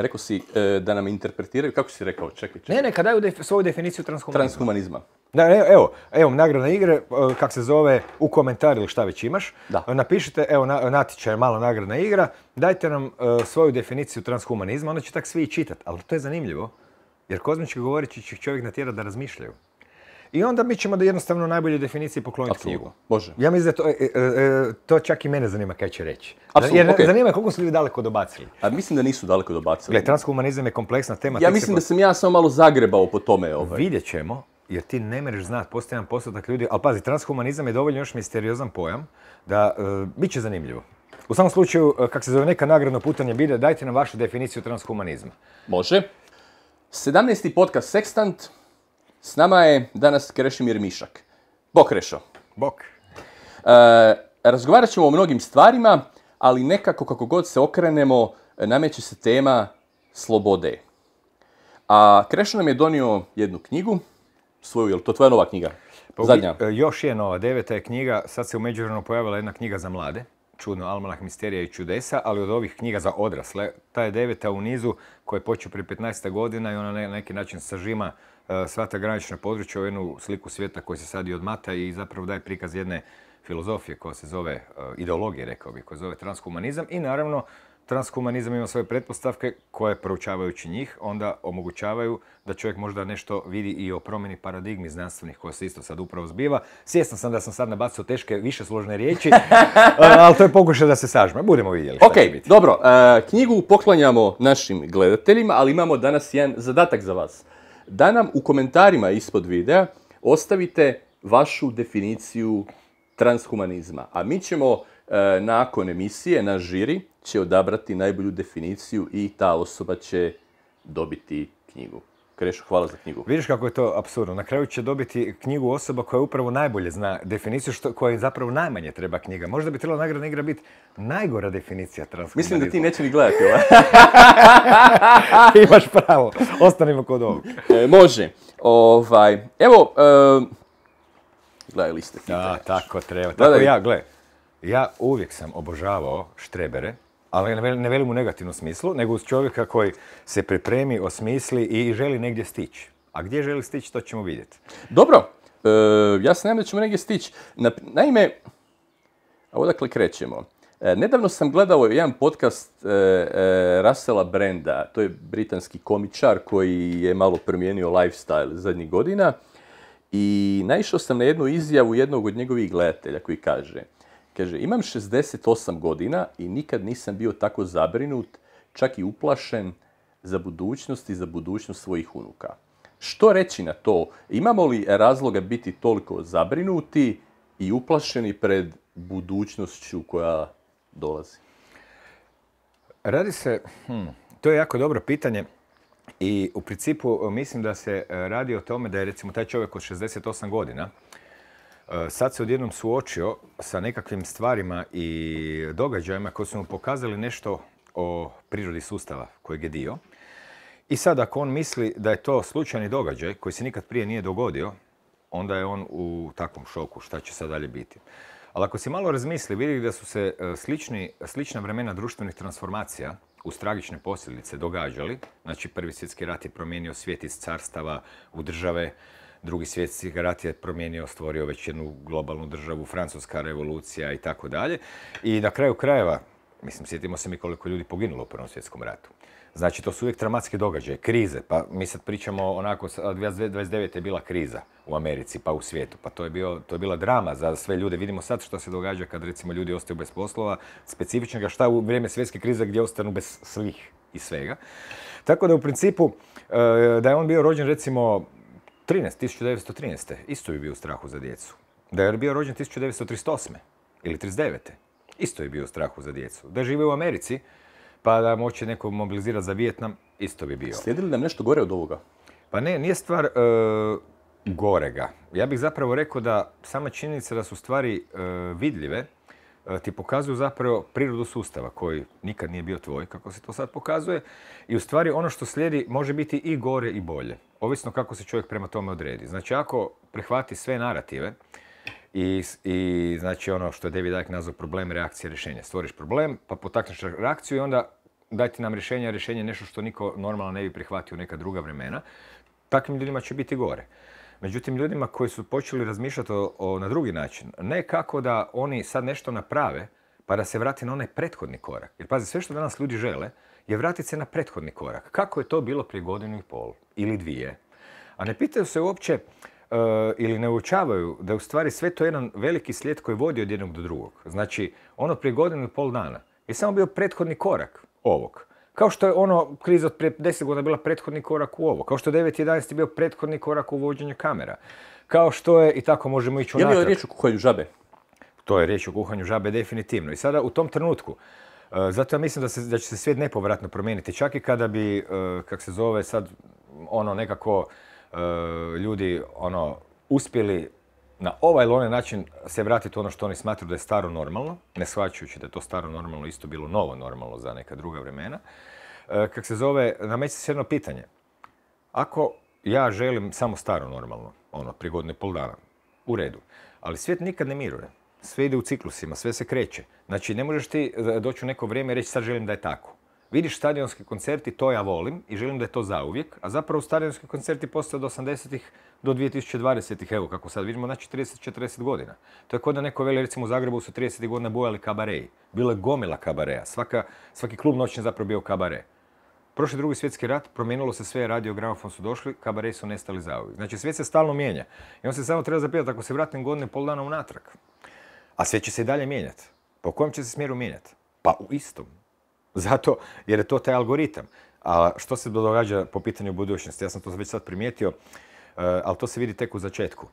Rekao si e, da nam interpretiraju, kako si rekao, čekaj, čekaj. Ne, neka daju def- svoju definiciju transhumanizma. Transhumanizma. Da, ne, evo, evo, nagradna igre, e, kak se zove, u komentar ili šta već imaš. Da. Napišite, evo, na, natječaj, malo nagradna igra, dajte nam e, svoju definiciju transhumanizma, onda će tak svi i čitat. Ali to je zanimljivo, jer kozmički govoreći će čovjek natjerati da razmišljaju. I onda mi ćemo da jednostavno najbolje definicije pokloniti knjigu. Može. Ja mislim da to, e, e, e, to čak i mene zanima kaj će reći. Apsolutno, Jer zanima koliko su ljudi daleko dobacili. A mislim da nisu daleko dobacili. Gle, transhumanizam je kompleksna tema. ja se mislim da sam ja samo malo zagrebao po tome. Ovaj. Vidjet ćemo, jer ti ne mereš znat, postoji jedan postotak ljudi, ali pazi, transhumanizam je dovoljno još misteriozan pojam da e, bit će zanimljivo. U samom slučaju, kak se zove neka nagradno putanje bide, dajte nam vašu definiciju transhumanizma. Može. 17. podcast Sextant. S nama je danas Krešimir Mišak. Bok Krešo. Bok. E, razgovarat ćemo o mnogim stvarima, ali nekako kako god se okrenemo, nameće se tema slobode. A Krešo nam je donio jednu knjigu, svoju, je li to tvoja nova knjiga? Pa Zadnja. e, Još je nova, deveta je knjiga, sad se u međuvremenu pojavila jedna knjiga za mlade, čudno Almanah misterija i čudesa, ali od ovih knjiga za odrasle, ta je deveta u nizu koja je počeo prije 15 godina i ona na neki način sažima sva ta granična područja u jednu sliku svijeta koja se sad i odmata i zapravo daje prikaz jedne filozofije koja se zove, e, ideologije rekao bih, koja se zove transhumanizam i naravno transhumanizam ima svoje pretpostavke koje proučavajući njih onda omogućavaju da čovjek možda nešto vidi i o promjeni paradigmi znanstvenih koja se isto sad upravo zbiva. Svjestan sam da sam sad nabacao teške, više složne riječi, ali to je pokušaj da se sažme. Budemo vidjeli šta Ok, će biti. dobro. e, knjigu poklanjamo našim gledateljima, ali imamo danas jedan zadatak za vas. Da nam u komentarima ispod videa ostavite vašu definiciju transhumanizma. A mi ćemo e, nakon emisije, naš žiri će odabrati najbolju definiciju i ta osoba će dobiti knjigu. Krešo, hvala za knjigu. Vidiš kako je to apsurdno. Na kraju će dobiti knjigu osoba koja upravo najbolje zna definiciju, što, koja zapravo najmanje treba knjiga. Možda bi trebala nagradna igra biti najgora definicija transhumanizma. Mislim da ti neće ni gledati ovaj. Imaš pravo. Ostanimo kod ovog. E, može. Ovaj, evo, e, gledaj liste. Da, tako treba. Tako Gledaj. ja, gle, ja uvijek sam obožavao štrebere, ali ne velim, u negativnom smislu, nego uz čovjeka koji se pripremi, osmisli i želi negdje stići. A gdje želi stići, to ćemo vidjeti. Dobro, e, ja se nadam da ćemo negdje stići. Na- Naime, a odakle krećemo? E, nedavno sam gledao jedan podcast e, e, Russella Branda, to je britanski komičar koji je malo promijenio lifestyle zadnjih godina i naišao sam na jednu izjavu jednog od njegovih gledatelja koji kaže Kaže, imam 68 godina i nikad nisam bio tako zabrinut, čak i uplašen za budućnost i za budućnost svojih unuka. Što reći na to? Imamo li razloga biti toliko zabrinuti i uplašeni pred budućnošću koja dolazi? Radi se, hm, to je jako dobro pitanje i u principu mislim da se radi o tome da je recimo taj čovjek od 68 godina sad se odjednom suočio sa nekakvim stvarima i događajima koji su mu pokazali nešto o prirodi sustava kojeg je dio. I sad ako on misli da je to slučajni događaj koji se nikad prije nije dogodio, onda je on u takvom šoku šta će sad dalje biti. Ali ako se malo razmisli, vidi da su se e, slični, slična vremena društvenih transformacija uz tragične posljedice događali. Znači, prvi svjetski rat je promijenio svijet iz carstava u države, drugi svjetski rat je promijenio, stvorio već jednu globalnu državu, francuska revolucija i tako dalje. I na kraju krajeva, mislim, sjetimo se mi koliko ljudi poginulo u Prvom svjetskom ratu. Znači, to su uvijek traumatske događaje, krize. Pa mi sad pričamo onako, sa- 29. je bila kriza u Americi, pa u svijetu. Pa to je, bio, to je bila drama za sve ljude. Vidimo sad što se događa kad recimo ljudi ostaju bez poslova, specifičnoga šta u vrijeme svjetske krize gdje ostanu bez svih i svega. Tako da u principu, e, da je on bio rođen recimo 13, 1913. isto bi bio u strahu za djecu. Da je bio rođen 1938. ili 39. isto je bio u strahu za djecu. Da žive u Americi, pa da moće neko mobilizirati za Vijetnam, isto bi bio. Slijedi li nam nešto gore od ovoga? Pa ne, nije stvar e, gorega. Ja bih zapravo rekao da sama činjenica da su stvari e, vidljive ti pokazuju zapravo prirodu sustava koji nikad nije bio tvoj, kako se to sad pokazuje. I u stvari ono što slijedi može biti i gore i bolje. Ovisno kako se čovjek prema tome odredi. Znači ako prihvati sve narative, i, i znači ono što je David Icke nazvao problem, reakcija, rješenje. Stvoriš problem, pa potakneš reakciju i onda dajte nam rješenje, rješenje je nešto što niko normalno ne bi prihvatio neka druga vremena, takvim ljudima će biti gore. Međutim, ljudima koji su počeli razmišljati o, na drugi način, ne kako da oni sad nešto naprave, pa da se vrati na onaj prethodni korak. Jer pazi, sve što danas ljudi žele je vratiti se na prethodni korak. Kako je to bilo prije godinu i pol ili dvije? A ne pitaju se uopće uh, ili ne uočavaju da je u stvari sve to jedan veliki slijed koji vodi od jednog do drugog. Znači, ono prije godinu i pol dana je samo bio prethodni korak ovog. Kao što je ono kriza od prije deset godina bila prethodni korak u ovo. Kao što je 9.11. bio prethodni korak u uvođenju kamera. Kao što je, i tako možemo ići unatrag. Je li riječ o kuhanju žabe? To je riječ o kuhanju žabe definitivno. I sada u tom trenutku, uh, zato ja mislim da, se, da će se svijet nepovratno promijeniti. Čak i kada bi, uh, kak se zove sad, ono nekako uh, ljudi ono uspjeli na ovaj ili onaj način se vratiti ono što oni smatruju da je staro normalno, ne shvaćajući da je to staro normalno isto bilo novo normalno za neka druga vremena. E, kak se zove, nameće se jedno pitanje. Ako ja želim samo staro normalno, ono, prije godine pol dana, u redu, ali svijet nikad ne miruje. Sve ide u ciklusima, sve se kreće. Znači, ne možeš ti e, doći u neko vrijeme i reći sad želim da je tako. Vidiš stadionski koncerti, to ja volim i želim da je to zauvijek, a zapravo stadionski koncerti postoje od 80-ih do 2020-ih, evo kako sad vidimo, znači 30-40 godina. To je kod da neko veli, recimo u Zagrebu su 30 godina bojali kabareji. Bilo je gomila kabareja, svaki klub noćni zapravo bio kabare. Prošli drugi svjetski rat, promijenilo se sve, radio, gramofon su došli, kabareji su nestali zauvijek. Znači svijet se stalno mijenja. I on se samo treba zapitati, ako se vratim godine pol dana unatrag, a svijet će se i dalje mijenjati. Po kojem će se smjeru mijenjati? Pa u istom. Zato jer je to taj algoritam. A što se događa po pitanju budućnosti? Ja sam to već sad primijetio, e, ali to se vidi tek u začetku.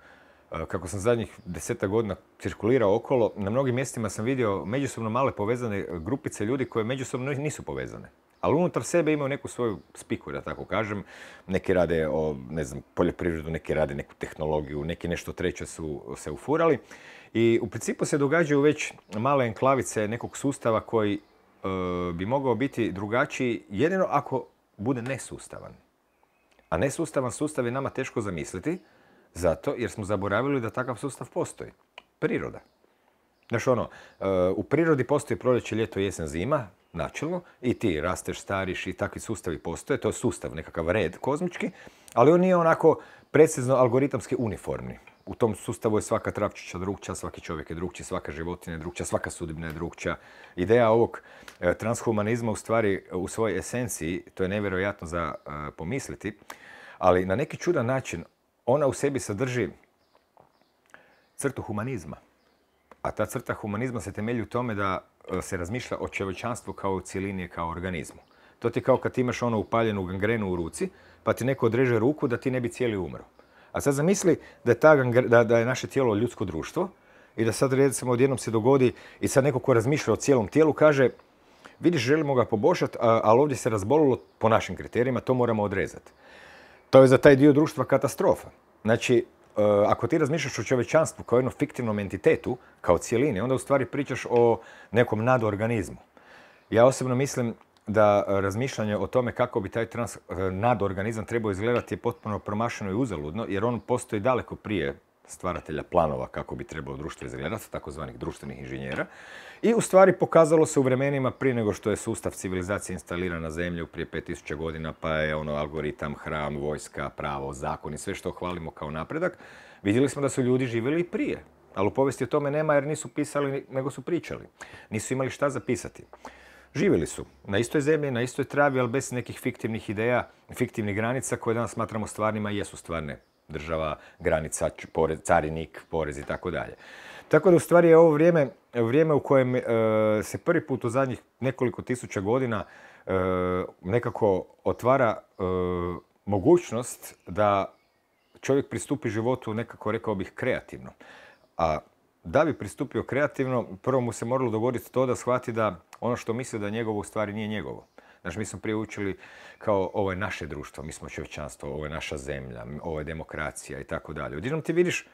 E, kako sam zadnjih deseta godina cirkulirao okolo, na mnogim mjestima sam vidio međusobno male povezane grupice ljudi koje međusobno nisu povezane. Ali unutar sebe imaju neku svoju spiku, da tako kažem. Neki rade o, ne znam, poljoprivredu, neki rade neku tehnologiju, neki nešto treće su se ufurali. I u principu se događaju već male enklavice nekog sustava koji E, bi mogao biti drugačiji jedino ako bude nesustavan. A nesustavan sustav je nama teško zamisliti, zato jer smo zaboravili da takav sustav postoji. Priroda. Znaš ono, e, u prirodi postoji proljeće, ljeto, jesen, zima, načelno, i ti rasteš, stariš i takvi sustavi postoje, to je sustav, nekakav red kozmički, ali on nije onako precizno algoritamski uniformni u tom sustavu je svaka travčića drugčija, svaki čovjek je drugčiji, svaka životinja je drugčija, svaka sudbina je drugčija. Ideja ovog e, transhumanizma u stvari u svojoj esenciji, to je nevjerojatno za e, pomisliti, ali na neki čudan način ona u sebi sadrži crtu humanizma. A ta crta humanizma se temelji u tome da e, se razmišlja o čovječanstvu kao cijelini, kao organizmu. To ti kao kad imaš ono upaljenu gangrenu u ruci, pa ti neko odreže ruku da ti ne bi cijeli umro. A sad zamisli da je, ta, da, da je naše tijelo ljudsko društvo i da sad recimo odjednom se dogodi i sad neko ko razmišlja o cijelom tijelu kaže vidiš želimo ga poboljšati, ali ovdje se razbolilo po našim kriterijima, to moramo odrezati. To je za taj dio društva katastrofa. Znači, ako ti razmišljaš o čovječanstvu kao jednom fiktivnom entitetu, kao cijelini, onda u stvari pričaš o nekom nadorganizmu. Ja osobno mislim da e, razmišljanje o tome kako bi taj e, nadorganizam trebao izgledati je potpuno promašeno i uzaludno, jer on postoji daleko prije stvaratelja planova kako bi trebalo društvo izgledati, takozvanih društvenih inženjera. I u stvari pokazalo se u vremenima prije nego što je sustav civilizacije instaliran na zemlju prije 5000 godina, pa je ono algoritam, hram, vojska, pravo, zakon i sve što hvalimo kao napredak, vidjeli smo da su ljudi živjeli i prije. Ali u povijesti o tome nema jer nisu pisali nego su pričali. Nisu imali šta zapisati. Živjeli su na istoj zemlji, na istoj travi, ali bez nekih fiktivnih ideja, fiktivnih granica koje danas smatramo stvarnima i jesu stvarne. Država, granica, carinik, porez i tako dalje. Tako da u stvari je ovo vrijeme, vrijeme u kojem e, se prvi put u zadnjih nekoliko tisuća godina e, nekako otvara e, mogućnost da čovjek pristupi životu nekako, rekao bih, kreativno. A da bi pristupio kreativno, prvo mu se moralo dogoditi to da shvati da ono što misli da je njegovo u stvari nije njegovo. Znači, mi smo prije učili kao ovo je naše društvo, mi smo čovječanstvo, ovo je naša zemlja, ovo je demokracija i tako dalje. Odjednom ti vidiš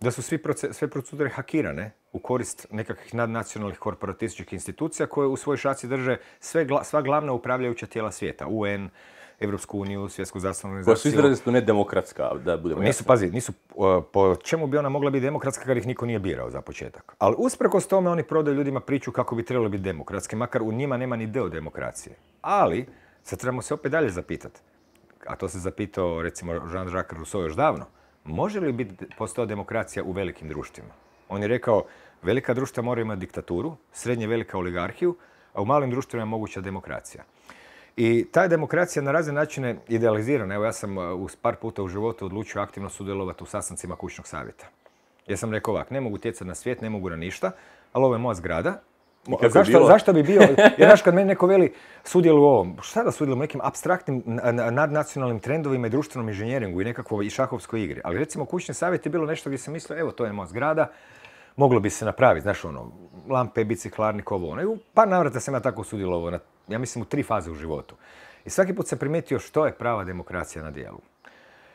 da su svi sve procedure hakirane u korist nekakvih nadnacionalnih korporatističkih institucija koje u svojoj šaci drže sve, sva glavna upravljajuća tijela svijeta. UN, Evropsku uniju, svjetsku zdravstvenu organizaciju. Koja su izrazito nedemokratska, da budemo Nisu, pazi, nisu, po čemu bi ona mogla biti demokratska kad ih niko nije birao za početak. Ali usprkos tome oni prodaju ljudima priču kako bi trebalo biti demokratski, makar u njima nema ni deo demokracije. Ali, sad trebamo se opet dalje zapitati, a to se zapitao recimo Jean-Jacques Rousseau još davno, može li biti postao demokracija u velikim društvima? On je rekao, velika društva moraju imati diktaturu, srednje velika oligarhiju, a u malim društvima je moguća demokracija. I ta demokracija na razne načine idealizirana. Evo ja sam uh, uz par puta u životu odlučio aktivno sudjelovati u sastancima kućnog savjeta. Ja sam rekao ovak, ne mogu utjecati na svijet, ne mogu na ništa, ali ovo je moja zgrada. Zašto, zašto bi bio, jer znaš kad meni neko veli sudjelu u ovom, šta da sudjelujem u nekim abstraktnim nadnacionalnim trendovima i društvenom inženjeringu i nekakvoj i šahovskoj igri. Ali recimo kućni savjet je bilo nešto gdje sam mislio, evo to je moja zgrada, moglo bi se napraviti, znaš ono, lampe, biciklarnik, ovo ono. I u par navrata sam ja tako sudjelovao, ja mislim u tri faze u životu. I svaki put sam primijetio što je prava demokracija na dijelu.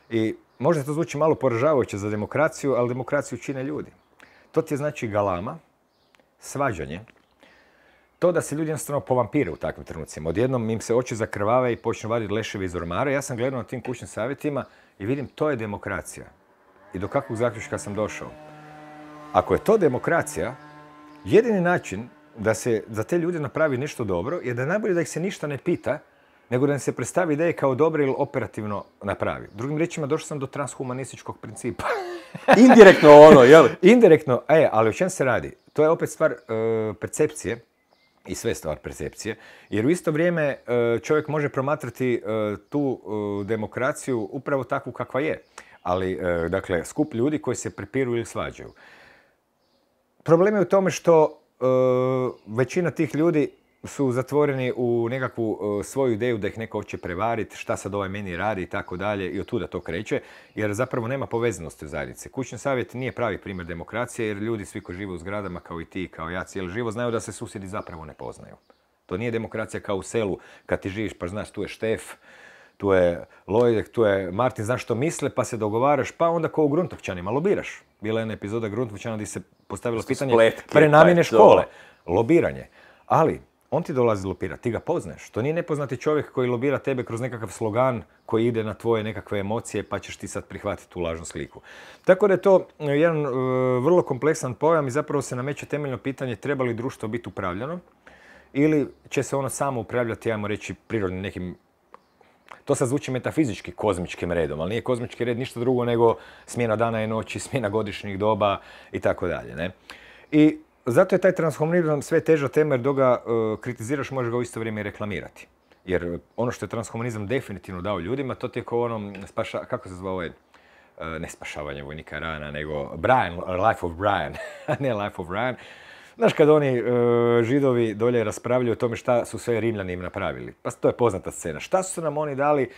I možda to zvuči malo poražavajuće za demokraciju, ali demokraciju čine ljudi. To ti je znači galama, svađanje, to da se ljudi jednostavno povampire u takvim trenucima. Odjednom im se oči zakrvave i počnu vaditi leševi iz ormara. Ja sam gledao na tim kućnim savjetima i vidim to je demokracija. I do kakvog zaključka sam došao? Ako je to demokracija, jedini način da se za te ljude napravi nešto dobro je da je najbolje da ih se ništa ne pita, nego da im se predstavi ideje kao dobre ili operativno napravi. Drugim riječima, došao sam do transhumanističkog principa. Indirektno ono, jel? Indirektno, e, ali o čem se radi? To je opet stvar e, percepcije i sve stvar percepcije, jer u isto vrijeme e, čovjek može promatrati e, tu demokraciju upravo takvu kakva je. Ali, dakle, skup ljudi koji se prepiru ili svađaju. Problem je u tome što e, većina tih ljudi su zatvoreni u nekakvu e, svoju ideju da ih neko hoće prevariti, šta sad ovaj meni radi i tako dalje i od tuda to kreće, jer zapravo nema povezanosti u zajednici. Kućni savjet nije pravi primjer demokracije jer ljudi svi koji žive u zgradama kao i ti, kao ja cijeli živo, znaju da se susjedi zapravo ne poznaju. To nije demokracija kao u selu kad ti živiš pa znaš tu je Štef, tu je Lojek, tu je Martin, znaš što misle, pa se dogovaraš, pa onda kao u Gruntovčanima lobiraš. Bila je jedna epizoda Gruntovčana gdje se postavilo pitanje prenamjene pa škole, lobiranje. Ali, on ti dolazi lopirati, ti ga poznaješ. To nije nepoznati čovjek koji lobira tebe kroz nekakav slogan koji ide na tvoje nekakve emocije pa ćeš ti sad prihvatiti tu lažnu sliku. Tako da je to jedan e, vrlo kompleksan pojam i zapravo se nameće temeljno pitanje treba li društvo biti upravljano ili će se ono samo upravljati, ajmo reći, prirodnim nekim to sad zvuči metafizički kozmičkim redom, ali nije kozmički red ništa drugo nego smjena dana i noći, smjena godišnjih doba i tako dalje. I zato je taj transhumanizam sve teža tema jer dok ga uh, kritiziraš možeš ga u isto vrijeme reklamirati. Jer ono što je transhumanizam definitivno dao ljudima, to ti je kao onom, spaša, kako se zvao ovaj, uh, ne spašavanje vojnika Rana, nego Brian, Life of Brian, ne Life of Brian, Znaš kad oni e, židovi dolje raspravljaju o tome šta su sve Rimljani im napravili. Pa to je poznata scena. Šta su nam oni dali?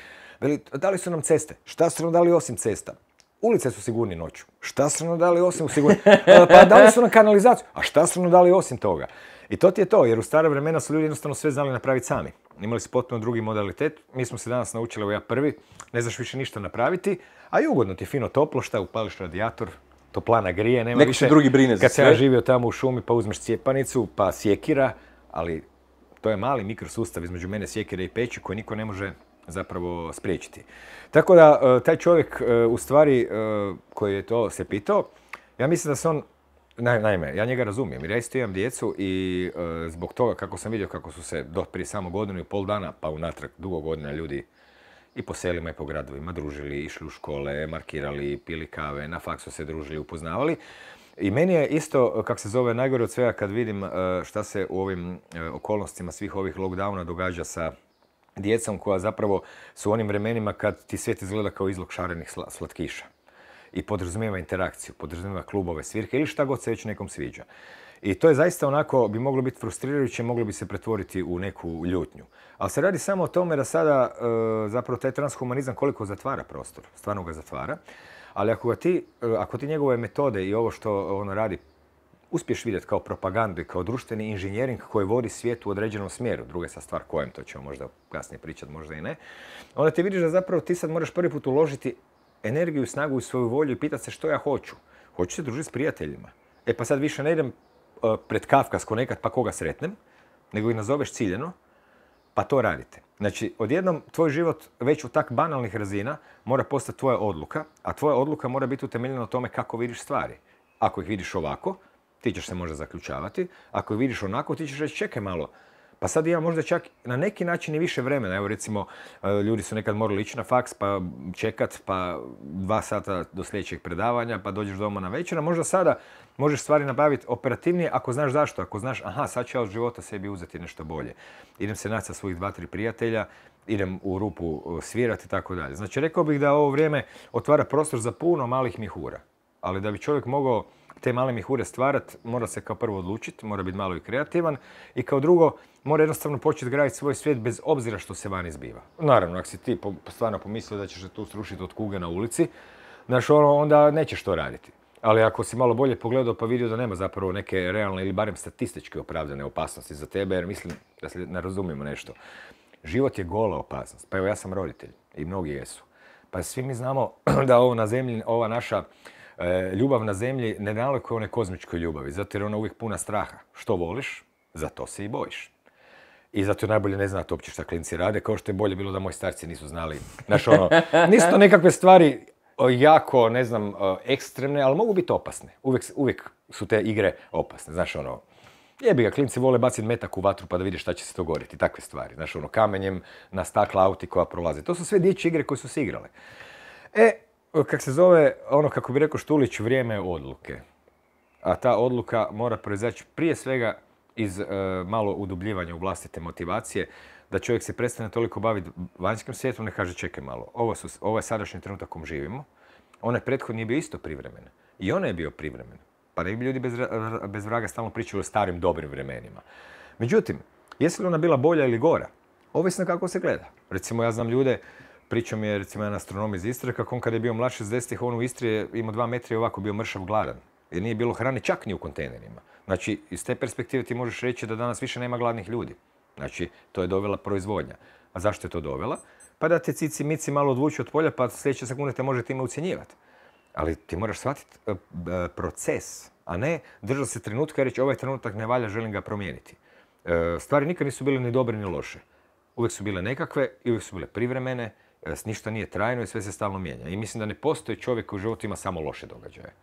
Dali su nam ceste. Šta su nam dali osim cesta? Ulice su sigurni noću. Šta su nam dali osim sigurni? E, pa dali su nam kanalizaciju. A šta su nam dali osim toga? I to ti je to, jer u stare vremena su ljudi jednostavno sve znali napraviti sami. Imali su potpuno drugi modalitet. Mi smo se danas naučili, evo ja prvi, ne znaš više ništa napraviti, a i ugodno ti je fino toplo, šta upališ radijator, toplana grije, nema Neko više. drugi brine za Kad sam ja živio tamo u šumi pa uzmeš cijepanicu pa sjekira, ali to je mali mikrosustav između mene sjekira i peći koji niko ne može zapravo spriječiti. Tako da e, taj čovjek e, u stvari e, koji je to se pitao, ja mislim da se on Naime, ja njega razumijem jer ja isto imam djecu i zbog toga kako sam vidio kako su se do prije samo godinu i pol dana pa unatrag dugo godina ljudi i po selima i po gradovima družili, išli u škole, markirali, pili kave, na faksu se družili, upoznavali. I meni je isto, kak se zove, najgore od svega kad vidim šta se u ovim okolnostima svih ovih lockdowna događa sa djecom koja zapravo su u onim vremenima kad ti svijet izgleda kao izlog šarenih slatkiša. I podrazumijeva interakciju, podrazumijeva klubove, svirke ili šta god se već nekom sviđa. I to je zaista onako, bi moglo biti frustrirajuće, moglo bi se pretvoriti u neku ljutnju. Ali se radi samo o tome da sada e, zapravo taj transhumanizam koliko zatvara prostor, stvarno ga zatvara. Ali ako, ti, e, ako ti njegove metode i ovo što ono radi uspješ vidjeti kao propagandu i kao društveni inženjering koji vodi svijet u određenom smjeru, druga sa stvar kojem, to ćemo možda kasnije pričati, možda i ne, onda ti vidiš da zapravo ti sad moraš prvi put uložiti energiju, snagu i svoju volju i pitati se što ja hoću. Hoću se družiti s prijateljima. E pa sad više ne idem E, pred Kafkasko nekad pa koga sretnem, nego ih nazoveš ciljeno, pa to radite. Znači, odjednom tvoj život već u tak banalnih razina mora postati tvoja odluka, a tvoja odluka mora biti utemeljena o tome kako vidiš stvari. Ako ih vidiš ovako, ti ćeš se možda zaključavati. Ako ih vidiš onako, ti ćeš reći čekaj malo, Pa sad imam možda čak na neki način i više vremena. Evo recimo, e, ljudi su nekad morali ići na faks, pa čekat, pa dva sata do sljedećeg predavanja, pa dođeš doma na večer. A možda sada možeš stvari nabaviti operativnije ako znaš zašto. Ako znaš, aha, sad ću od života sebi uzeti nešto bolje. Idem se naći sa svojih dva, tri prijatelja, idem u rupu e, svirati i tako dalje. Znači, rekao bih da ovo vrijeme otvara prostor za puno malih mihura. Ali da bi čovjek mogao te male mihure stvarati, mora se kao prvo odlučiti, mora biti malo i kreativan i kao drugo, mora jednostavno početi graditi svoj svijet bez obzira što se vani zbiva. Naravno, ako si ti stvarno pomislio da ćeš se tu srušiti od kuge na ulici, znaš, ono, onda nećeš to raditi. Ali ako si malo bolje pogledao pa vidio da nema zapravo neke realne ili barem statističke opravdane opasnosti za tebe, jer mislim da se ne razumijemo nešto. Život je gola opasnost. Pa evo ja sam roditelj i mnogi jesu. Pa svi mi znamo da ovo na zemlji, ova naša ljubav na zemlji ne nalikuje one kozmičkoj ljubavi, zato jer ona uvijek puna straha. Što voliš, za to se i bojiš. I zato je najbolje ne znati uopće šta klinci rade, kao što je bolje bilo da moji starci nisu znali. Znaš, ono, nisu to nekakve stvari jako, ne znam, ekstremne, ali mogu biti opasne. Uvijek, uvijek su te igre opasne. Znaš, ono, Jebi ga, klinci vole baciti metak u vatru pa da vidi šta će se to goriti. Takve stvari. Znaš, ono, kamenjem na stakla auti koja prolaze. To su sve dječje igre koje su se igrale. E, kak se zove, ono kako bi rekao Štulić, vrijeme odluke. A ta odluka mora proizaći prije svega iz e, malo udubljivanja u vlastite motivacije, da čovjek se prestane toliko baviti vanjskim svijetom, ne kaže čekaj malo, ovo, su, ovo je sadašnji trenutak kom živimo, onaj prethodni je bio isto privremen. I on je bio privremen. Pa ne bi ljudi bez, bez vraga stalno pričali o starim dobrim vremenima. Međutim, jesi li ona bila bolja ili gora? Ovisno kako se gleda. Recimo, ja znam ljude, pričam je recimo jedan astronom iz Istre, kako on kada je bio mlad 60-ih, on u Istri je imao dva metra i ovako bio mršav gladan. Jer nije bilo hrane čak ni u kontejnerima. Znači, iz te perspektive ti možeš reći da danas više nema gladnih ljudi. Znači, to je dovela proizvodnja. A zašto je to dovela? Pa da te cici mici malo odvući od polja, pa sljedeće sekunde te može time ucjenjivati. Ali ti moraš shvatiti e, proces, a ne držati se trenutka i reći ovaj trenutak ne valja, želim ga promijeniti. E, stvari nikad nisu bile ni dobre ni loše. Uvijek su bile nekakve i uvijek su bile privremene, ništa nije trajno i sve se stalno mijenja. I mislim da ne postoji čovjek koji u životu ima samo loše događaje.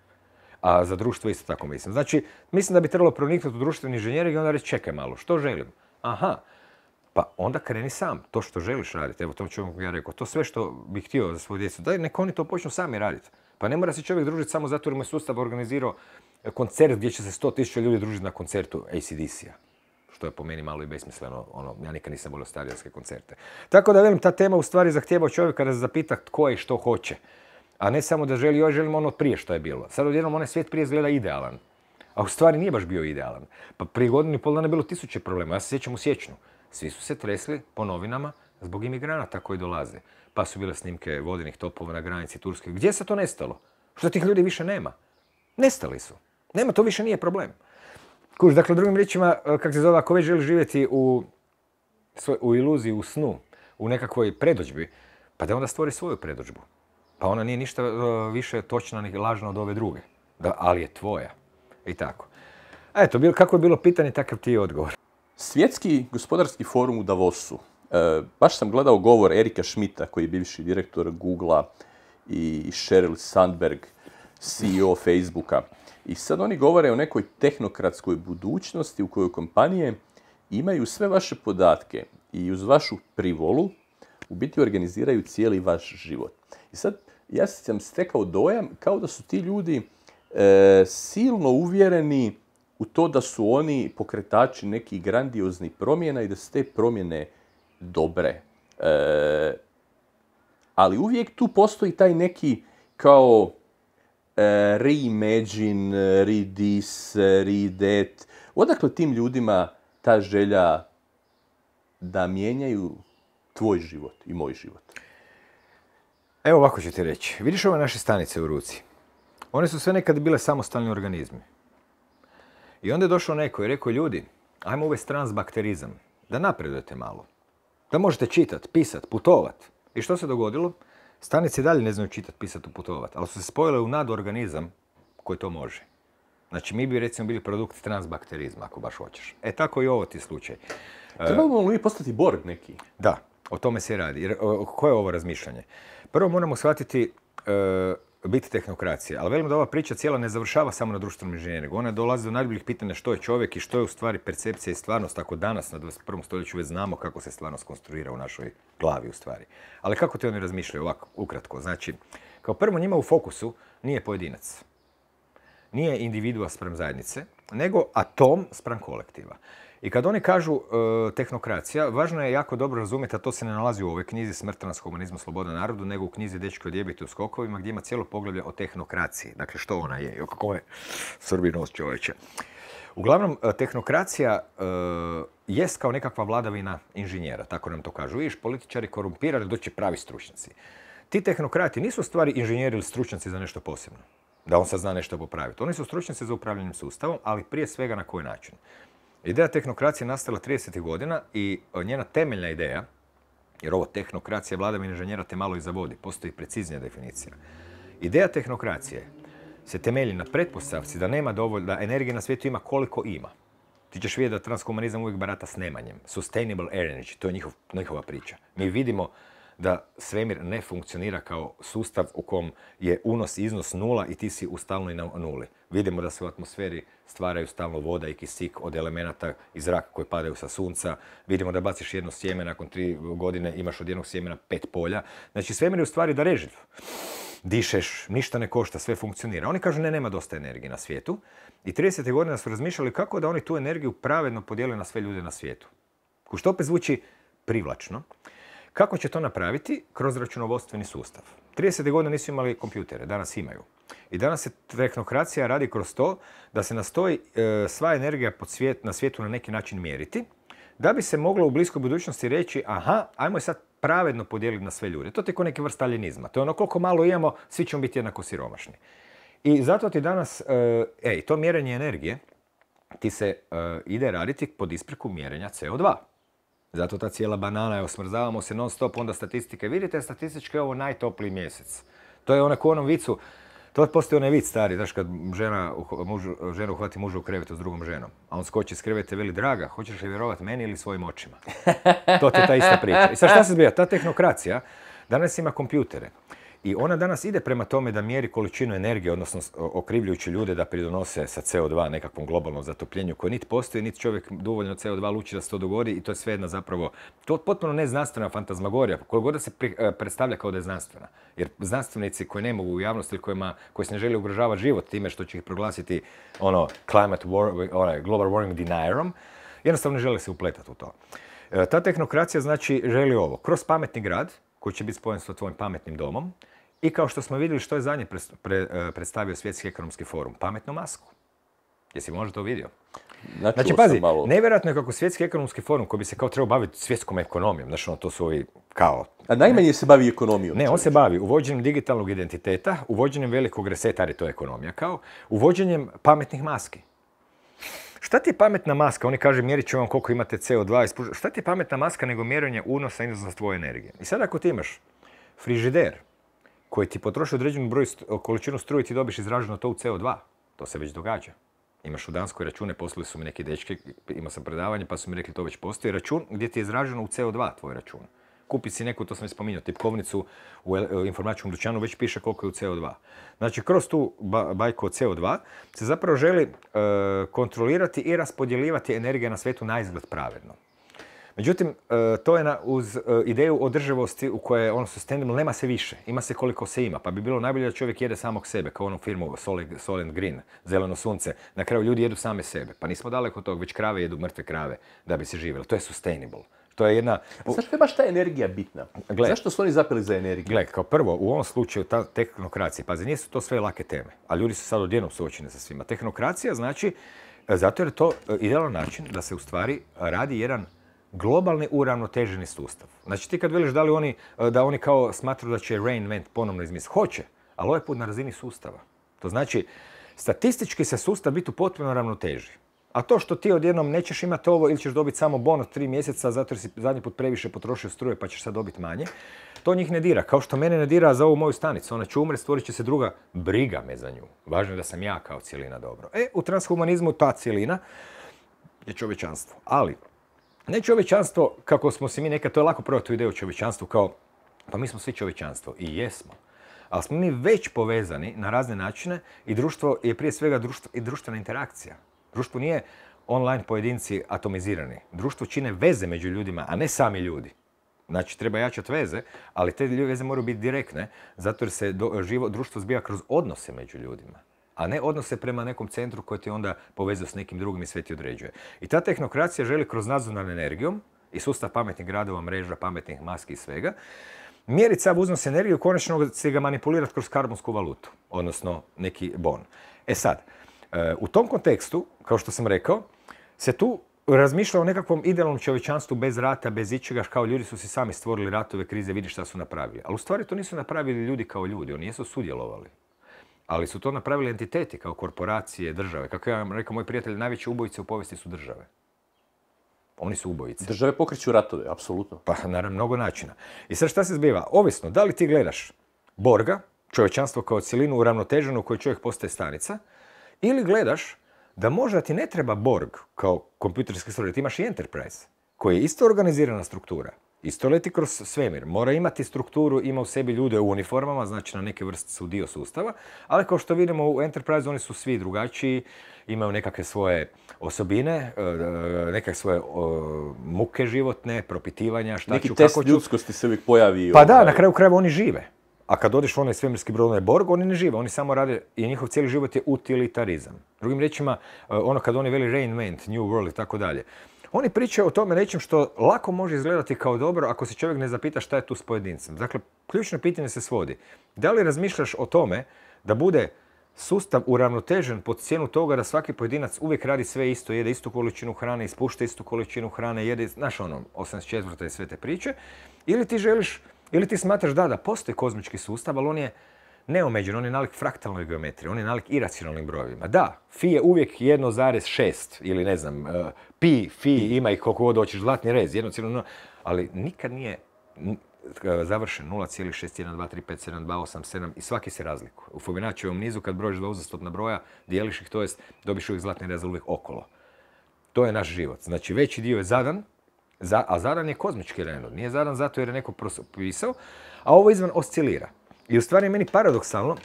A za društvo isto tako mislim. Znači, mislim da bi trebalo proniknuti u društveni inženjering i onda reći čekaj malo, što želim? Aha, pa onda kreni sam, to što želiš raditi. Evo tom čovjeku ja rekao, to sve što bih htio za svoju djecu, daj nek oni to počnu sami raditi. Pa ne mora se čovjek družiti samo zato jer mu je sustav organizirao koncert gdje će se sto tisuća ljudi družiti na koncertu ACDC-a. Što je po meni malo i besmisleno, ono, ja nikad nisam volio stadionske koncerte. Tako da velim, ta tema u stvari zahtjeva čovjeka da se zapita tko je i što hoće. A ne samo da želi, joj želim ono prije što je bilo. Sad odjednom onaj svijet prije izgleda idealan. A u stvari nije baš bio idealan. Pa prije godinu i pol dana je bilo tisuće problema. Ja se sjećam u sjećnu. Svi su se tresli po novinama zbog imigranata koji dolaze. Pa su bile snimke vodenih topova na granici Turske. Gdje se to nestalo? Što tih ljudi više nema? Nestali su. Nema, to više nije problem. Kuž, dakle, drugim riječima, e, kako se zove, ako već želi živjeti u, u iluziji, u snu, u nekakvoj predođbi, pa da onda stvori svoju predođbu. Pa ona nije ništa e, više točna ni lažna od ove druge. Da, ali je tvoja. I tako. A eto, kako je bilo pitanje, takav ti je odgovor. Svjetski gospodarski forum u Davosu. E, baš sam gledao govor Erika Schmidta, koji je bivši direktor Googlea i Sheryl Sandberg, CEO Facebooka. I sad oni govore o nekoj tehnokratskoj budućnosti u kojoj kompanije imaju sve vaše podatke i uz vašu privolu u biti organiziraju cijeli vaš život. I sad ja sam stekao dojam kao da su ti ljudi e, silno uvjereni u to da su oni pokretači nekih grandioznih promjena i da su te promjene dobre. E, ali uvijek tu postoji taj neki kao reimagine, redis, redet. Odakle tim ljudima ta želja da mijenjaju tvoj život i moj život? Evo ovako ću ti reći. Vidiš ove naše stanice u ruci? One su sve nekad bile samostalni organizmi. I onda je došao neko i rekao, ljudi, ajmo uvesti transbakterizam, da napredujete malo. Da možete čitati, pisati, putovat. I što se dogodilo? Stanice dalje ne znaju čitati, pisati, putovat, ali su se spojile u nadorganizam koji to može. Znači, mi bi recimo bili produkt transbakterizma, ako baš hoćeš. E, tako i ovo ti slučaj. Trebamo li postati Borg neki? Da, o tome se radi. Jer, koje je ovo razmišljanje? Prvo moramo shvatiti e, biti tehnokracija, ali velim da ova priča cijela ne završava samo na društvenom inženjeringu. Ona dolazi do najboljih pitanja što je čovjek i što je u stvari percepcija i stvarnost, ako danas na 21. stoljeću već znamo kako se stvarnost konstruira u našoj glavi u stvari. Ali kako te oni razmišljaju ovako, ukratko? Znači, kao prvo njima u fokusu nije pojedinac. Nije individua sprem zajednice, nego atom sprem kolektiva. I kad oni kažu e, tehnokracija, važno je jako dobro razumjeti, a to se ne nalazi u ovoj knjizi Smrta nas humanizmu, sloboda narodu, nego u knjizi Dečki odjebiti u skokovima, gdje ima cijelo poglavlje o tehnokraciji. Dakle, što ona je i kako je srbinost čovječe. Uglavnom, e, tehnokracija e, jest kao nekakva vladavina inženjera, tako nam to kažu. Viš, političari korumpirani, doći pravi stručnjaci. Ti tehnokrati nisu stvari inženjeri ili stručnjaci za nešto posebno. Da on sad zna nešto popraviti. Oni su stručnjaci za upravljanje sustavom, ali prije svega na koji način. Ideja tehnokracije nastala 30. godina i e, njena temeljna ideja, jer ovo tehnokracija vladavine inženjera te malo i zavodi, postoji preciznija definicija. Ideja tehnokracije se temelji na pretpostavci da nema dovoljno, da energije na svijetu ima koliko ima. Ti ćeš vidjeti da transhumanizam uvijek barata s nemanjem. Sustainable energy, to je njihova priča. Mi vidimo da svemir ne funkcionira kao sustav u kom je unos i iznos nula i ti si u stalnoj nuli. Vidimo da se u atmosferi stvaraju stalno voda i kisik od elemenata iz zraka koji padaju sa sunca. Vidimo da baciš jedno sjeme, nakon tri godine imaš od jednog sjemena pet polja. Znači svemir je u stvari dareživ. Dišeš, ništa ne košta, sve funkcionira. Oni kažu ne, nema dosta energije na svijetu. I 30. godina su razmišljali kako da oni tu energiju pravedno podijele na sve ljude na svijetu. Što opet zvuči privlačno. Kako će to napraviti? Kroz računovodstveni sustav. 30. godine nisu imali kompjutere, danas imaju. I danas se tehnokracija radi kroz to da se nastoji e, sva energija na svijetu na neki način mjeriti, da bi se moglo u bliskoj budućnosti reći, aha, ajmo je sad pravedno podijeliti na sve ljude. To je kao neki vrst aljenizma. To je ono koliko malo imamo, svi ćemo biti jednako siromašni. I zato ti danas, e, ej, to mjerenje energije ti se e, ide raditi pod ispriku mjerenja CO2. Zato ta cijela banana je, osmrzavamo se non stop, onda statistike. Vidite, statistički je ovo najtopliji mjesec. To je ono u onom vicu, to postoji onaj vic stari, znaš kad žena, mužu, žena uhvati muža u krevetu s drugom ženom, a on skoči s krevete i veli, draga, hoćeš li vjerovati meni ili svojim očima? to ti je ta ista priča. I sad šta se zbija? Ta tehnokracija danas ima kompjutere. I ona danas ide prema tome da mjeri količinu energije, odnosno okrivljujući ljude da pridonose sa CO2 nekakvom globalnom zatopljenju koje niti postoji, niti čovjek dovoljno CO2 luči da se to dogodi i to je sve jedna zapravo, to potpuno neznanstvena fantazmagorija, koja god se e, predstavlja kao da je znanstvena. Jer znanstvenici koji ne mogu u javnosti, kojima, koji se ne žele ugrožavati život time što će ih proglasiti ono climate war, onaj global warming denierom, jednostavno ne žele se upletati u to. E, ta tehnokracija znači želi ovo, kroz pametni grad, koji će biti spojen sa tvojim pametnim domom, i kao što smo vidjeli što je zadnje e, predstavio Svjetski ekonomski forum, pametnu masku. Jesi možda to vidio? znači, pazi, malo... nevjerojatno je kako Svjetski ekonomski forum koji bi se kao trebao baviti svjetskom ekonomijom, znači ono, to su ovi kao... A najmanje se bavi ekonomijom. Ne, on se bavi uvođenjem digitalnog identiteta, uvođenjem velikog reseta, to je ekonomija kao, uvođenjem pametnih maski. Šta ti je pametna maska? Oni kaže mjerit će vam koliko imate CO2 Šta ti je pametna maska nego mjerenje unosa i iznosa tvoje energije? I sad ako ti imaš frižider, koji ti potroši određenu broj količinu struje ti dobiš izraženo to u CO2. To se već događa. Imaš u Danskoj račune, poslali su mi neki dečki, imao sam predavanje pa su mi rekli to već postoji račun gdje ti je izraženo u CO2 tvoj račun. Kupi si neku, to sam spominjao, tipkovnicu u informačkom dućanu, već piše koliko je u CO2. Znači, kroz tu bajku o CO2 se zapravo želi e, kontrolirati i raspodjeljivati energija na svijetu na izgled pravedno. Međutim, e, to je na, uz e, ideju održivosti u kojoj je ono sustainable, nema se više, ima se koliko se ima. Pa bi bilo najbolje da čovjek jede samog sebe, kao onu firmu Solid, Green, zeleno sunce. Na kraju ljudi jedu same sebe. Pa nismo daleko od toga, već krave jedu mrtve krave da bi se živjelo. To je sustainable. To je jedna... Zašto je baš ta energija bitna? Zašto su oni zapeli za energiju? Gle, kao prvo, u ovom slučaju ta tehnokracija, pazi, nisu to sve lake teme, a ljudi su sad odjednom suočeni sa svima. Tehnokracija znači, e, zato jer je to idealan način da se u stvari radi jedan globalni uravnoteženi sustav. Znači ti kad veliš da li oni, e, da oni kao smatruju da će Reinvent ponovno izmisliti, hoće, ali ovaj put na razini sustava. To znači, statistički se sustav biti u potpuno ravnoteži. A to što ti odjednom nećeš imati ovo ili ćeš dobiti samo bonus tri mjeseca zato jer si zadnji put previše potrošio struje pa ćeš sad dobiti manje, to njih ne dira. Kao što mene ne dira za ovu moju stanicu. Ona će umre, stvorit će se druga briga me za nju. Važno je da sam ja kao cijelina dobro. E, u transhumanizmu ta cijelina je čovječanstvo. Ali, ne čovječanstvo, kako smo si mi nekad, to je lako prvo tu ideju čovječanstvu kao, pa mi smo svi čovječanstvo i jesmo. Ali smo mi već povezani na razne načine i društvo je prije svega i društvena interakcija. Društvo nije online pojedinci atomizirani. Društvo čine veze među ljudima, a ne sami ljudi. Znači, treba jačati veze, ali te veze moraju biti direktne, zato jer se društvo zbija kroz odnose među ljudima a ne odnose prema nekom centru koji ti onda povezao s nekim drugim i sve ti određuje. I ta tehnokracija želi kroz nadzor nad energijom i sustav pametnih gradova, mreža, pametnih maski i svega, mjeriti sav uznos energiju, konačno se ga manipulirati kroz karbonsku valutu, odnosno neki bon. E sad, e, u tom kontekstu, kao što sam rekao, se tu razmišlja o nekakvom idealnom čovječanstvu bez rata, bez ičega, kao ljudi su si sami stvorili ratove, krize, vidi šta su napravili. Ali u stvari to nisu napravili ljudi kao ljudi, oni jesu sudjelovali. Ali su to napravili entiteti kao korporacije, države. Kako ja vam rekao, moj prijatelj, najveći ubojice u povijesti su države. Oni su ubojice. Države pokreću ratove, apsolutno. Pa, naravno, mnogo načina. I sad šta se zbiva? Ovisno, da li ti gledaš Borga, čovječanstvo kao cilinu uravnoteženu u kojoj čovjek postaje stanica, ili gledaš da možda ti ne treba Borg kao kompjuterski stroj, ti imaš i Enterprise, koji je isto organizirana struktura. Isto leti kroz svemir. Mora imati strukturu, ima u sebi ljude u uniformama, znači na neke vrste su dio sustava, ali kao što vidimo u Enterprise oni su svi drugačiji, imaju nekakve svoje osobine, e, nekakve svoje muke životne, propitivanja, šta Neki ću, test kako ću. ljudskosti se uvijek pojavi. Pa da, ovaj- na kraju krajeva oni žive. A kad odeš u onaj svemirski brod, onaj Borg, oni ne žive, oni samo rade i njihov cijeli život je utilitarizam. Drugim riječima, e, ono kad oni veli reinvent, new world i tako dalje. Oni pričaju o tome nečem što lako može izgledati kao dobro ako se čovjek ne zapita šta je tu s pojedincem. Dakle, ključno pitanje se svodi. Da li razmišljaš o tome da bude sustav uravnotežen pod cijenu toga da svaki pojedinac uvijek radi sve isto, jede istu količinu hrane, ispušta istu količinu hrane, jede, znaš ono, 84. i sve te priče, ili ti želiš, ili ti smatraš da, da postoji kozmički sustav, ali on je neomeđen, on je nalik fraktalnoj geometriji, on je nalik iracionalnim brojevima. Da, fi je uvijek 1,6 ili ne znam, uh, pi, fi ima ih koliko god hoćeš, zlatni rez, 1,0, ali nikad nije završen 0,6, 1, 2, 3, 5, 7, 2, 8, 7 i svaki se razlikuje. U Fibonaccijevom nizu kad brojiš dva uzastopna broja, dijeliš ih, to jest dobiš uvijek zlatni rez uvijek okolo. To je naš život. Znači veći dio je zadan, a zadan je kozmički renod. Nije zadan zato jer je neko propisao, a ovo izvan oscilira. I u stvari je meni paradoksalno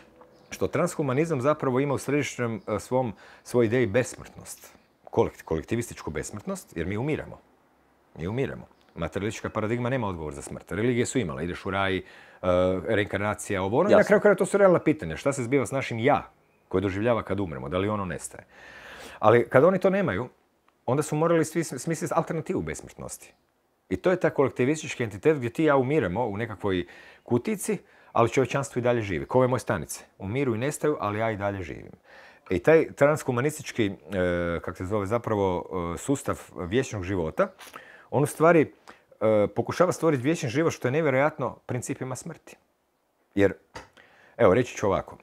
što transhumanizam zapravo ima u središnjem e, svom, svoj ideji besmrtnost. kolektivističku besmrtnost, jer mi umiramo. Mi umiramo. Materialistička paradigma nema odgovor za smrt. Religije su imale, ideš u raj, uh, reinkarnacija, ovo ono. I na kraju kada to su realna pitanja. Šta se zbiva s našim ja koje doživljava kad umremo? Da li ono nestaje? Ali kad oni to nemaju, onda su morali svi smisliti alternativu besmrtnosti. I to je taj kolektivistički entitet gdje ti ja umiremo u nekakvoj kutici, ali čovječanstvo i dalje živi. Ko je moje stanice? Umiru i nestaju, ali ja i dalje živim. I taj transhumanistički, e, kako se zove zapravo, e, sustav vječnog života, on u stvari e, pokušava stvoriti vječni život što je nevjerojatno principima smrti. Jer, evo, reći ću ovako.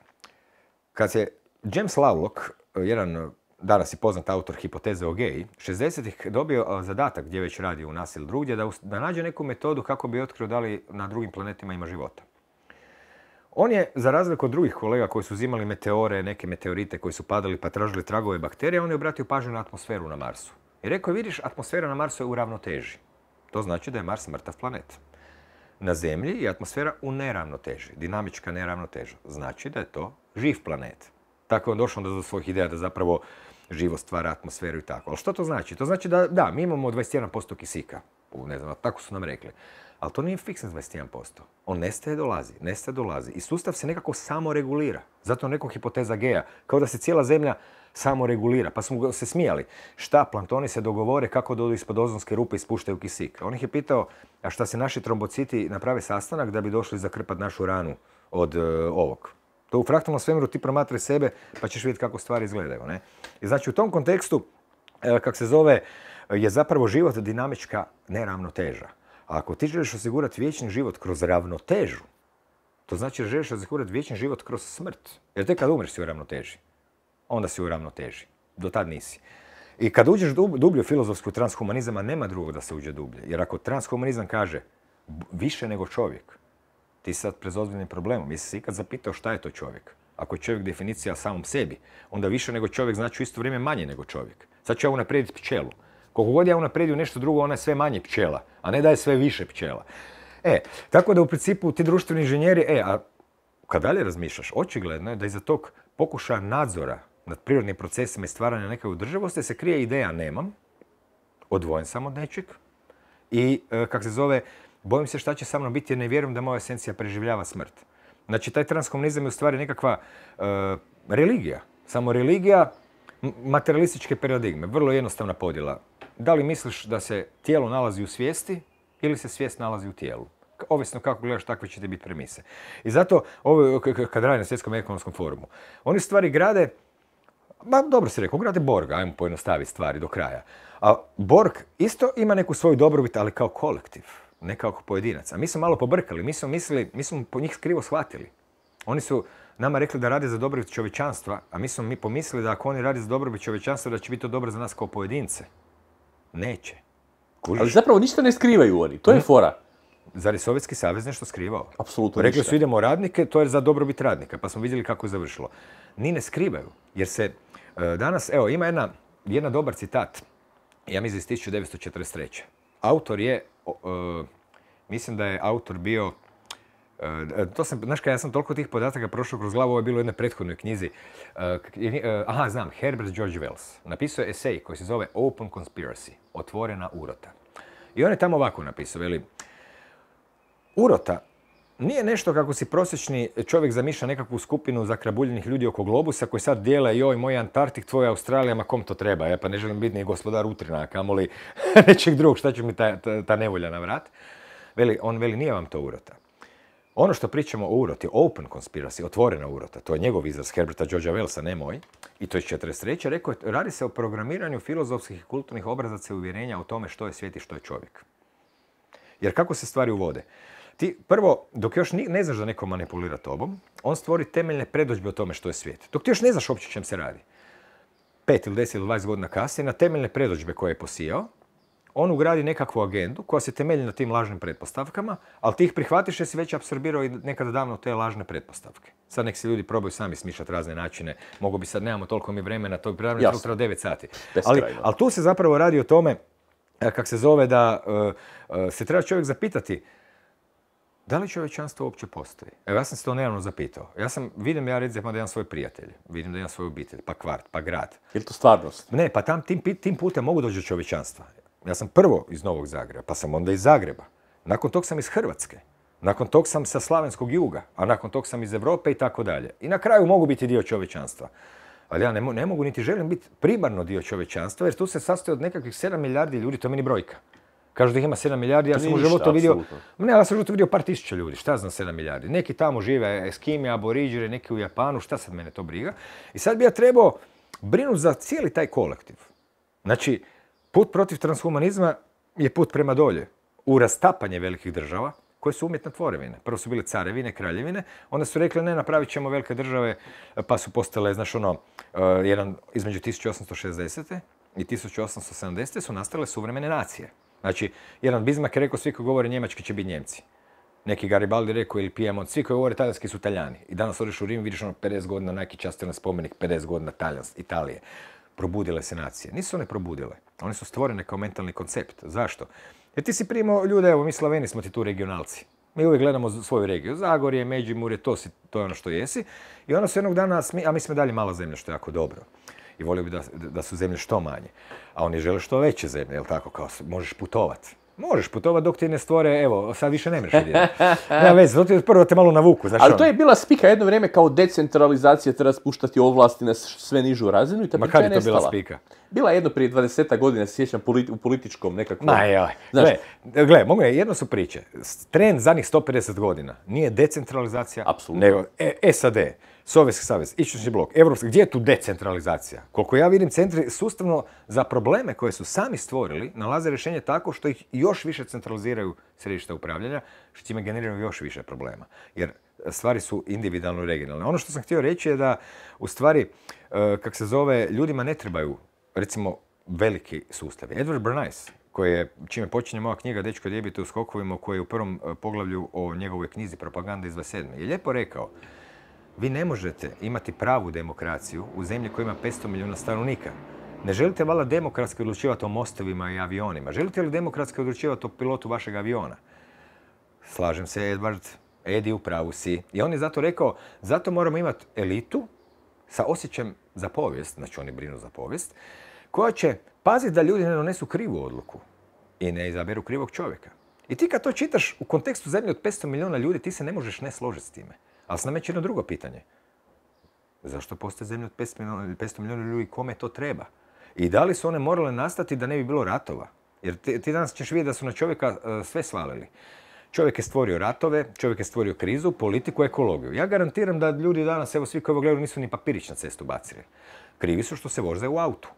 Kad se James Lovelock, jedan danas je poznat autor hipoteze o geji, 60-ih dobio zadatak gdje već radi u nas ili drugdje, da, da nađe neku metodu kako bi otkrio da li na drugim planetima ima života. On je, za razliku od drugih kolega koji su uzimali meteore, neke meteorite koji su padali pa tražili tragove bakterije, on je obratio pažnju na atmosferu na Marsu. I rekao je, vidiš, atmosfera na Marsu je u ravnoteži. To znači da je Mars mrtav planet. Na Zemlji je atmosfera u neravnoteži, dinamička neravnoteža. Znači da je to živ planet. Tako je on došao do svojih ideja da zapravo živo stvara atmosferu i tako. Ali što to znači? To znači da, da, mi imamo 21% kisika. Ne znam, tako su nam rekli. Ali to nije fiksno 21%. On nestaje, dolazi, nestaje, dolazi. I sustav se nekako samo regulira. Zato nekom hipoteza geja. Kao da se cijela zemlja samo regulira. Pa smo se smijali. Šta, plantoni se dogovore kako dodu ispod ozonske rupe i spuštaju kisik. On ih je pitao, a šta se naši trombociti naprave sastanak da bi došli zakrpati našu ranu od uh, ovog. To u fraktalnom svemiru ti promatraj sebe pa ćeš vidjeti kako stvari izgledaju. Ne? I znači u tom kontekstu, kak se zove, je zapravo život dinamička neravnoteža. A ako ti želiš osigurati vječni život kroz ravnotežu, to znači da želiš osigurati vječni život kroz smrt. Jer tek kad umreš si u ravnoteži. Onda si u ravnoteži. Do tad nisi. I kad uđeš dublje u filozofsku transhumanizama, nema drugog da se uđe dublje. Jer ako transhumanizam kaže više nego čovjek, ti sad pred ozbiljnim problemom. Jesi se ikad zapitao šta je to čovjek? Ako je čovjek definicija samom sebi, onda više nego čovjek znači u isto vrijeme manje nego čovjek. Sad ću ja unaprijediti pčelu. Koliko god ja unaprijedio nešto drugo, ona je sve manje pčela, a ne da je sve više pčela. E, tako da u principu ti društveni inženjeri, e, a kad dalje razmišljaš, očigledno je da iza tog pokušaja nadzora nad prirodnim procesima i stvaranja neke održivosti se krije ideja nemam, odvojen sam od nečeg i, e, kak se zove, bojim se šta će sa mnom biti jer ne vjerujem da moja esencija preživljava smrt. Znači, taj transkomunizam je u stvari nekakva e, religija. Samo religija materialističke paradigme. Vrlo jednostavna podjela. Da li misliš da se tijelo nalazi u svijesti ili se svijest nalazi u tijelu? Ovisno kako gledaš, takve će ti biti premise. I zato, ovo, kad radi na svjetskom ekonomskom forumu, oni stvari grade, ma dobro si rekao, grade Borg, ajmo pojednostaviti stvari do kraja. A Borg isto ima neku svoju dobrobit, ali kao kolektiv, ne kao pojedinac. A mi smo malo pobrkali, mi smo mislili, mi smo po njih krivo shvatili. Oni su nama rekli da rade za dobrobit čovječanstva, a mi smo mi pomislili da ako oni rade za dobrobit čovječanstva, da će biti to dobro za nas kao pojedince. Neće. Ali zapravo ništa ne skrivaju oni, to je fora. Zar je Sovjetski savez nešto skrivao? Apsolutno Rekli su idemo radnike, to je za dobrobit radnika, pa smo vidjeli kako je završilo. Ni ne skrivaju, jer se e, danas, evo, ima jedna, jedna dobar citat, ja mislim iz 1943. Autor je, e, mislim da je autor bio, e, to sam, znaš kaj, ja sam toliko tih podataka prošao kroz glavu, ovo je bilo u jednoj prethodnoj knjizi. aha, znam, Herbert George Wells. Napisao je esej koji se zove Open Conspiracy, otvorena urota. I on je tamo ovako napisao, veli, urota nije nešto kako si prosječni čovjek zamišlja nekakvu skupinu zakrabuljenih ljudi oko globusa koji sad dijele joj moj Antarktik, tvoj Australija, ma kom to treba, ja pa ne želim biti ni gospodar utrina, kamoli nečeg drugog, šta će mi ta, ta, nevolja na vrat. Veli, on veli, nije vam to urota. Ono što pričamo o uroti, open conspiracy, otvorena urota, to je njegov izraz Herberta Georgea Wellsa, ne moj, i to je 43. rekao je, radi se o programiranju filozofskih i kulturnih obrazaca i uvjerenja o tome što je svijet i što je čovjek. Jer kako se stvari uvode? Ti prvo, dok još ne znaš da neko manipulira tobom, on stvori temeljne predođbe o tome što je svijet. Dok ti još ne znaš uopće čem se radi. Pet ili deset ili dvadeset godina kasnije, na temeljne predođbe koje je posijao, on ugradi nekakvu agendu koja se temelji na tim lažnim pretpostavkama, ali ti ih prihvatiš jer si već apsorbirao i nekada davno te lažne pretpostavke. Sad nek si ljudi probaju sami smišljati razne načine. Mogu bi sad, nemamo toliko mi vremena, to bi pravno sutra 9 sati. Ali, ali tu se zapravo radi o tome, e, kak se zove, da e, e, se treba čovjek zapitati da li čovječanstvo uopće postoji? Evo, ja sam se to nedavno zapitao. Ja sam, vidim ja recimo da imam svoj prijatelj, vidim da imam svoju obitelj, pa kvart, pa grad. Je to stvarnost? Ne, pa tam, tim, tim putem mogu doći do čovječanstva. Ja sam prvo iz Novog Zagreba, pa sam onda iz Zagreba. Nakon tog sam iz Hrvatske. Nakon tog sam sa slavenskog juga, a nakon tog sam iz Europe i tako dalje. I na kraju mogu biti dio čovječanstva. Ali ja ne, ne mogu niti želim biti primarno dio čovječanstva, jer tu se sastoji od nekakvih 7 milijardi ljudi, to je meni brojka. Kažu da ih ima 7 milijardi, ja sam u životu vidio... Ne, ja sam u životu vidio par tisuća ljudi, šta znam 7 milijardi. Neki tamo žive, Eskimi, Aboriđere, neki u Japanu, šta sad mene to briga. I sad bi ja trebao brinuti za cijeli taj kolektiv. Znači, put protiv transhumanizma je put prema dolje. U rastapanje velikih država, koje su umjetne tvorevine. Prvo su bile carevine, kraljevine, onda su rekli ne, napravit ćemo velike države, pa su postale, znaš ono, eh, jedan između 1860. i 1870. su nastale suvremene nacije. Znači, jedan Bismarck je rekao, svi koji govore njemački će biti njemci. Neki Garibaldi rekao ili Piemont, svi koji govore talijanski su taljani. I danas odeš u Rim, vidiš ono 50 godina neki častiran spomenik, 50 godina Italije. Probudile se nacije. Nisu one probudile. One su stvorene kao mentalni koncept. Zašto? Jer ti si primao ljude, evo mi Slaveni smo ti tu regionalci. Mi uvijek gledamo svoju regiju. Zagorje, Međimurje, to, si, to je ono što jesi. I onda se jednog dana, a mi smo dalje mala zemlja, što je jako dobro i volio bi da, da su zemlje što manje. A oni žele što veće zemlje, jel tako, kao možeš putovati. Možeš putovati dok ti ne stvore, evo, sad više ne možeš vidjeti. Nema veze, to prvo te malo navuku, znaš Ali to ono. je bila spika jedno vrijeme kao decentralizacija, treba spuštati ovlasti na sve nižu razinu i ta Ma kad je to bila spika? Bila jedno prije 20 godina, se sjećam, u političkom nekakvom... Ma joj, gle, gle, mogu je, jedno su priče. Trend zadnjih 150 godina nije decentralizacija, Apsolutno. nego e, SAD. Sovjetski savez, Istočni blok, Evropski, gdje je tu decentralizacija? Koliko ja vidim, centri sustavno za probleme koje su sami stvorili nalaze rješenje tako što ih još više centraliziraju središta upravljanja, što time generiraju još više problema. Jer stvari su individualno i regionalne. Ono što sam htio reći je da, u stvari, e, kak se zove, ljudima ne trebaju, recimo, veliki sustavi. Edward Bernays, koji je, čime počinje moja knjiga Dečko djebite u skokovima, koji je u prvom e, poglavlju o njegovoj knjizi Propaganda iz 27. je lijepo rekao vi ne možete imati pravu demokraciju u zemlji koja ima 500 milijuna stanovnika. Ne želite valjda demokratski odlučivati o mostovima i avionima. Želite li demokratski odlučivati o pilotu vašeg aviona? Slažem se, Edward. Edi, u pravu si. I on je zato rekao, zato moramo imati elitu sa osjećajem za povijest, znači oni brinu za povijest, koja će paziti da ljudi ne donesu krivu odluku i ne izaberu krivog čovjeka. I ti kad to čitaš u kontekstu zemlje od 500 milijuna ljudi, ti se ne možeš ne složiti s time. Ali se nameće jedno drugo pitanje. Zašto postoje zemlje od 500 milijuna, 500 milijuna ljudi, kome to treba? I da li su one morale nastati da ne bi bilo ratova? Jer ti, ti danas ćeš vidjeti da su na čovjeka e, sve svalili. Čovjek je stvorio ratove, čovjek je stvorio krizu, politiku, ekologiju. Ja garantiram da ljudi danas, evo svi koji ovo gledaju, nisu ni papirić na cestu bacili. Krivi su što se voze u autu.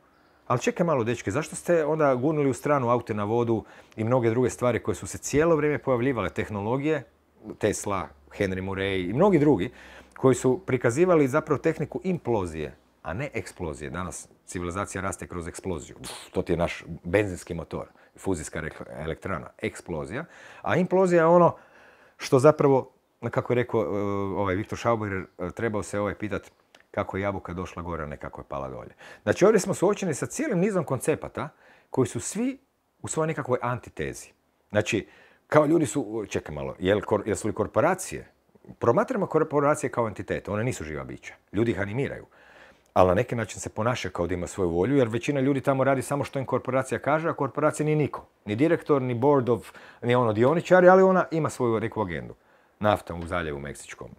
Ali čekaj malo, dečke, zašto ste onda gurnuli u stranu aute na vodu i mnoge druge stvari koje su se cijelo vrijeme pojavljivale, tehnologije, Tesla, Henry Murray i mnogi drugi, koji su prikazivali zapravo tehniku implozije, a ne eksplozije. Danas civilizacija raste kroz eksploziju. to ti je naš benzinski motor, fuzijska elektrana, eksplozija. A implozija je ono što zapravo, kako je rekao e, ovaj Viktor Schauber, e, trebao se ovaj pitati kako je jabuka došla gore, a ne kako je pala dolje. Znači ovdje smo suočeni sa cijelim nizom koncepata koji su svi u svojoj nekakvoj antitezi. Znači, kao ljudi su, čekaj malo, jesu li korporacije? Promatramo korporacije kao entitete, one nisu živa bića. Ljudi ih animiraju. Ali na neki način se ponaša kao da ima svoju volju, jer većina ljudi tamo radi samo što im korporacija kaže, a korporacija nije niko. Ni direktor, ni board of, ni ono dioničari, ali ona ima svoju neku agendu. Nafta u zaljevu Meksičkom,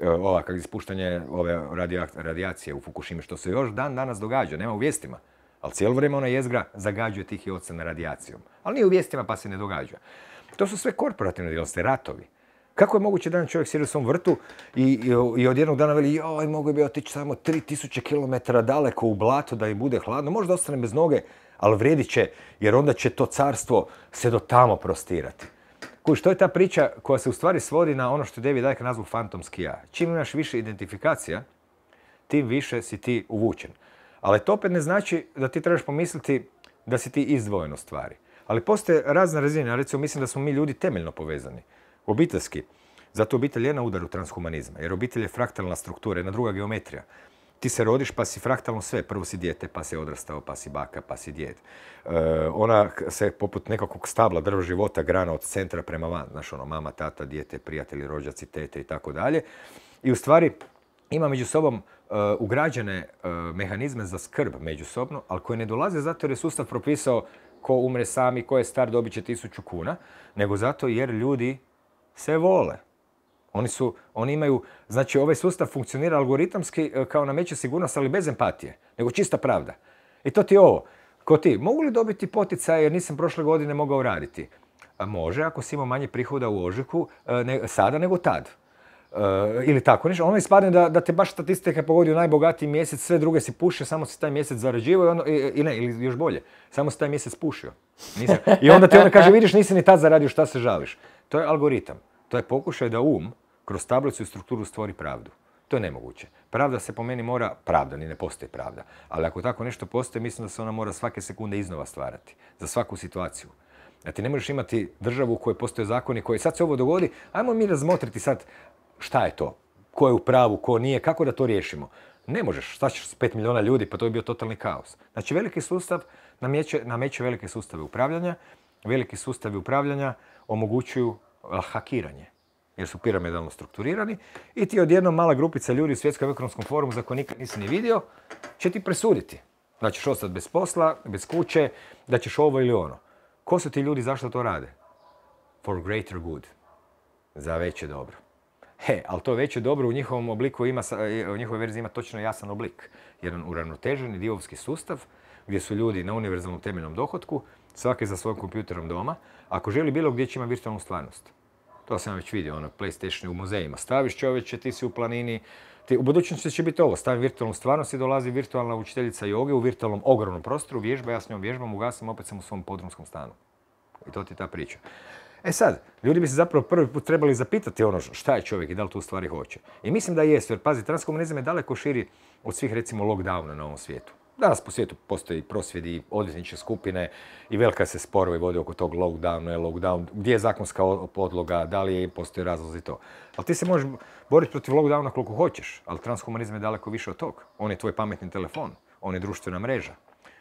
E, ova kak ispuštanje ove radijacije u Fukushima, što se još dan danas događa, nema u vijestima. Ali cijelo vrijeme ona jezgra zagađuje tih i ocena radijacijom. Ali nije u vijestima pa se ne događa. To su sve korporativne djelosti, ratovi. Kako je moguće da jedan čovjek sjedi u svom vrtu i, i, od jednog dana veli joj, mogu bi otići samo 3000 km daleko u blato da im bude hladno, možda ostane bez noge, ali vrijedit će, jer onda će to carstvo se do tamo prostirati. Kuš, to je ta priča koja se u stvari svodi na ono što David Icke nazvu fantomski ja. Čim imaš više identifikacija, tim više si ti uvučen. Ali to opet ne znači da ti trebaš pomisliti da si ti izdvojen stvari. Ali postoje razne razine, recimo mislim da smo mi ljudi temeljno povezani, obiteljski. Zato obitelj je na udaru transhumanizma, jer obitelj je fraktalna struktura, jedna druga geometrija ti se rodiš pa si fraktalno sve. Prvo si dijete, pa si odrastao, pa si baka, pa si djed. E, ona se poput nekakvog stabla drva života grana od centra prema van. Znaš ono, mama, tata, dijete, prijatelji, rođaci, tete i tako dalje. I u stvari ima među sobom e, ugrađene e, mehanizme za skrb međusobno, ali koje ne dolaze zato jer je sustav propisao ko umre sami, ko je star dobit će tisuću kuna, nego zato jer ljudi se vole. Oni, su, oni imaju, znači ovaj sustav funkcionira algoritamski e, kao nameće sigurnost, ali bez empatije, nego čista pravda. I to ti je ovo. Ko ti, mogu li dobiti poticaj jer nisam prošle godine mogao raditi? A može ako si imao manje prihoda u ožiku e, sada nego tad. E, ili tako nešto. Ono ispadne da, da te baš statistika pogodi u najbogatiji mjesec, sve druge si puše, samo si taj mjesec zarađivao i, ono, i, ne, ili još bolje, samo si taj mjesec pušio. I onda ti onda kaže, vidiš, nisi ni tad zaradio, šta se žališ. To je algoritam. To je pokušaj da um kroz tablicu i strukturu stvori pravdu. To je nemoguće. Pravda se po meni mora, pravda, ni ne postoji pravda. Ali ako tako nešto postoji, mislim da se ona mora svake sekunde iznova stvarati. Za svaku situaciju. Da ti ne možeš imati državu u kojoj postoje zakoni koji sad se ovo dogodi, ajmo mi razmotriti sad šta je to, ko je u pravu, ko nije, kako da to riješimo. Ne možeš, šta ćeš s pet milijuna ljudi, pa to bi bio totalni kaos. Znači veliki sustav nameće, nameće velike sustave upravljanja, veliki sustavi upravljanja omogućuju hakiranje jer su piramidalno strukturirani i ti odjednom mala grupica ljudi u svjetskom ekonomskom forumu za koje nikad nisi ni vidio će ti presuditi da ćeš ostati bez posla, bez kuće, da ćeš ovo ili ono. Ko su ti ljudi, zašto to rade? For greater good. Za veće dobro. He, ali to veće dobro u njihovom obliku ima, u njihovoj verziji ima točno jasan oblik. Jedan uravnoteženi divovski sustav gdje su ljudi na univerzalnom temeljnom dohotku, svaki za svojim kompjuterom doma. Ako želi bilo gdje će ima virtualnu stvarnost. To sam već vidio, ono, PlayStation u muzejima. Staviš čovječe, ti si u planini, ti, u budućnosti će biti ovo, stavim virtualnu stvarnost i dolazi virtualna učiteljica joge u virtualnom ogromnom prostoru, vježba, ja s njom vježbam, ugasim, opet sam u svom podrumskom stanu. I to ti je ta priča. E sad, ljudi bi se zapravo prvi put trebali zapitati ono šta je čovjek i da li tu stvari hoće. I mislim da jest, jer pazi, transkomunizam je daleko širi od svih recimo lockdowna na ovom svijetu. Danas po svijetu postoji prosvjedi, odvjetničke skupine i velika se sporovi vode oko tog lockdowna, ne lockdown, gdje je zakonska podloga, da li je, postoji razlozi to. Ali ti se možeš boriti protiv lockdowna koliko hoćeš, ali transhumanizam je daleko više od tog. On je tvoj pametni telefon, on je društvena mreža,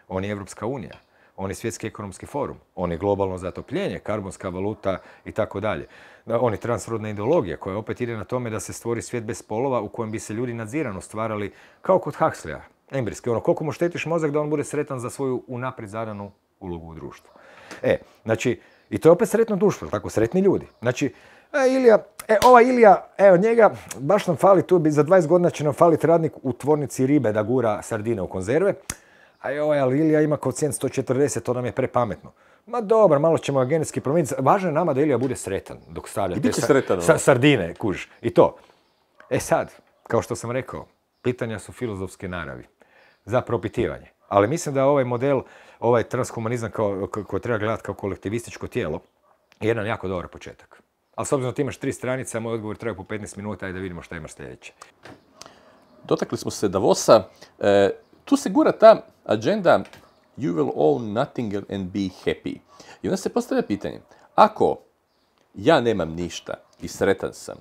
on je Evropska unija, on je svjetski ekonomski forum, on je globalno zatopljenje, karbonska valuta i tako dalje. On je transrodna ideologija koja opet ide na tome da se stvori svijet bez polova u kojem bi se ljudi nadzirano stvarali kao kod Huxleya, embrijski. Ono, koliko mu štetiš mozak da on bude sretan za svoju unaprijed zadanu ulogu u društvu. E, znači, i to je opet sretno društvo, tako, sretni ljudi. Znači, e, Ilija, e, ova Ilija, evo njega, baš nam fali tu, za 20 godina će nam faliti radnik u tvornici ribe da gura sardine u konzerve. A ovaj, ali Ilija ima kocijent 140, to nam je prepametno. Ma dobro, malo ćemo ga genetski promijeniti. Važno je nama da Ilija bude sretan dok stavlja te sretan, ono. sardine, kuž. I to. E sad, kao što sam rekao, pitanja su filozofske naravi za propitivanje. Ali mislim da ovaj model, ovaj transhumanizam kao, koji treba gledati kao kolektivističko tijelo, je jedan jako dobar početak. Ali s obzirom da ti imaš tri stranice, moj odgovor treba po 15 minuta i da vidimo šta imaš sljedeće. Dotakli smo se Davosa. E, tu se gura ta agenda you will own nothing and be happy. I onda se postavlja pitanje, ako ja nemam ništa i sretan sam,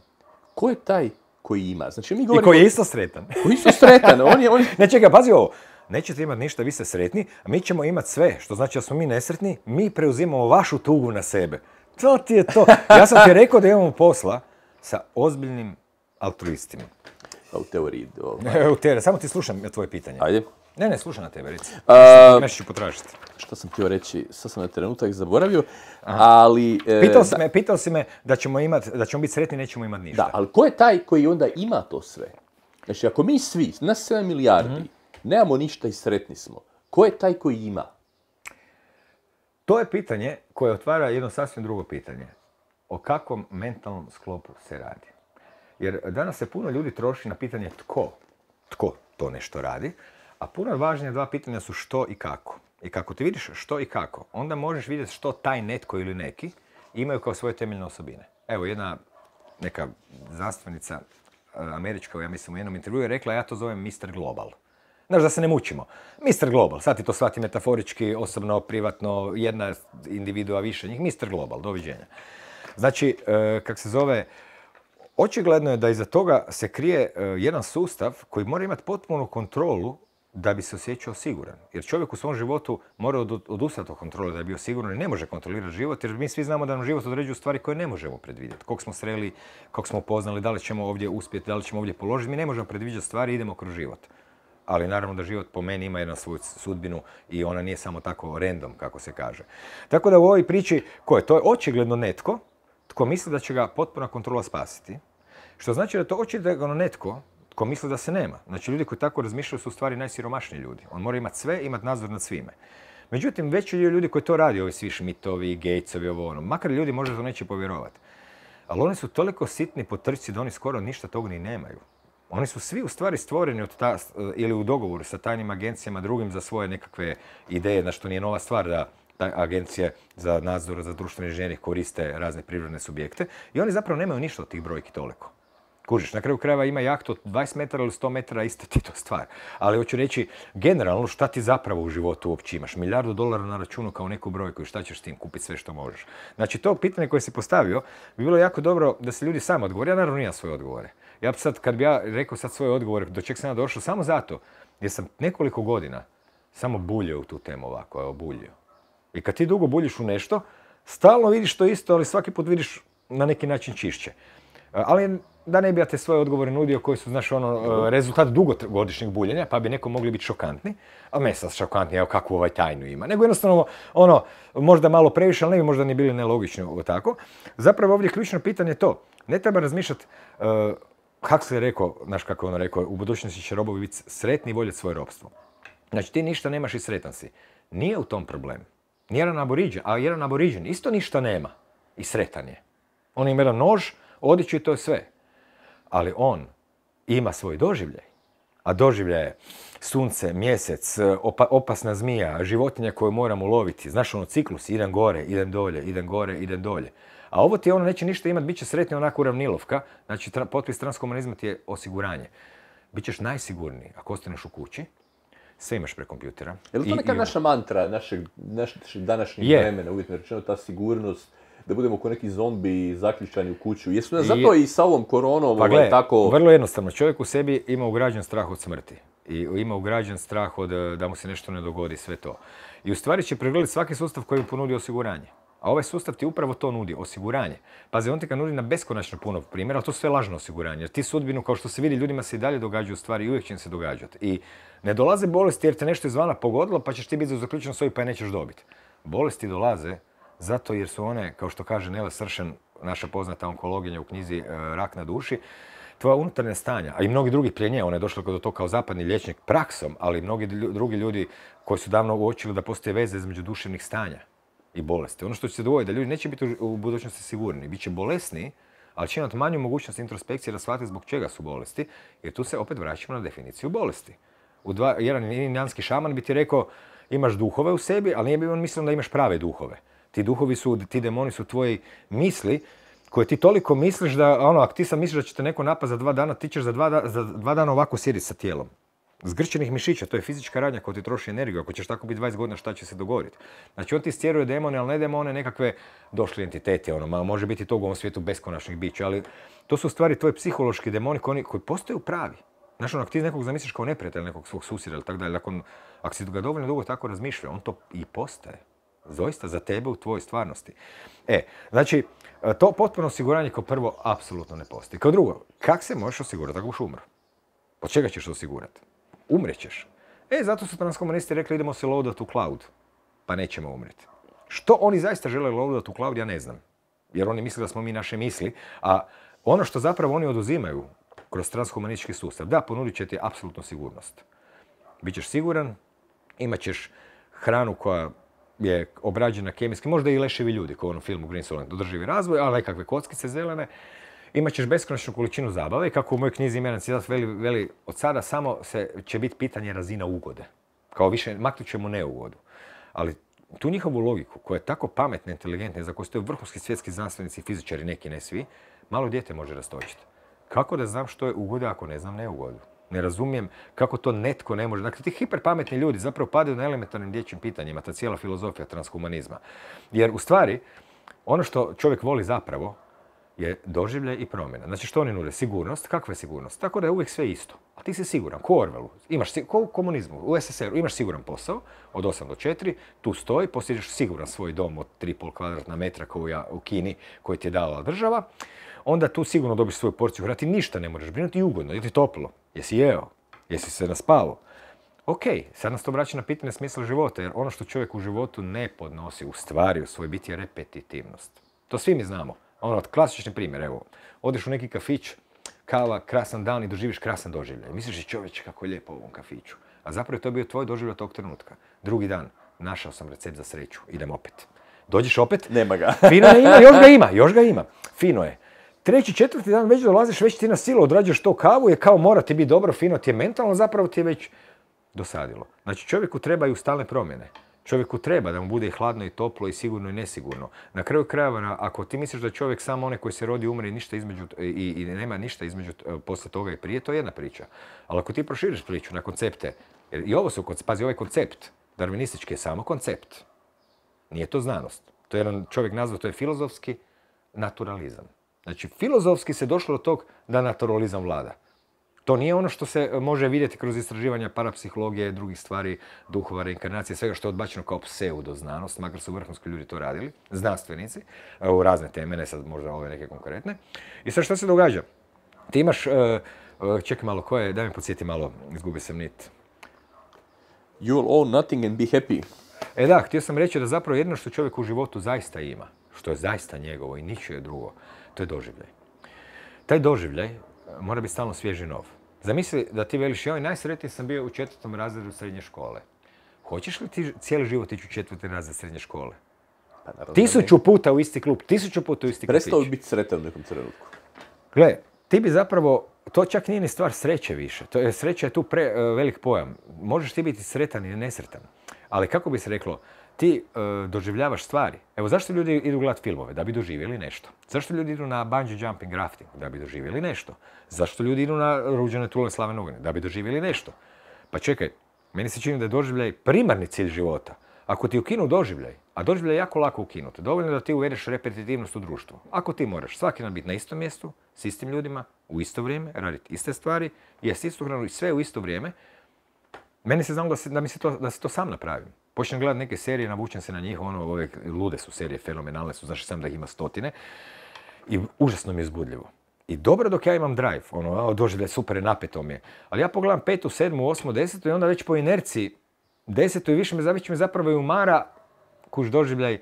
ko je taj koji ima? Znači, mi govorimo... I koji je isto sretan. Koji je isto sretan. On je, on... ne, čekaj, pazi ovo. Nećete imati ništa, vi ste sretni, a mi ćemo imati sve. Što znači da smo mi nesretni, mi preuzimamo vašu tugu na sebe. To ti je to. Ja sam ti rekao da imamo posla sa ozbiljnim altruistima. U teoriji. U teoriji. Samo ti slušam tvoje pitanje. Ajde. Ne, ne, slušam na tebe, reci. Nešto ću potražiti. Što sam htio reći, sad sam na trenutak zaboravio, ali... E, pitao, si me, pitao si me da ćemo, imat, da ćemo biti sretni, nećemo imati ništa. Da, ali ko je taj koji onda ima to sve? Znači, ako mi svi, nas 7 milijardi, mm nemamo ništa i sretni smo, ko je taj koji ima? To je pitanje koje otvara jedno sasvim drugo pitanje. O kakvom mentalnom sklopu se radi? Jer danas se puno ljudi troši na pitanje tko, tko to nešto radi, a puno važnije dva pitanja su što i kako. I kako ti vidiš što i kako, onda možeš vidjeti što taj netko ili neki imaju kao svoje temeljne osobine. Evo, jedna neka znanstvenica e, američka, ja mislim u jednom intervju je rekla, ja to zovem Mr. Global. Znaš, da se ne mučimo. Mr. Global, sad ti to shvati metaforički, osobno, privatno, jedna individua više njih. Mr. Global, doviđenja. Znači, e, kak se zove, očigledno je da iza toga se krije e, jedan sustav koji mora imati potpunu kontrolu da bi se osjećao siguran. Jer čovjek u svom životu mora odustati od kontrole da bi bio siguran i ne može kontrolirati život, jer mi svi znamo da nam život određuju stvari koje ne možemo predvidjeti. Koliko smo sreli, koliko smo upoznali, da li ćemo ovdje uspjeti, da li ćemo ovdje položiti, mi ne možemo predviđati stvari, idemo kroz život. Ali naravno da život po meni ima jednu svoju sudbinu i ona nije samo tako random, kako se kaže. Tako da u ovoj priči, ko je? To je očigledno netko tko misli da će ga potpuna kontrola spasiti. Što znači da to očigledno netko ko misli da se nema. Znači ljudi koji tako razmišljaju su u stvari najsiromašniji ljudi. On mora imati sve, imati nadzor nad svime. Međutim, veći ljudi koji to radi, ovi svi Schmidtovi, Gatesovi, ovo ono, makar ljudi možda to neće povjerovati. Ali oni su toliko sitni po trci da oni skoro ništa tog ni nemaju. Oni su svi u stvari stvoreni od ta, ili u dogovoru sa tajnim agencijama drugim za svoje nekakve ideje, znači to nije nova stvar da agencije za nadzor za društveni inženjeri koriste razne prirodne subjekte i oni zapravo nemaju ništa od tih brojki toliko. Kužiš, na kraju krajeva ima jahtu od 20 metara ili 100 metara, ista ti to stvar. Ali hoću reći, generalno, šta ti zapravo u životu uopće imaš? Milijardu dolara na računu kao neku brojku i šta ćeš s tim kupiti sve što možeš? Znači, to pitanje koje si postavio bi bilo jako dobro da se ljudi sami odgovore. Ja naravno nijem svoje odgovore. Ja sad, kad bi ja rekao sad svoje odgovore, do čeg sam ja došao, samo zato, jer sam nekoliko godina samo buljio u tu temu ovako, evo, buljio. I kad ti dugo buljiš u nešto, stalno vidiš to isto, ali svaki put vidiš na neki način čišće. Ali da ne bi ja te svoje odgovore nudio koji su, znaš, ono, e, rezultat dugogodišnjeg buljenja, pa bi neko mogli biti šokantni, a ne sad šokantni, evo kakvu ovaj tajnu ima, nego jednostavno, ono, možda malo previše, ali ne bi možda ni bili nelogično tako. Zapravo ovdje ključno pitanje je to, ne treba razmišljati, uh, kako se je rekao, znaš kako ono rekao, u budućnosti će robovi biti sretni i voljeti svoje robstvo. Znači ti ništa nemaš i sretan si. Nije u tom problem. Nijedan aboriđen, a jedan aboriđen isto ništa nema i sretan je. On ima jedan nož, odiću i to je sve ali on ima svoj doživljaj. A doživljaj je sunce, mjesec, opasna zmija, životinja koju moramo loviti. Znaš ono ciklus, idem gore, idem dolje, idem gore, idem dolje. A ovo ti ono neće ništa imati, bit će sretni onako uravnilovka. Znači, potpis transhumanizma ti je osiguranje. Bićeš najsigurniji ako ostaneš u kući, sve imaš pre kompjutera. Je li to neka naša mantra našeg, današnjeg vremena, uvjetno rečeno, ta sigurnost, da budemo ko neki zombi zaključani u kuću. Jesu nas zato i sa ovom koronom pa ovaj, tako... Vrlo jednostavno, čovjek u sebi ima ugrađen strah od smrti. I ima ugrađen strah od e, da mu se nešto ne dogodi, sve to. I u stvari će pregledati svaki sustav koji mu ponudi osiguranje. A ovaj sustav ti upravo to nudi, osiguranje. Pazi, on ti ga nudi na beskonačno puno primjera, ali to sve lažno osiguranje. Jer ti sudbinu, kao što se vidi, ljudima se i dalje događaju stvari i uvijek će im se događati. I ne dolaze bolesti jer te nešto izvana pogodilo, pa ćeš ti biti zaključen svoj pa je nećeš dobiti. Bolesti dolaze zato jer su one, kao što kaže Nela Sršen, naša poznata onkologinja u knjizi e, Rak na duši, tvoja unutarnja stanja, a i mnogi drugi prije nje, ona je došla do to kao zapadni liječnik praksom, ali mnogi drugi ljudi koji su davno uočili da postoje veze između duševnih stanja i bolesti. Ono što će se dogoditi, da ljudi neće biti u budućnosti sigurni, bit će bolesni, ali će imati manju mogućnost introspekcije da shvati zbog čega su bolesti, jer tu se opet vraćamo na definiciju bolesti. U dva, jedan indijanski šaman bi ti rekao imaš duhove u sebi, ali nije bi on mislio da imaš prave duhove. Ti duhovi su, ti demoni su tvoji misli koje ti toliko misliš da, ono, ako ti sam misliš da će te neko napad za dva dana, ti ćeš za dva, za dva dana ovako sjediti sa tijelom. Zgrčenih mišića, to je fizička radnja koja ti troši energiju. Ako ćeš tako biti 20 godina, šta će se dogoditi? Znači, on ti stjeruje demone, ali ne demone, nekakve došli entiteti, ono, može biti to u ovom svijetu beskonačnih bića, ali to su stvari tvoji psihološki demoni koji, koji postaju pravi. Znači, ono, ako ti nekog zamisliš kao neprijatelj nekog svog susjeda ili tako dalje, ako, ako si ga dovoljno dugo tako razmišlja, on to i postaje. Zoista za tebe u tvojoj stvarnosti. E, znači, to potpuno osiguranje kao prvo apsolutno ne postoji. Kao drugo, kak se možeš osigurati ako buš umro? Od čega ćeš osigurati? Umrećeš. E, zato su transkomanisti rekli idemo se loadati u cloud, pa nećemo umreti. Što oni zaista žele loadati u cloud, ja ne znam. Jer oni misle da smo mi naše misli, a ono što zapravo oni oduzimaju kroz transhumanistički sustav, da, ponudit će ti apsolutnu sigurnost. Bićeš siguran, imat ćeš hranu koja je obrađena kemijski, možda i leševi ljudi, kao u onom filmu Green Solent, održivi razvoj, ali nekakve kockice zelene. Imaćeš beskonačnu količinu zabave kako u mojoj knjizi ima jedan veli, veli, od sada samo se, će biti pitanje razina ugode. Kao više, maknut ćemo neugodu. Ali tu njihovu logiku, koja je tako pametna, inteligentna, za koju stoje vrhunski svjetski znanstvenici, fizičari, neki ne svi, malo dijete može rastočiti. Kako da znam što je ugoda ako ne znam neugodu? Ne razumijem kako to netko ne može. Dakle, ti hiperpametni ljudi zapravo padaju na elementarnim dječjim pitanjima, ta cijela filozofija transhumanizma. Jer u stvari, ono što čovjek voli zapravo je doživljaj i promjena. Znači što oni nude? Sigurnost. Kakva je sigurnost? Tako da je uvijek sve isto. A ti si siguran. Ko Orwellu. Imaš, ko u komunizmu, u SSR-u imaš siguran posao od 8 do 4, tu stoji, posjeđaš siguran svoj dom od 3,5 kvadratna metra koji u Kini koji ti je dala država onda tu sigurno dobiš svoju porciju hrati, ništa ne možeš brinuti i ugodno, je ti toplo, jesi jeo, jesi se naspavao. Ok, sad nas to vraća na pitanje smisla života, jer ono što čovjek u životu ne podnosi u stvari, u svoj biti je repetitivnost. To svi mi znamo. Ono, klasični primjer, evo, odeš u neki kafić, kava, krasan dan i doživiš krasan doživljaj. Misliš i kako je lijepo u ovom kafiću. A zapravo je to bio tvoj doživljaj tog trenutka. Drugi dan, našao sam recept za sreću, idem opet. Dođeš opet? Nema ga. Fino ima, još ga ima, još ga ima. Fino je treći, četvrti dan već dolaziš, već ti na silu odrađuješ to kavu, je kao mora ti biti dobro, fino ti je mentalno, zapravo ti je već dosadilo. Znači čovjeku trebaju stalne promjene. Čovjeku treba da mu bude i hladno i toplo i sigurno i nesigurno. Na kraju krajeva, ako ti misliš da čovjek samo onaj koji se rodi umre i, ništa između, i, i nema ništa između e, poslije toga i prije, to je jedna priča. Ali ako ti proširiš priču na koncepte, jer i ovo su, pazi, ovaj koncept, darwinistički je samo koncept. Nije to znanost. To je jedan čovjek nazvao, to je filozofski naturalizam. Znači, filozofski se došlo do tog da naturalizam vlada. To nije ono što se može vidjeti kroz istraživanja parapsihologije, drugih stvari, duhova, reinkarnacije, svega što je odbačeno kao pseudoznanost, makar su vrhunski ljudi to radili, znanstvenici, u razne teme, ne sad možda ove neke konkretne. I sad što se događa? Ti imaš, e, e, čekaj malo, ko je, daj mi podsjeti malo, izgubi sam nit. You will own nothing and be happy. E da, htio sam reći da zapravo jedno što čovjek u životu zaista ima, što je zaista njegovo i ničije drugo, to je doživljaj. Taj doživljaj mora biti stalno svježi nov. Zamisli da ti veliš, joj, najsretniji sam bio u četvrtom razredu srednje škole. Hoćeš li ti cijeli život ići u četvrti razred srednje škole? Pa, tisuću puta u isti klub, tisuću puta u isti klub. Prestao biti sretan u nekom trenutku. Gle, ti bi zapravo, to čak nije ni stvar sreće više. To je, sreća je tu pre, e, velik pojam. Možeš ti biti sretan ili nesretan. Ali kako bi se reklo, ti e, doživljavaš stvari. Evo, zašto ljudi idu gledati filmove? Da bi doživjeli nešto. Zašto ljudi idu na bungee jumping rafting? Da bi doživjeli nešto. Zašto ljudi idu na ruđene tule slave nogine? Da bi doživjeli nešto. Pa čekaj, meni se čini da je doživljaj primarni cilj života. Ako ti ukinu doživljaj, a doživljaj je jako lako ukinuti, dovoljno da ti uvedeš repetitivnost u društvo. Ako ti moraš svaki dan biti na istom mjestu, s istim ljudima, u isto vrijeme, raditi iste stvari, jesti istu hranu i sve u isto vrijeme, Meni se znalo da, se, da, mi se to, da se to sam napravim. Počnem gledati neke serije, navučem se na njih, ono, ove lude su serije, fenomenalne su, znaš sam da ih ima stotine. I užasno mi je zbudljivo. I dobro dok ja imam drive, ono, a, doživljaj super je napeto mi je. Ali ja pogledam petu, sedmu, osmu, desetu i onda već po inerciji desetu i više me, već me zapravo i umara, kuž doživljaj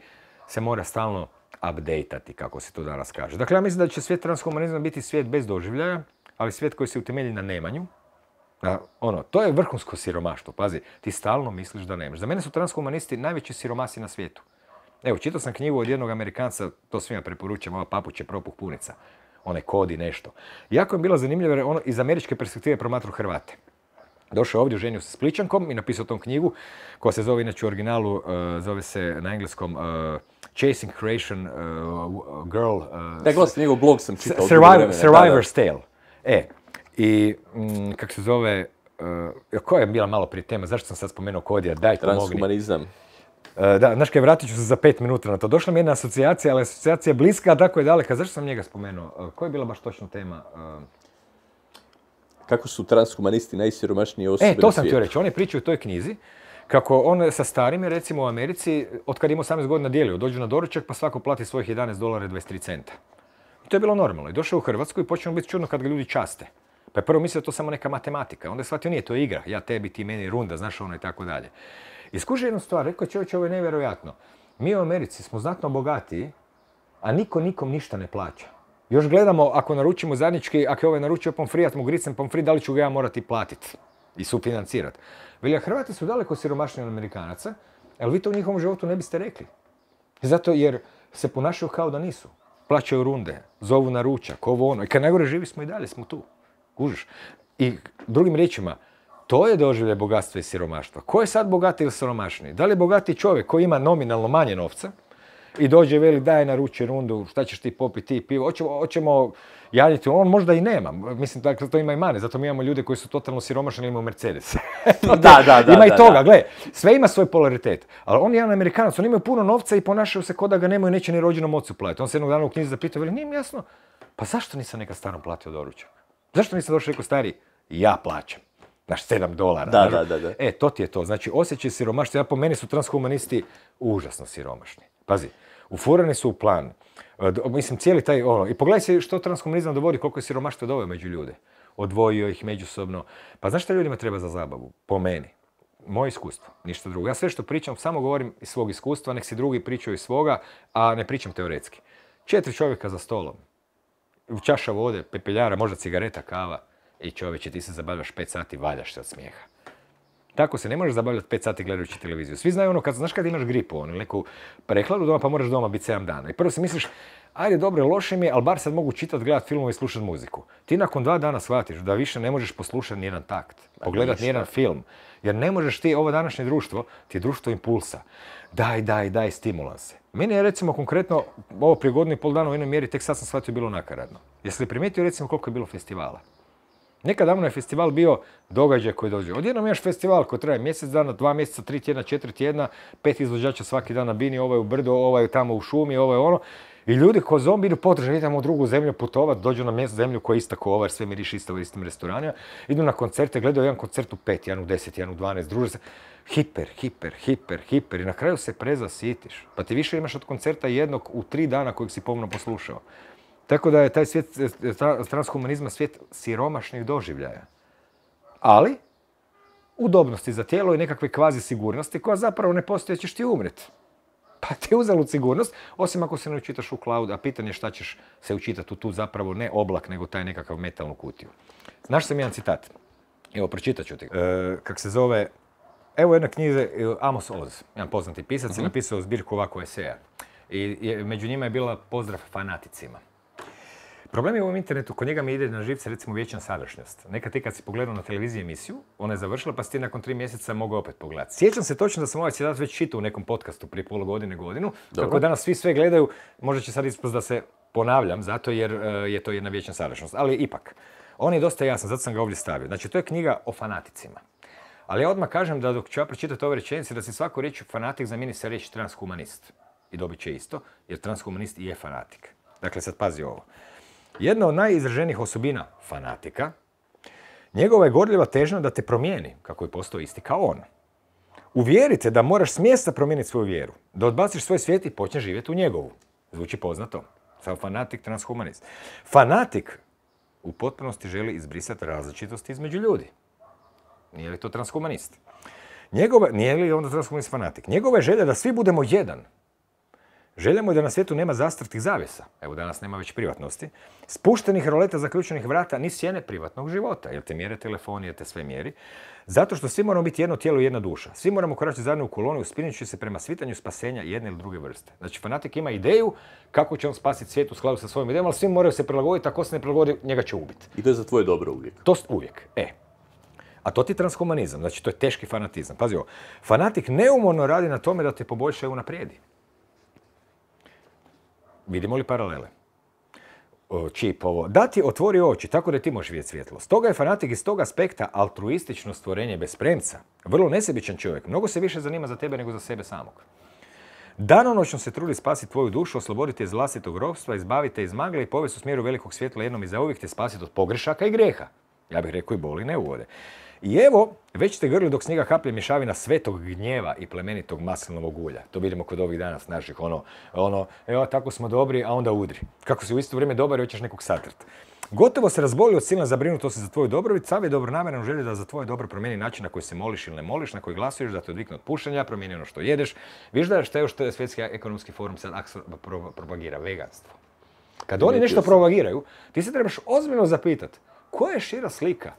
se mora stalno updateati, kako se to danas kaže. Dakle, ja mislim da će svijet transhumanizma biti svijet bez doživljaja, ali svijet koji se utemelji na nemanju. A, ono, to je vrhunsko siromaštvo, pazi, ti stalno misliš da nemaš. Za mene su transhumanisti najveći siromasi na svijetu. Evo, čitao sam knjigu od jednog Amerikanca, to svima preporučujem, ova papuće propuh punica. Onaj kodi nešto. Jako je bila zanimljiva jer ono iz američke perspektive promatru Hrvate. Došao ovdje, ženio se s Pličankom i napisao tom knjigu koja se zove inače u originalu, uh, zove se na engleskom uh, Chasing Creation uh, Girl. Uh, Ja glas njegov blog sam čitao. Survivor, da, da. Survivor's Tale. E, i mm, kako se zove, uh, koja je bila malo prije tema, zašto sam sad spomenuo Kodija, daj pomogni. Transhumanizam. Uh, da, znaš kaj, vratit ću se za pet minuta na to. Došla mi jedna asocijacija, ali asocijacija je bliska, a tako je daleka. Zašto sam njega spomenuo? Uh, koja je bila baš točno tema? Kako su transhumanisti najsiromašnije osobe E, to sam htio reći. Oni pričaju u toj knjizi kako on sa starima, recimo u Americi, od kad ima 18 godina dijelio, dođu na doručak pa svako plati svojih 11 dolara i 23 centa. I to je bilo normalno. I došao u Hrvatsku i počeo biti čudno kad ga ljudi časte. Pa je prvo mislio da to samo neka matematika. Onda je shvatio nije, to igra. Ja tebi, ti meni, runda, znaš ono i tako dalje. I skuži jednu stvar, rekao je čovječe, ovo je nevjerojatno. Mi u Americi smo znatno bogatiji, a niko nikom ništa ne plaća. Još gledamo, ako naručimo zajednički, ako je ovaj naručio pomfrijat mu gricem pomfri, da li ću ga ja morati platiti i sufinancirati. Veli, a Hrvati su daleko siromašniji od Amerikanaca, ali vi to u njihovom životu ne biste rekli. Zato jer se ponašaju kao da nisu. Plaćaju runde, zovu na ručak, ovo ono. I kad najgore živi smo i dalje, smo tu. Kužiš? I drugim riječima, to je doživljaj bogatstva i siromaštva. Ko je sad bogatiji ili siromašniji? Da li je bogatiji čovjek koji ima nominalno manje novca i dođe i veli daj naruči rundu, šta ćeš ti popiti, ti pivo, hoćemo, hoćemo jaditi, on možda i nema. Mislim, dakle, to ima i mane, zato mi imamo ljude koji su totalno siromašni ili imaju Mercedes. Da, da, da, ima i da, toga, da. gle, sve ima svoj polaritet. Ali on je jedan Amerikanac, oni imaju puno novca i ponašaju se kao da ga nemaju neće ni rođenom ocu platiti. On se jednog dana u knjizi zapitao, veli, nije mi jasno, pa zašto nisam neka starom platio doručak? Zašto nisam došao rekao stari, ja plaćam. Znaš, 7 dolara. Da, da, da, da. E, to ti je to. Znači, osjećaj siromaštva. Ja po meni su transhumanisti užasno siromašni. Pazi, ufurani su u plan. E, Mislim, cijeli taj, ono, i pogledaj se što transhumanizam dovodi, koliko je siromaštva doveo među ljude. Odvojio ih međusobno. Pa znaš šta ljudima treba za zabavu? Po meni. Moje iskustvo, ništa drugo. Ja sve što pričam, samo govorim iz svog iskustva, nek si drugi pričaju iz svoga, a ne pričam teoretski. Četiri čovjeka za stolom, čaša vode, pepeljara, možda cigareta, kava. I čovječe, ti se zabavljaš pet sati, valjaš se od smijeha. Tako se ne možeš zabavljati pet sati gledajući televiziju. Svi znaju ono, kad, znaš kad imaš gripu, ono, neku prehladu doma, pa moraš doma biti 7 dana. I prvo si misliš, ajde dobro, loše mi je, ali bar sad mogu čitati, gledati filmove i slušati muziku. Ti nakon dva dana shvatiš da više ne možeš poslušati nijedan takt, pogledati nijedan film. Jer ne možeš ti, ovo današnje društvo, ti je društvo impulsa. Daj, daj, daj, stimulanse. Meni je recimo konkretno, ovo prije godinu i pol dana u jednoj mjeri, tek sad sam shvatio bilo nakaradno. Jesi li primijetio recimo koliko je bilo festivala? Nekad davno je festival bio događaj koji dođe. Odjednom imaš festival koji traje mjesec dana, dva mjeseca, tri tjedna, četiri tjedna, pet izvođača svaki dan na bini, ovaj u brdo, ovaj tamo u šumi, ovaj ono. I ljudi ko zombi idu potraže, idemo u drugu zemlju putovat, dođu na mjesto zemlju koja je ista ko ova, jer sve miriši isto u istim restoranima, idu na koncerte, gledaju jedan koncert u pet, jedan u deset, jedan u dvanaest, druže se. Hiper, hiper, hiper, hiper i na kraju se prezasitiš. Pa ti više imaš od koncerta jednog u tri dana kojeg si pomno poslušao. Tako da je taj svijet tra- transhumanizma svijet siromašnih doživljaja. Ali, udobnosti za tijelo i nekakve kvazi sigurnosti koja zapravo ne postoji, ćeš ti umret. Pa ti je uzelo sigurnost, osim ako se ne učitaš u cloud, a pitanje je šta ćeš se učitati u tu zapravo ne oblak, nego taj nekakav metalnu kutiju. Znaš sam jedan citat, evo pročitat ću ti. E, kak se zove, evo jedna knjiga, e, Amos Oz, jedan poznati pisac, je napisao zbirku ovako eseja. I je- među njima je bila pozdrav fanaticima. Problem je u ovom internetu, kod njega mi ide na živce recimo vječna sadašnjost. Nekad ti kad si pogledao na televiziji emisiju, ona je završila pa si ti nakon tri mjeseca mogao opet pogledati. Sjećam se točno da sam ovaj citat već čitao u nekom podcastu prije pola godine, godinu. Kako danas svi sve gledaju, možda će sad ispast da se ponavljam, zato jer e, je to jedna vječna sadašnjost. Ali ipak, on je dosta jasan, zato sam ga ovdje stavio. Znači, to je knjiga o fanaticima. Ali ja odmah kažem da dok ću ja pročitati ove rečenice, da se svako riječ fanatik zamijeni sa riječ transhumanist. I dobit će isto, jer transhumanist i je fanatik. Dakle, sad pazi ovo. Jedna od najizraženijih osobina fanatika Njegova je gorljiva težnja da te promijeni, kako je postao isti kao on. Uvjerite da moraš s mjesta promijeniti svoju vjeru, da odbaciš svoj svijet i počneš živjeti u njegovu. Zvuči poznato. Sam fanatik, transhumanist. Fanatik u potpunosti želi izbrisati različitosti između ljudi. Nije li to transhumanist? Njegova, nije li onda transhumanist fanatik? Njegova je želja da svi budemo jedan. Želja mu je da na svijetu nema zastrtih zavjesa. Evo danas nema već privatnosti. Spuštenih roleta zaključenih vrata ni sjene privatnog života. Jer te mjere telefoni, jer te sve mjeri. Zato što svi moramo biti jedno tijelo i jedna duša. Svi moramo koračiti zajedno u kolonu uspinjući se prema svitanju spasenja jedne ili druge vrste. Znači, fanatik ima ideju kako će on spasiti svijet u skladu sa svojim idejama, ali svi moraju se prilagoditi, ako se ne prilagodi, njega će ubiti. I to je za tvoje dobro uvijek. To uvijek. E. A to ti je transhumanizam, znači to je teški fanatizam. Pazi ovo, fanatik neumorno radi na tome da te poboljša i unaprijedi. Vidimo li paralele? čip ovo. Da ti otvori oči, tako da ti možeš vidjeti svjetlo. Stoga je fanatik iz tog aspekta altruistično stvorenje bez premca. Vrlo nesebičan čovjek. Mnogo se više zanima za tebe nego za sebe samog. Danonoćno se trudi spasiti tvoju dušu, osloboditi iz vlastitog ropstva, izbaviti iz magle i povesti u smjeru velikog svjetla jednom i zauvijek te spasiti od pogrešaka i greha. Ja bih rekao i boli ne uvode. I evo, već ste grli dok snijega haplje mješavina svetog gnjeva i plemenitog maslinovog ulja. To vidimo kod ovih danas naših, ono, ono, evo, tako smo dobri, a onda udri. Kako si u isto vrijeme dobar i hoćeš nekog satrt. Gotovo se razboli od silne zabrinutosti za tvoju dobrobit, sav je dobronamjeran želje da za tvoje dobro promijeni način na koji se moliš ili ne moliš, na koji glasuješ, da te odvikne od pušenja, promijeni ono što jedeš. Viš da što je što je svjetski ekonomski forum sad propagira veganstvo. Kad oni nešto propagiraju, ti se trebaš ozbiljno zapitati, koja je šira slika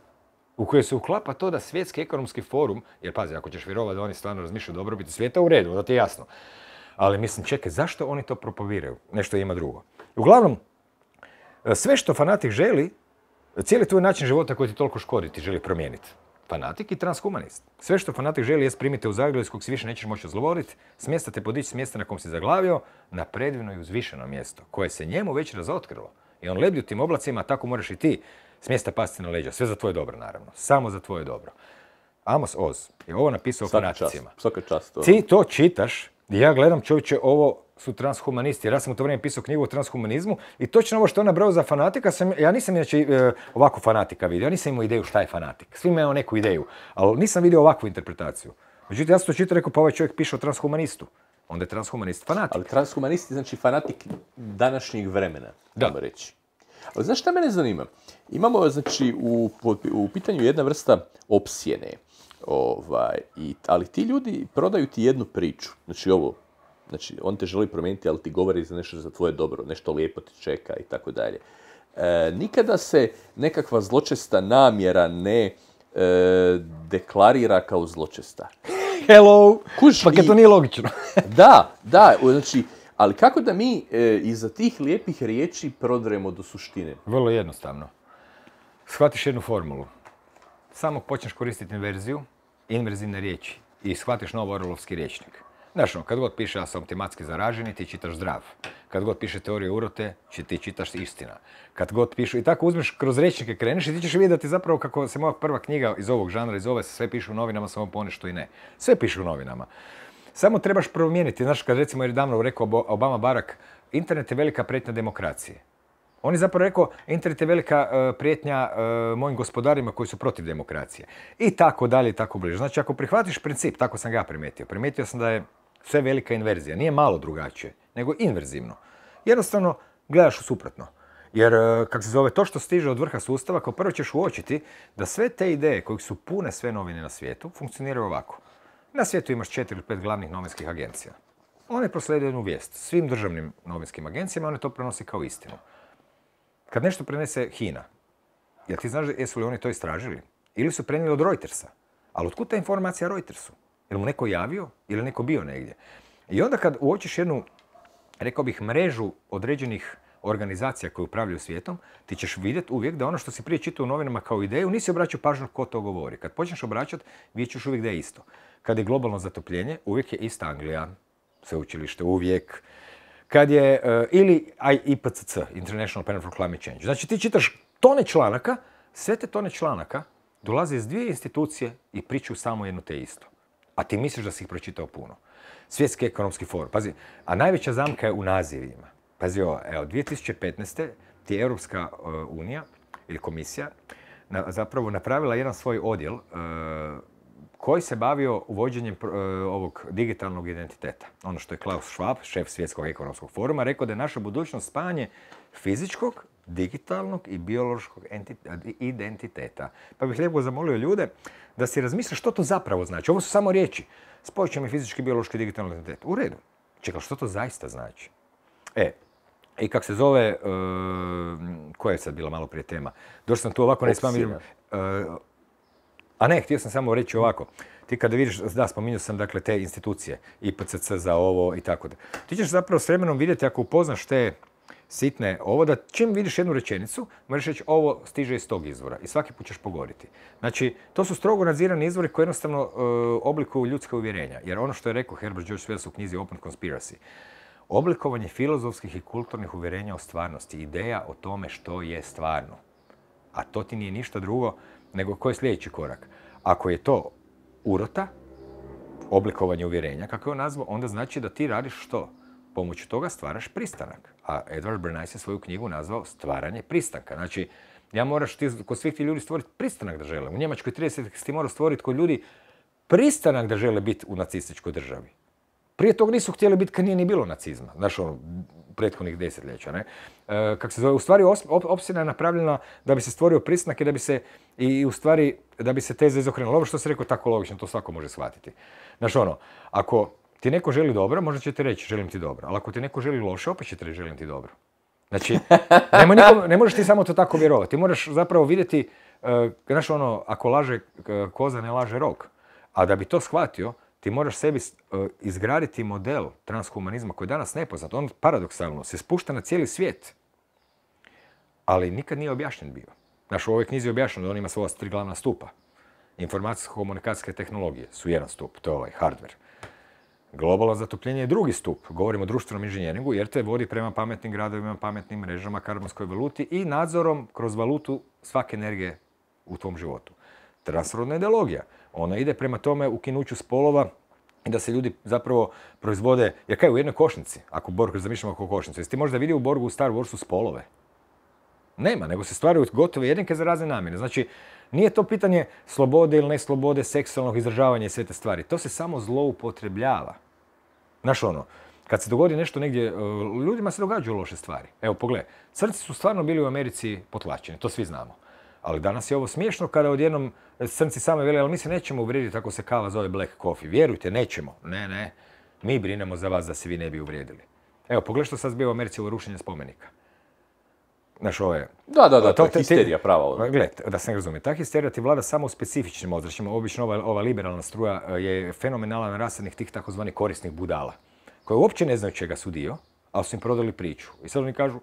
u kojoj se uklapa to da svjetski ekonomski forum, jer pazi, ako ćeš vjerovati da oni stvarno razmišljaju dobrobiti svijeta, u redu, da ti je jasno. Ali mislim, čekaj, zašto oni to propaviraju? Nešto ima drugo. Uglavnom, sve što fanatik želi, cijeli tvoj način života koji ti toliko škodi, ti želi promijeniti. Fanatik i transhumanist. Sve što fanatik želi je primite u Zagreb iz kog si više nećeš moći ozlovoriti, smjesta te podići s mjesta na kom si zaglavio, na predivno i uzvišeno mjesto, koje se njemu već razotkrilo. I on lebdi u tim oblacima, tako moraš i ti s mjesta pasti na leđa. Sve za tvoje dobro, naravno. Samo za tvoje dobro. Amos Oz je ovo napisao o fanaticima. Svaka čast. To. Ti to čitaš i ja gledam čovječe, ovo su transhumanisti. Jer ja sam u to vrijeme pisao knjigu o transhumanizmu i točno ovo što je nabrao za fanatika, sam, ja nisam inače e, ovako fanatika vidio. Ja nisam imao ideju šta je fanatik. Svi imaju neku ideju, ali nisam vidio ovakvu interpretaciju. Međutim, ja sam to čitao rekao, pa ovaj čovjek piše o transhumanistu. Onda je transhumanist fanatik. Ali transhumanisti znači fanatik današnjeg vremena, da. reći. Ali znaš šta mene zanima? Imamo, znači, u, u pitanju jedna vrsta opsjene. Ovaj, i, ali ti ljudi prodaju ti jednu priču. Znači ovo, znači on te želi promijeniti, ali ti govori za nešto za tvoje dobro, nešto lijepo ti čeka i tako dalje. E, nikada se nekakva zločesta namjera ne e, deklarira kao zločesta. Hello! Kuš, pa to nije logično. da, da, znači, ali kako da mi e, iza tih lijepih riječi prodremo do suštine? Vrlo jednostavno. Shvatiš jednu formulu. Samo počneš koristiti inverziju, inverzivne riječi i shvatiš novo orlovski riječnik. Znaš, ono, kad god piše ja sam tematski zaraženi, ti čitaš zdrav. Kad god piše teorije urote, ti čitaš istina. Kad god pišu, i tako uzmeš kroz rečnike kreneš i ti ćeš vidjeti zapravo kako se moja prva knjiga iz ovog žanra, iz ove, sve piše u novinama, samo ponešto i ne. Sve piše u novinama. Samo trebaš promijeniti. Znaš, kad recimo je davno rekao Obama Barak, internet je velika pretnja demokracije. On je zapravo rekao, internet je velika e, prijetnja e, mojim gospodarima koji su protiv demokracije. I tako dalje i tako bliže. Znači, ako prihvatiš princip, tako sam ga primijetio. Primijetio sam da je sve velika inverzija. Nije malo drugačije, nego inverzivno. Jednostavno, gledaš u suprotno. Jer, e, kako se zove, to što stiže od vrha sustava, kao prvo ćeš uočiti da sve te ideje kojih su pune sve novine na svijetu, funkcioniraju ovako. Na svijetu imaš četiri ili pet glavnih novinskih agencija. One proslijede jednu vijest svim državnim novinskim agencijama, one to prenosi kao istinu. Kad nešto prenese Hina, jel ti znaš jesu li oni to istražili? Ili su prenijeli od Reutersa? Ali otkud ta informacija Reutersu? Je mu neko javio ili neko bio negdje? I onda kad uočiš jednu, rekao bih, mrežu određenih organizacija koje upravljaju svijetom, ti ćeš vidjeti uvijek da ono što si prije čitao u novinama kao ideju, nisi obraćao pažnju ko to govori. Kad počneš obraćati, vidjet ćeš uvijek da je isto. Kad je globalno zatopljenje, uvijek je ista Anglija, sveučilište uvijek. Kad je, uh, ili IPCC, International Panel for Climate Change. Znači ti čitaš tone članaka, sve te tone članaka dolaze iz dvije institucije i priču samo jedno te isto. A ti misliš da si ih pročitao puno. Svjetski ekonomski forum. Pazi, a najveća zamka je u nazivima. Pazi ovo, evo, 2015. ti je Europska uh, unija ili komisija zapravo napravila jedan svoj odjel e, koji se bavio uvođenjem e, ovog digitalnog identiteta. Ono što je Klaus Schwab, šef svjetskog ekonomskog foruma, rekao da je naša budućnost spajanje fizičkog, digitalnog i biološkog identiteta. Pa bih lijepo zamolio ljude da si razmisle što to zapravo znači. Ovo su samo riječi. Spojit ćemo fizički, biološki i digitalni identitet. U redu. Čekaj, što to zaista znači? E, i kak se zove, e, koja je sad bila malo prije tema? Došao sam tu ovako, ne spamiram. E, a ne, htio sam samo reći ovako. Ti kada vidiš, da, spominjao sam dakle te institucije, IPCC za ovo i tako da. Ti ćeš zapravo s vremenom vidjeti ako upoznaš te sitne ovo, da čim vidiš jednu rečenicu, možeš reći ovo stiže iz tog izvora i svaki put ćeš pogoriti. Znači, to su strogo nadzirani izvori koji jednostavno uh, oblikuju ljudska uvjerenja. Jer ono što je rekao Herbert George Wells u knjizi Open Conspiracy, oblikovanje filozofskih i kulturnih uvjerenja o stvarnosti, ideja o tome što je stvarno. A to ti nije ništa drugo nego koji je sljedeći korak. Ako je to urota, oblikovanje uvjerenja, kako je on nazvao, onda znači da ti radiš što? Pomoću toga stvaraš pristanak. A Edward Bernays je svoju knjigu nazvao Stvaranje pristanka. Znači, ja moraš ti, kod svih ti ljudi stvoriti pristanak da žele. U Njemačkoj 30 ti mora stvoriti kod ljudi pristanak da žele biti u nacističkoj državi. Prije toga nisu htjeli biti kad nije ni bilo nacizma. Znaš, ono, prethodnih desetljeća. Ne? E, kako se zove, u stvari opsjena je napravljena da bi se stvorio pristanak i da bi se, i u stvari, da bi se teza izokrenula. Ovo što se rekao tako logično, to svako može shvatiti. Znaš, ono, ako ti neko želi dobro, možda će ti reći želim ti dobro. Ali ako ti neko želi loše, opet će ti reći želim ti dobro. Znači, ne možeš ti samo to tako vjerovati. Ti moraš zapravo vidjeti, uh, znaš ono, ako laže e, koza, ne laže rok. A da bi to shvatio, ti moraš sebi uh, izgraditi model transhumanizma koji je danas nepoznat. On paradoksalno se spušta na cijeli svijet. Ali nikad nije objašnjen bio. Znaš, u ovoj knjizi je objašnjeno da on ima svoja tri glavna stupa. Informacijsko-komunikacijske tehnologije su jedan stup, to je ovaj hardware. Globalno zatopljenje je drugi stup. Govorimo o društvenom inženjeringu jer te vodi prema pametnim gradovima, pametnim mrežama, karbonskoj valuti i nadzorom kroz valutu svake energije u tvom životu. Transrodna ideologija. Ona ide prema tome ukinuću spolova i da se ljudi zapravo proizvode, jer kaj u jednoj košnici, ako Borg zamišljamo oko košnice, jesi ti možda vidio u Borgu u Star Warsu spolove? Nema, nego se stvaraju gotove jedinke za razne namjene. Znači, nije to pitanje slobode ili neslobode, seksualnog izražavanja i sve te stvari. To se samo zloupotrebljava. Znaš ono, kad se dogodi nešto negdje, e, ljudima se događaju loše stvari. Evo, pogledaj, crnci su stvarno bili u Americi potlačeni, to svi znamo. Ali danas je ovo smiješno kada odjednom crnci same vele, ali mi se nećemo uvrijediti ako se kava zove black coffee. Vjerujte, nećemo. Ne, ne. Mi brinemo za vas da se vi ne bi uvrijedili. Evo, pogledaj što sad zbio u Americi ovo rušenje spomenika. Znaš, ovo je... Da, da, da, to je histerija prava. Gled, da se ne razumije, ta histerija ti vlada samo u specifičnim ozračima. Obično ova, ova liberalna struja e, je fenomenalan rasadnih tih takozvanih korisnih budala, koje uopće ne znaju čega su dio, ali su im prodali priču. I sad oni kažu,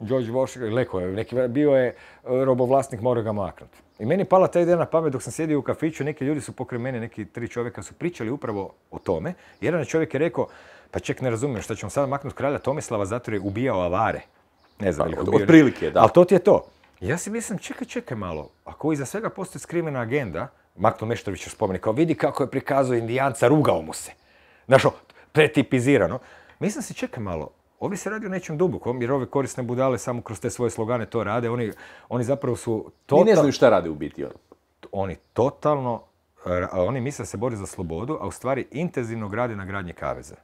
George Washington, leko je, neki, bio je e, robovlasnik, mora ga maknuti. I meni pala ta ideja na pamet dok sam sjedio u kafiću, neki ljudi su pokraj mene, neki tri čovjeka su pričali upravo o tome. Jedan čovjek je rekao, pa ček ne razumijem, što ćemo sada maknuti kralja Tomislava zato je ubijao avare. Ne znam, od, prilike, da. Ali to ti je to. Ja si mislim, čekaj, čekaj malo. Ako iza svega postoji skrivena agenda, Makno Meštrović spomeni, kao vidi kako je prikazao indijanca, rugao mu se. Znaš, pretipizirano. Mislim si, čekaj malo, ovdje se radi o nečem dubokom, jer ove korisne budale samo kroz te svoje slogane to rade. Oni, oni zapravo su... Total... I ne znaju šta rade u biti. Ono. Oni totalno, oni misle se bori za slobodu, a u stvari intenzivno grade na gradnje kaveza.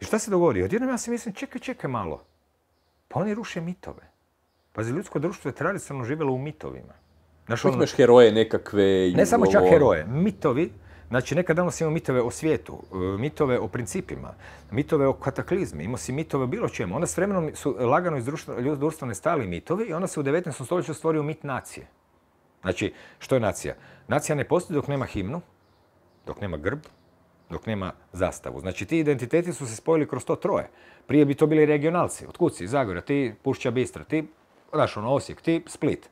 I šta se dogodi? Odjednom ja si mislim, čekaj, čekaj malo. Pa oni ruše mitove. Pazi, ljudsko društvo je tradicionalno živjelo u mitovima. Znaš, ono, imaš heroje nekakve... Ne samo čak heroje, mitovi. Znači, nekad davno si imao mitove o svijetu, e, mitove o principima, mitove o kataklizmi, imao si mitove o bilo čemu. Onda s vremenom su lagano iz društva nestali mitovi i onda se u 19. stoljeću stvorio mit nacije. Znači, što je nacija? Nacija ne postoji dok nema himnu, dok nema grb, dok nema zastavu. Znači ti identiteti su se spojili kroz to troje. Prije bi to bili regionalci, od kuci, Zagora, ti Pušća Bistra, ti, ono, Osijek, ti Split.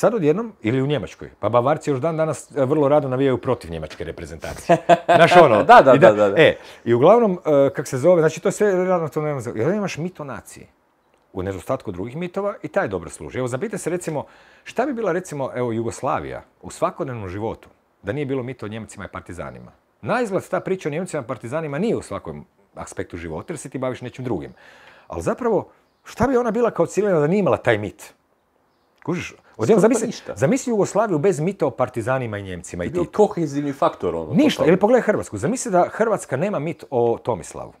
Sad odjednom, ili u Njemačkoj, pa Bavarci još dan danas e, vrlo rado navijaju protiv njemačke reprezentacije. Znaš ono. da, da, da, da, E, i uglavnom, uh, kak se zove, znači to je sve nema Jer imaš mito nacije u nedostatku drugih mitova i taj dobro služi. Evo, zapite se recimo, šta bi bila recimo, evo, Jugoslavija u svakodnevnom životu da nije bilo mito o Njemcima i partizanima? Naizgled ta priča o Njemcima partizanima nije u svakom aspektu života jer se ti baviš nečim drugim. Ali zapravo, šta bi ona bila kao ciljena da nije imala taj mit? Kužiš? Odjednom pa zamisli, zamisli Jugoslaviju bez mita o partizanima i Njemcima i Titu. kohezivni faktor ono. Ništa, ili pogledaj Hrvatsku. Zamisli da Hrvatska nema mit o Tomislavu,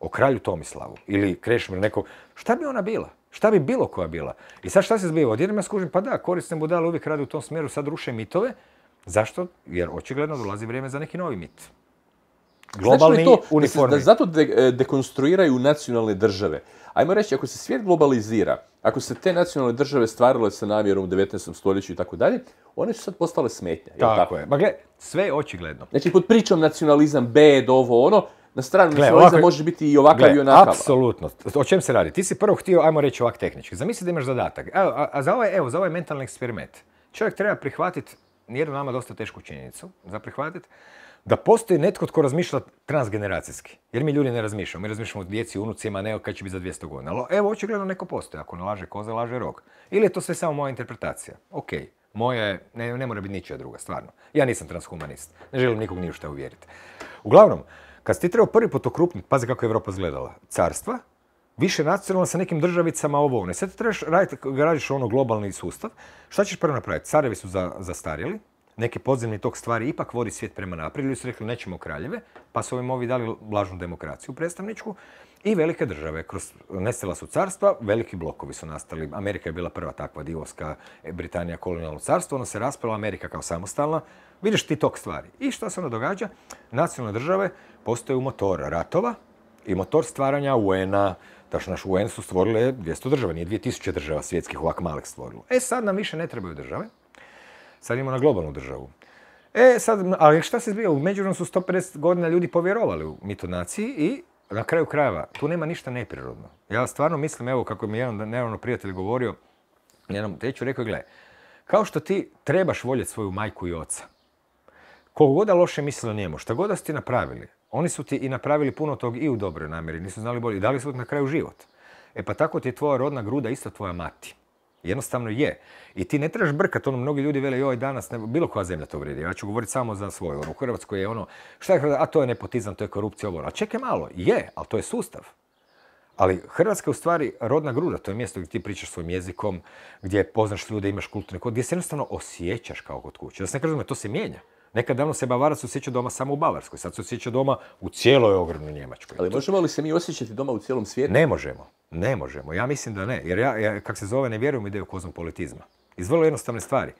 o kralju Tomislavu ili Krešimiru nekog. Šta bi ona bila? Šta bi bilo koja bila? I sad šta se zbiva? Odjednom ja skužim, pa da, korisne budale uvijek rade u tom smjeru, sad ruše mitove. Zašto? Jer očigledno dolazi vrijeme za neki novi mit. Globalni, to da se-. Da zato de- e, dekonstruiraju nacionalne države. Ajmo reći, ako se svijet globalizira, ako se te nacionalne države stvarile sa namjerom u 19. stoljeću i tako dalje, one su sad postale smetnja. jel Tako je. Ma gle, sve je očigledno. Znači, pod pričom nacionalizam, bed, ovo, ono, na stranu Gle, nacionalizam ovako- može biti i ovakav i onakav. apsolutno. O čem se radi? Ti si prvo htio, ajmo reći ovak tehnički. Zamisli da imaš zadatak. Evo, a, a za ovaj, evo, za ovaj mentalni eksperiment. Čovjek treba prihvatiti jednu nama dosta tešku činjenicu, za prihvatiti, da postoji netko tko razmišlja transgeneracijski. Jer mi ljudi ne razmišljamo. Mi razmišljamo o djeci, unucima, ne kad će biti za 200 godina. Ali evo, očigledno neko postoji. Ako ne laže koza, laže rog. Ili je to sve samo moja interpretacija? Ok, moja je, ne, ne mora biti ničija druga, stvarno. Ja nisam transhumanist. Ne želim nikog ni u šta uvjeriti. Uglavnom, kad si ti trebao prvi put okrupniti, pazi kako je Evropa izgledala, carstva, više nacionalno sa nekim državicama ovo ono. I Sad ti trebaš raditi, radiš ono globalni sustav. Šta ćeš prvo napraviti? Carevi su za, zastarjeli, neki podzemni tok stvari ipak vodi svijet prema naprijed, ljudi su rekli nećemo kraljeve, pa su ovim ovi dali lažnu demokraciju predstavničku i velike države. Kroz, nestala su carstva, veliki blokovi su nastali. Amerika je bila prva takva divovska, Britanija kolonijalno carstvo, ono se raspala, Amerika kao samostalna. Vidiš ti tok stvari. I što se onda događa? Nacionalne države postaju motor ratova i motor stvaranja UN-a. Daš naš UN su stvorile 200 država, nije 2000 država svjetskih ovak malih stvorilo. E sad nam više ne trebaju države, sad imamo na globalnu državu. E sad, ali šta se zbija? U su 150 godina ljudi povjerovali u mito naciji i na kraju krajeva, tu nema ništa neprirodno. Ja stvarno mislim, evo kako mi jedan nedavno prijatelj govorio, jednom teću rekao, gle, kao što ti trebaš voljeti svoju majku i oca, koliko god da loše mislili o njemu, šta god da su ti napravili, oni su ti i napravili puno tog i u dobroj namjeri, nisu znali bolje, i dali su ti na kraju život. E pa tako ti je tvoja rodna gruda isto tvoja mati. Jednostavno je. I ti ne trebaš brkati, ono, mnogi ljudi vele, joj, danas, ne, bilo koja zemlja to vrijedi. Ja ću govoriti samo za svoju. Ono, u Hrvatskoj je ono, šta je? A to je nepotizam, to je korupcija, ovo. ono. A čekaj malo, je, ali to je sustav. Ali Hrvatska je u stvari rodna gruda, to je mjesto gdje ti pričaš svojim jezikom, gdje poznaš ljude, imaš kulturni kod, gdje se jednostavno osjećaš kao kod kuće. Da se ne kažem, to se mijenja. Nekad davno se Bavarac osjeća doma samo u Bavarskoj, sad se osjeća doma u cijeloj ogromnoj Njemačkoj. Ali možemo li se mi osjećati doma u cijelom svijetu? Ne možemo, ne možemo. Ja mislim da ne. Jer ja, ja kak se zove, ne vjerujem u ideju kozmopolitizma. Iz vrlo jednostavne stvari.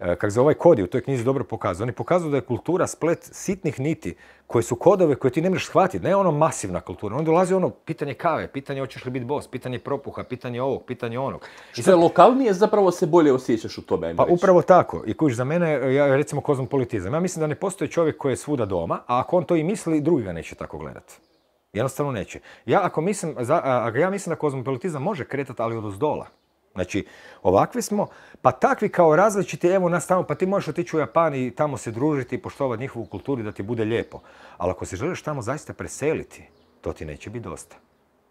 E, Kak se ovaj kod je u toj knjizi dobro pokazuje. Oni pokazuju da je kultura splet sitnih niti koji su kodove koje ti ne možeš shvatiti. Ne ono masivna kultura. On dolazi ono pitanje kave, pitanje hoćeš li biti bos, pitanje propuha, pitanje ovog, pitanje onog. I Što je lokalnije, zapravo se bolje osjećaš u tome, pa reći. upravo tako. I kužiš, za mene, ja recimo kozmopolitizam. Ja mislim da ne postoji čovjek koji je svuda doma, a ako on to i misli, drugi ga neće tako gledati. Jednostavno neće. Ja ako mislim, za- a ja mislim da kozmopolitizam može kretati, ali od ozdola. Znači, ovakvi smo, pa takvi kao različiti, evo nas tamo, pa ti možeš otići u Japan i tamo se družiti i poštovati njihovu kulturu da ti bude lijepo. Ali ako se želiš tamo zaista preseliti, to ti neće biti dosta.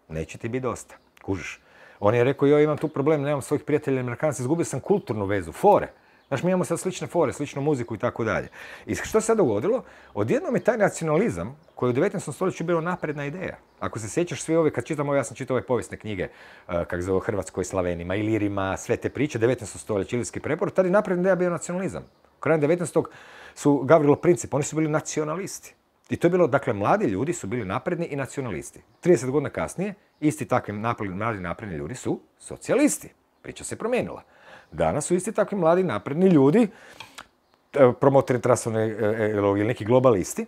Neće ti biti dosta. Kužiš. On je rekao, joj imam tu problem, nemam svojih prijatelja Amerikanci, izgubio sam kulturnu vezu, fore. Znaš, mi imamo sad slične fore, sličnu muziku i tako dalje. I što se sad dogodilo? Odjednom je taj nacionalizam, koji je u 19. stoljeću bilo napredna ideja. Ako se sjećaš svi ovi, kad čitam ove, ja sam čitao ove povijesne knjige, uh, kak zove Hrvatskoj Slavenima, Ilirima, sve te priče, 19. stoljeće, Ilirski prepor, tada je napredna ideja bio nacionalizam. Krajem 19. su Gavrilo Princip, oni su bili nacionalisti. I to je bilo, dakle, mladi ljudi su bili napredni i nacionalisti. 30 godina kasnije, isti takvi mladi napredni ljudi su socijalisti. Priča se promijenila. Danas su isti takvi mladi napredni ljudi, e, promotori transovne e, ili neki globalisti.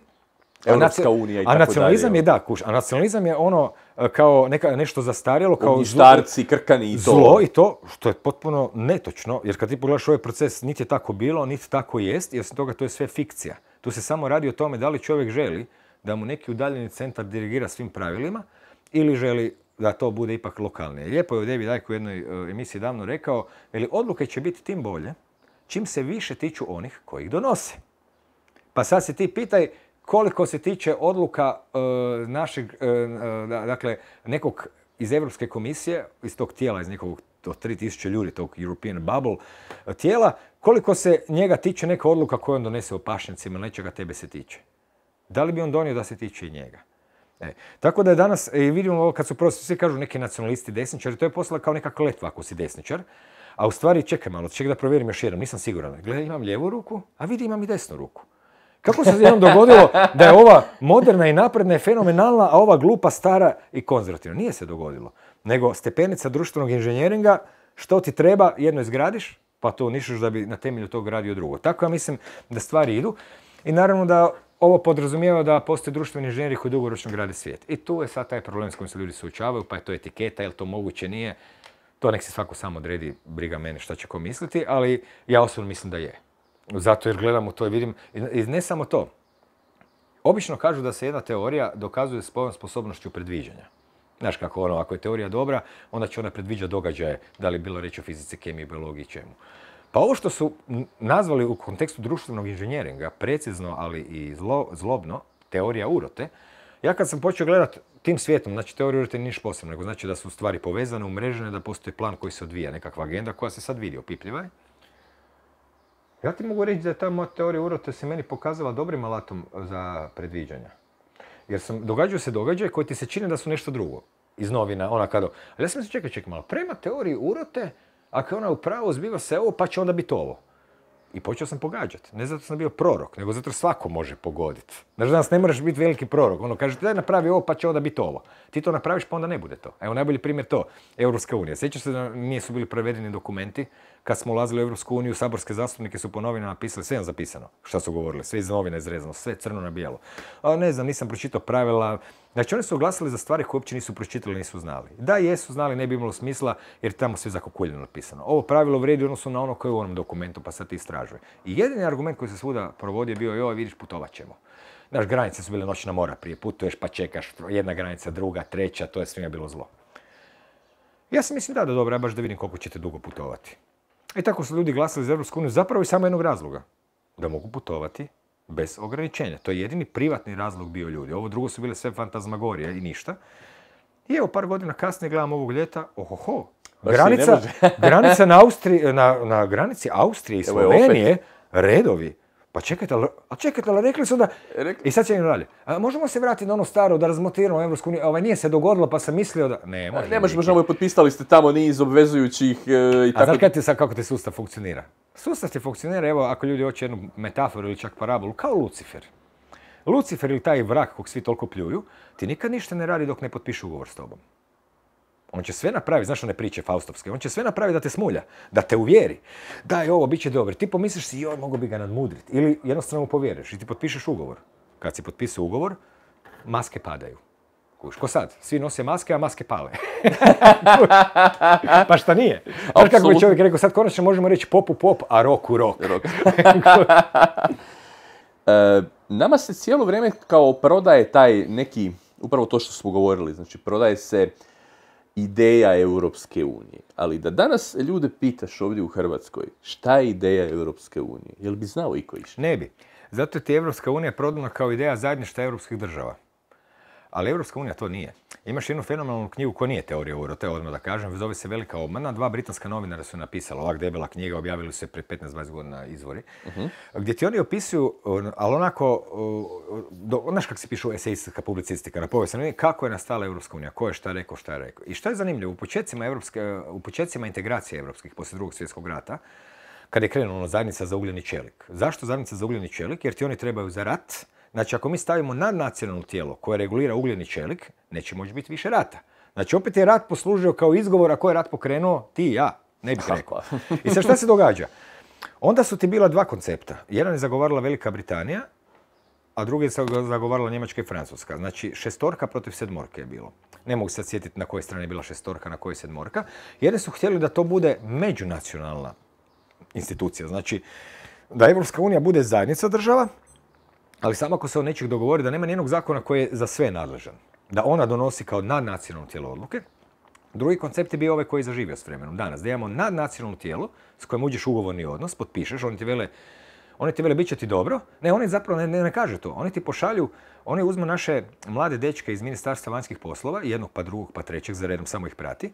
Europska A unija i A tako nacionalizam dalje. je, da, kuš, a nacionalizam je ono e, kao neka, nešto zastarjelo, kao zlo- Ognjištarci, krkani i to. zlo i to što je potpuno netočno, jer kad ti pogledaš ovaj proces, niti je tako bilo, niti tako jest, i osim toga to je sve fikcija. Tu se samo radi o tome da li čovjek želi da mu neki udaljeni centar dirigira svim pravilima ili želi da to bude ipak lokalnije. Lijepo je David Icke u jednoj e, emisiji davno rekao, veli odluke će biti tim bolje čim se više tiču onih koji ih donose. Pa sad se ti pitaj koliko se tiče odluka e, našeg, e, da- dakle, nekog iz Europske komisije, iz tog tijela, iz njihovog od 3000 ljudi, tog European Bubble tijela, koliko se njega tiče neka odluka koju on donese o pašnjacima, nečega tebe se tiče. Da li bi on donio da se tiče i njega? E, tako da je danas, i vidimo ovo kad su prosto, svi kažu neki nacionalisti desničari, to je postala kao neka kletva ako si desničar. A u stvari, čekaj malo, čekaj da provjerim još jednom, nisam siguran. Gledaj, imam lijevu ruku, a vidi imam i desnu ruku. Kako se jednom dogodilo da je ova moderna i napredna i fenomenalna, a ova glupa, stara i konzervativna? Nije se dogodilo. Nego stepenica društvenog inženjeringa, što ti treba, jedno izgradiš, pa to unišiš da bi na temelju tog radio drugo. Tako ja mislim da stvari idu. I naravno da ovo podrazumijeva da postoje društveni inženjeri koji dugoročno grade svijet. I tu je sad taj problem s kojim se ljudi suočavaju, pa je to etiketa, je li to moguće, nije. To nek se svako sam odredi, briga mene šta će ko misliti, ali ja osobno mislim da je. Zato jer gledam u to i vidim, i ne samo to. Obično kažu da se jedna teorija dokazuje s sposobnošću predviđanja. Znaš kako ono, ako je teorija dobra, onda će ona predviđati događaje, da li bilo reći o fizici, kemiji, biologiji, čemu. Pa ovo što su nazvali u kontekstu društvenog inženjeringa, precizno, ali i zlobno, teorija urote, ja kad sam počeo gledati tim svijetom, znači teorija urote nije posebno, nego znači da su stvari povezane, umrežene, da postoji plan koji se odvija, nekakva agenda koja se sad vidi, opipljiva. Ja ti mogu reći da je ta moja teorija urote se meni pokazala dobrim alatom za predviđanja. Jer sam, događaju se događaje koji ti se čine da su nešto drugo. Iz novina, ona kada... Ali ja sam se čekaj, čekaj malo. Prema teoriji urote, ako je ona u pravu, zbiva se ovo, pa će onda biti ovo. I počeo sam pogađati. Ne zato sam bio prorok, nego zato svako može pogoditi. Znači, danas ne moraš biti veliki prorok. Ono, kaže, daj napravi ovo, pa će onda biti ovo. Ti to napraviš, pa onda ne bude to. Evo, najbolji primjer to. Europska unija. Sjećaš se da nisu bili prevedeni dokumenti. Kad smo ulazili u Europsku uniju, saborske zastupnike su po novinama napisali, sve je zapisano. Šta su govorili? Sve iz novina izrezano, sve crno na bijelo. A ne znam, nisam pročitao pravila, Znači oni su oglasili za stvari koje uopće nisu pročitali, nisu znali. Da jesu znali, ne bi imalo smisla jer tamo sve zakokuljeno napisano. Ovo pravilo vredi odnosno na ono koje je u onom dokumentu pa sad ti istražuje. I jedini argument koji se svuda provodio bio joj vidiš putovat ćemo. Znaš, granice su bile noćna mora prije, putuješ pa čekaš, jedna granica, druga, treća, to je svima bilo zlo. Ja sam mislim da, da dobro, ja baš da vidim koliko ćete dugo putovati. I tako su ljudi glasali za EU zapravo iz samo jednog razloga. Da mogu putovati bez ograničenja. To je jedini privatni razlog bio ljudi. Ovo drugo su bile sve fantazmagorije i ništa. I evo par godina kasnije gledam ovog ljeta, ohoho, granica, granica na, na, na granici Austrije i Slovenije, redovi. Pa čekajte, ali, čekajte, ali rekli su da... I sad će im dalje. A možemo se vratiti na ono staro, da razmotiramo Evropsku uniju. Ovaj nije se dogodilo, pa sam mislio da... Ne, može. Ne može, možemo potpisali ste tamo niz obvezujućih e, i tako... A znaš sad kako ti sustav funkcionira? Sustav ti funkcionira, evo, ako ljudi hoće jednu metaforu ili čak parabolu, kao Lucifer. Lucifer ili taj vrak kog svi toliko pljuju, ti nikad ništa ne radi dok ne potpiše ugovor s tobom. On će sve napraviti, znaš one priče faustovske, on će sve napraviti da te smulja, da te uvjeri. Daj ovo, bit će dobro. Ti pomisliš si, joj, mogu bi ga nadmudriti. Ili jednostavno mu povjeriš i ti potpišeš ugovor. Kad si potpisao ugovor, maske padaju. Kuš, ko sad? Svi nose maske, a maske pale. pa šta nije? Znaš kako bi čovjek rekao, sad konačno možemo reći popu pop, a roku rok. rok. e, nama se cijelo vrijeme kao prodaje taj neki, upravo to što smo govorili, znači prodaje se ideja Europske unije. Ali da danas ljude pitaš ovdje u Hrvatskoj šta je ideja Europske unije, jel bi znao iko išta? Ne bi. Zato je ti Europska unija prodana kao ideja zajedništva europskih država. Ali Europska unija to nije. Imaš jednu fenomenalnu knjigu koja nije teorija urote, odmah da kažem, zove se Velika obmana. Dva britanska novinara su napisala, ovak debela knjiga, objavili se prije 15-20 godina izvori, uh gdje ti oni opisuju, ali onako, do, znaš kako se pišu esejistika, publicistika na povijesno, kako je nastala Europska unija, ko je šta rekao, šta je rekao. I što je zanimljivo, u početcima, evropske, u početcima integracije europskih poslije drugog svjetskog rata, kada je krenulo zajednica za ugljeni čelik. Zašto zajednica za ugljeni čelik? Jer ti oni trebaju za rat, Znači, ako mi stavimo na nacionalno tijelo koje regulira ugljeni čelik, neće moći biti više rata. Znači, opet je rat poslužio kao izgovor, a ko je rat pokrenuo? Ti i ja. Ne bih rekao. I sad šta se događa? Onda su ti bila dva koncepta. Jedan je zagovarala Velika Britanija, a drugi je zagovarala Njemačka i Francuska. Znači, šestorka protiv sedmorke je bilo. Ne mogu se sjetiti na kojoj strani je bila šestorka, na kojoj sedmorka. Jedni su htjeli da to bude međunacionalna institucija. Znači, da Evropska unija bude zajednica država, ali samo ako se o nečeg dogovori da nema nijednog zakona koji je za sve nadležan. Da ona donosi kao nadnacionalno tijelo odluke. Drugi koncept je bio ovaj koji je zaživio s vremenom. Danas, da imamo nadnacionalno tijelo s kojim uđeš ugovorni odnos, potpišeš, oni ti vele, oni ti vele bit će ti dobro. Ne, oni zapravo ne, ne, kaže to. Oni ti pošalju, oni uzmu naše mlade dečke iz Ministarstva vanjskih poslova, jednog pa drugog pa trećeg, za redom samo ih prati.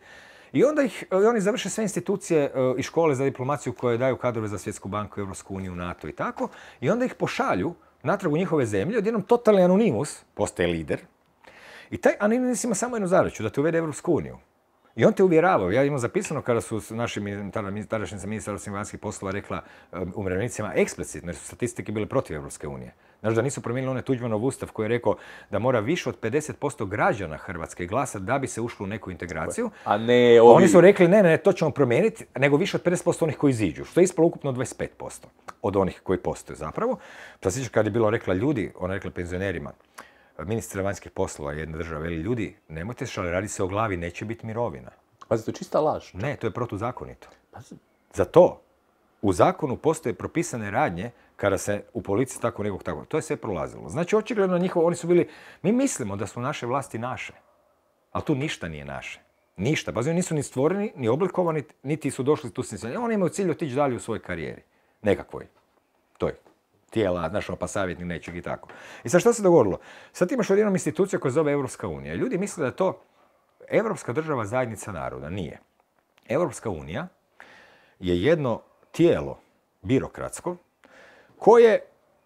I onda ih, oni završe sve institucije e, i škole za diplomaciju koje daju kadrove za Svjetsku banku, Europsku uniju, NATO i tako. I onda ih pošalju natrag u njihove zemlje, odjednom totalni anonimus postaje lider. I taj anonimus ima samo jednu zadaću, da te uvede Evropsku uniju. I on te uvjeravao, ja imam zapisano kada su naši tadašnjica ministarstva vanjskih poslova rekla um, umirovljenicima eksplicitno, jer su statistike bile protiv Europske unije. Znaš da nisu promijenili onaj Tuđmanov ustav koji je rekao da mora više od 50% građana Hrvatske glasa da bi se ušlo u neku integraciju. A ne ovi... Oni su rekli ne, ne, to ćemo promijeniti, nego više od 50% onih koji iziđu, što je ispalo ukupno 25% od onih koji postoje zapravo. Pa sjećaš kad je bilo rekla ljudi, ona rekla penzionerima, ministra vanjskih poslova jedne države, veli ljudi, nemojte šali, radi se o glavi, neće biti mirovina. Pazi, to je čista laž. Ne, to je protuzakonito. Za to u zakonu postoje propisane radnje kada se u policiji tako nekog tako. To je sve prolazilo. Znači, očigledno njihovo, oni su bili, mi mislimo da su naše vlasti naše, ali tu ništa nije naše. Ništa. Pazi, nisu ni stvoreni, ni oblikovani, niti su došli tu s Oni imaju cilj otići dalje u svojoj karijeri. Nekakvoj. To je tijela, znaš, ono, pa savjetnik nečeg i tako. I sad što se dogodilo? Sad imaš odjednom institucija koja zove Europska unija. Ljudi misle da je to Europska država zajednica naroda. Nije. Europska unija je jedno tijelo birokratsko koje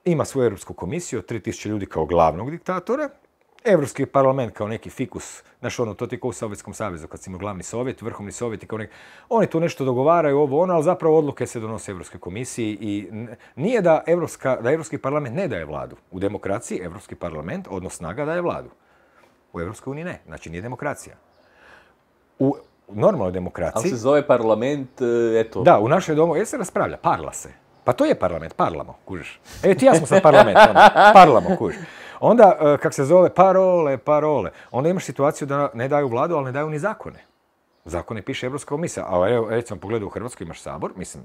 ima svoju Europsku komisiju od 3000 ljudi kao glavnog diktatora, Europski parlament kao neki fikus, znaš ono, to ti kao u Sovjetskom savezu, kad si imao glavni sovjet, vrhovni sovjet i kao neki, oni tu nešto dogovaraju, ovo ono, ali zapravo odluke se donose Europskoj komisiji i nije da, Evropska, da Europski parlament ne daje vladu. U demokraciji Europski parlament, odnos snaga, daje vladu. U Europskoj uniji ne, znači nije demokracija. U normalnoj demokraciji... Ali se zove parlament, e, eto... Da, u našoj domu, jer se raspravlja, parla se. Pa to je parlament, parlamo, kužiš. E, ti ja smo sad parlament, ono, parlamo, kužiš. Onda, e, kak se zove, parole, parole. Onda imaš situaciju da ne daju vladu, ali ne daju ni zakone. Zakone piše Evropska komisija, a evo, recimo, pogledu u Hrvatskoj imaš sabor, mislim,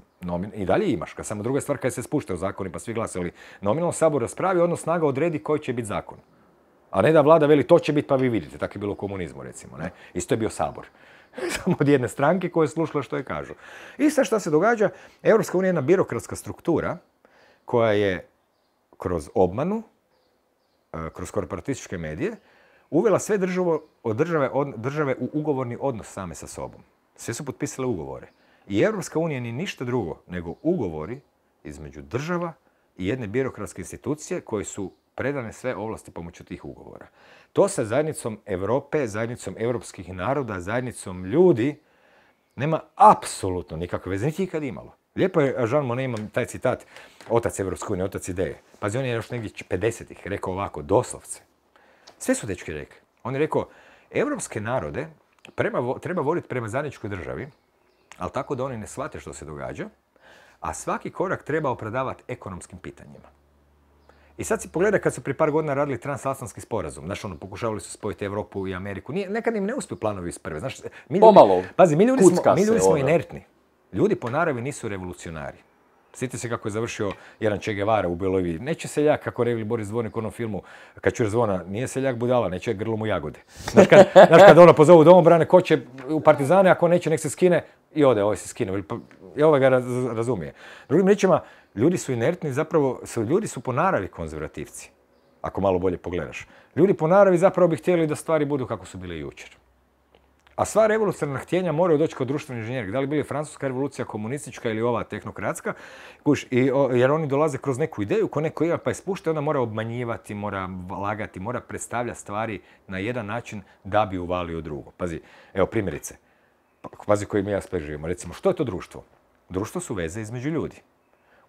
i dalje imaš, kad samo druga stvar kad se spuštaju zakoni pa svi glase, ali nominalno sabor raspravi, odnos snaga odredi koji će biti zakon. A ne da vlada veli to će biti pa vi vidite, tako je bilo u komunizmu recimo, ne? Isto je bio sabor. Samo od jedne stranke koje je slušala što je kažu. I sad što se događa, unija je jedna birokratska struktura koja je kroz obmanu, e, kroz korporatističke medije, uvela sve državo, države, države u ugovorni odnos same sa sobom. Sve su potpisale ugovore. I Europska unija ni ništa drugo nego ugovori između država i jedne birokratske institucije koje su predane sve ovlasti pomoću tih ugovora. To sa zajednicom Europe, zajednicom europskih naroda, zajednicom ljudi nema apsolutno nikakve veze, niti ikad imalo. Lijepo je, Jean Monnet ima taj citat, otac Evropske unije, otac ideje. Pazi, on je još negdje 50-ih rekao ovako, doslovce. Sve su dečki rekli. On je rekao, evropske narode treba voditi prema zajedničkoj državi, ali tako da oni ne shvate što se događa, a svaki korak treba opravdavati ekonomskim pitanjima. I sad si pogledaj kad su prije par godina radili transatlantski sporazum. Znaš, ono, pokušavali su spojiti Europu i Ameriku. Nije, nekad im ne uspiju planovi iz prve. Znaš, mi Pomalo. Pazi, mi ljudi smo, mi ljudi smo inertni. Ljudi po naravi nisu revolucionari. Sjetite se kako je završio jedan Che Guevara u Belovi. Neće seljak, kako rekli Boris Dvornik u onom filmu, kad čuje zvona, nije seljak budala, neće grlo mu jagode. Znaš kad, znaš kad ono pozovu domobrane, ko će u partizane, ako neće, nek se skine i ode, ovaj se skine. I ovaj ga razumije. Drugim riječima, Ljudi su inertni, zapravo, ljudi su po naravi konzervativci, ako malo bolje pogledaš. Ljudi po naravi zapravo bi htjeli da stvari budu kako su bile jučer. A sva revolucionarna htjenja moraju doći kod društvene inženjeri. Da li bili francuska revolucija, komunistička ili ova tehnokratska, i, jer oni dolaze kroz neku ideju, ko neko ima pa je spušta, onda mora obmanjivati, mora lagati, mora predstavljati stvari na jedan način da bi uvalio drugo. Pazi, evo primjerice, pazi koji mi ja živimo. Recimo, što je to društvo? Društvo su veze između ljudi.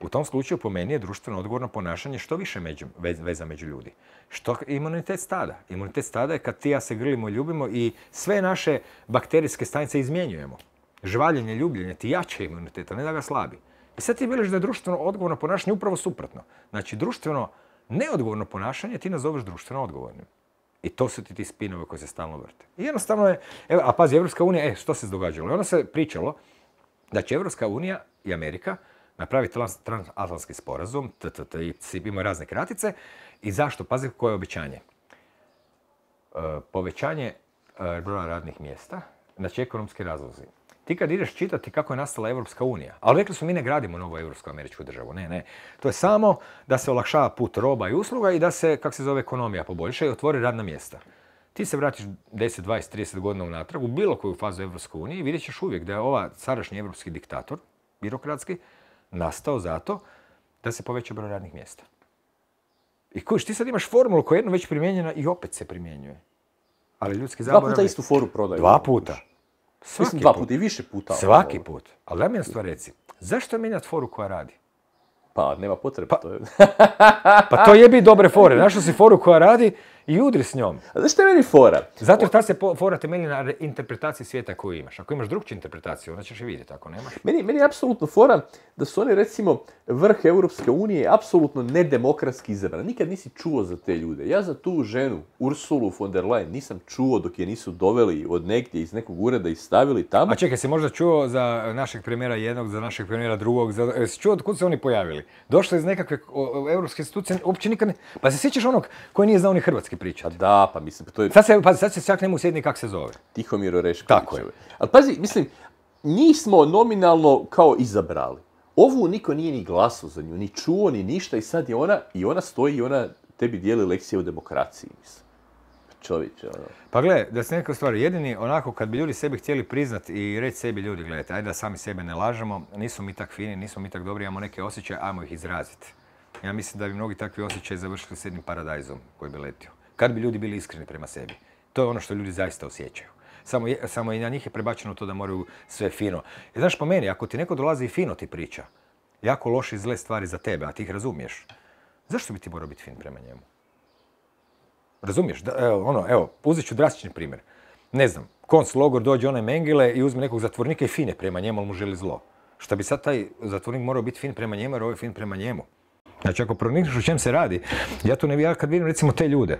U tom slučaju po meni je društveno odgovorno ponašanje što više među, veza među ljudi. Što imunitet stada. Imunitet stada je kad ti ja se grlimo ljubimo i sve naše bakterijske stanice izmjenjujemo. Žvaljenje, ljubljenje ti jače imuniteta, ne da ga slabi. I sad ti veliš da je društveno odgovorno ponašanje upravo suprotno. Znači, društveno neodgovorno ponašanje ti nazoveš društveno odgovornim. I to su ti ti spinovi koji se stalno vrte. I jednostavno je, evo, a pazi, Evropska unija, e, što se događalo? Onda se pričalo da će Evropska unija i Amerika napraviti transatlantski sporazum, i ima razne kratice. I zašto? Pazi koje je obećanje. E, povećanje e, broja radnih mjesta, znači ekonomski razlozi. Ti kad ideš čitati kako je nastala Evropska unija, ali rekli su mi ne gradimo novu Evropsku američku državu, ne, ne. To je samo da se olakšava put roba i usluga i da se, kako se zove, ekonomija poboljša i otvori radna mjesta. Ti se vratiš 10, 20, 30 godina unatrag u bilo koju fazu Evropske unije i vidjet ćeš uvijek da je ova sadašnji evropski diktator, birokratski, nastao zato da se poveća broj radnih mjesta. I kojiš, ti sad imaš formulu koja je jednom već primijenjena i opet se primjenjuje. Ali ljudski zaborav... Dva puta istu foru prodaju. Dva puta. Svaki Mislim, dva put. puta i više puta. Svaki ono. put. Ali daj mi stvar reci. Zašto mijenjati foru koja radi? Pa, nema potrebe. To je... Pa to je bi dobre fore. Našao si foru koja radi i udri s njom. A znaš što je meni fora? Zato jer ta se po- fora temelji na re- interpretaciji svijeta koju imaš. Ako imaš drugčiju interpretaciju, onda ćeš je vidjeti. Ako nemaš, Meni, meni je apsolutno fora da su oni recimo vrh Europske unije apsolutno nedemokratski izabrani. Nikad nisi čuo za te ljude. Ja za tu ženu, Ursulu von der Leyen, nisam čuo dok je nisu doveli od negdje iz nekog ureda i stavili tamo. A čekaj, si možda čuo za našeg premijera jednog, za našeg premijera drugog, za, jesi čuo od kud se oni pojavili? Došli iz nekakve europske institucije, uopće nikad ne... Pa se sjećaš onog koji nije znao ni hrvatski Pa pričati? da, pa mislim, pa to je Sad se, pa sad se čak ne mu sjedni kak se zove. Tihomir Orešković. Tako je. Ali pazi, mislim, njih smo nominalno kao izabrali. Ovu niko nije ni glasao za nju, ni čuo, ni ništa i sad je ona, i ona stoji i ona tebi dijeli lekcije o demokraciji, mislim. Čovječe, ono. Pa gle, da se neka stvar, jedini onako kad bi ljudi sebi htjeli priznat i reći sebi ljudi, gledajte, ajde da sami sebe ne lažemo, nismo mi tak fini, nismo mi tak dobri, imamo neke osjećaje, ajmo ih izraziti. Ja mislim da bi mnogi takvi osjećaji završili s jednim paradajzom koji bi letio. Kad bi ljudi bili iskreni prema sebi. To je ono što ljudi zaista osjećaju. Samo, samo i na njih je prebačeno to da moraju sve fino. I znaš po meni, ako ti neko dolazi i fino ti priča, jako loše i zle stvari za tebe, a ti ih razumiješ, zašto bi ti morao biti fin prema njemu? Razumiješ? Da, evo, ono, evo, uzet ću drastični primjer. Ne znam, konc logor dođe onaj Mengele i uzme nekog zatvornika i fine prema njemu, ali mu želi zlo. Šta bi sad taj zatvornik morao biti fin prema njemu, jer ovo je fin prema njemu. Znači, ako pronikneš o čem se radi, ja to ne ja kad vidim recimo te ljude,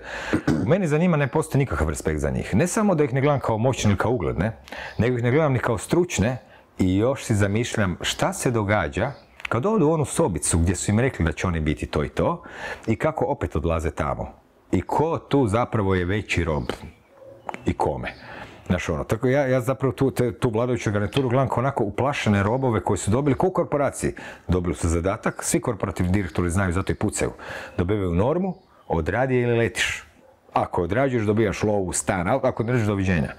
meni za njima ne postoji nikakav respekt za njih. Ne samo da ih ne gledam kao moćne ili kao ugledne, nego ih ne gledam ni kao stručne i još si zamišljam šta se događa kad odu u onu sobicu gdje su im rekli da će oni biti to i to i kako opet odlaze tamo. I ko tu zapravo je veći rob i kome. Znaš ono, tako ja, ja zapravo tu, te, tu vladajuću garnituru gledam kao onako uplašene robove koji su dobili, ko korporaciji? Dobili su zadatak, svi korporativni direktori znaju, zato i pucaju. Dobivaju normu, odradi ili letiš. Ako odrađuješ, dobijaš lovu, stan, ako ne doviđenja.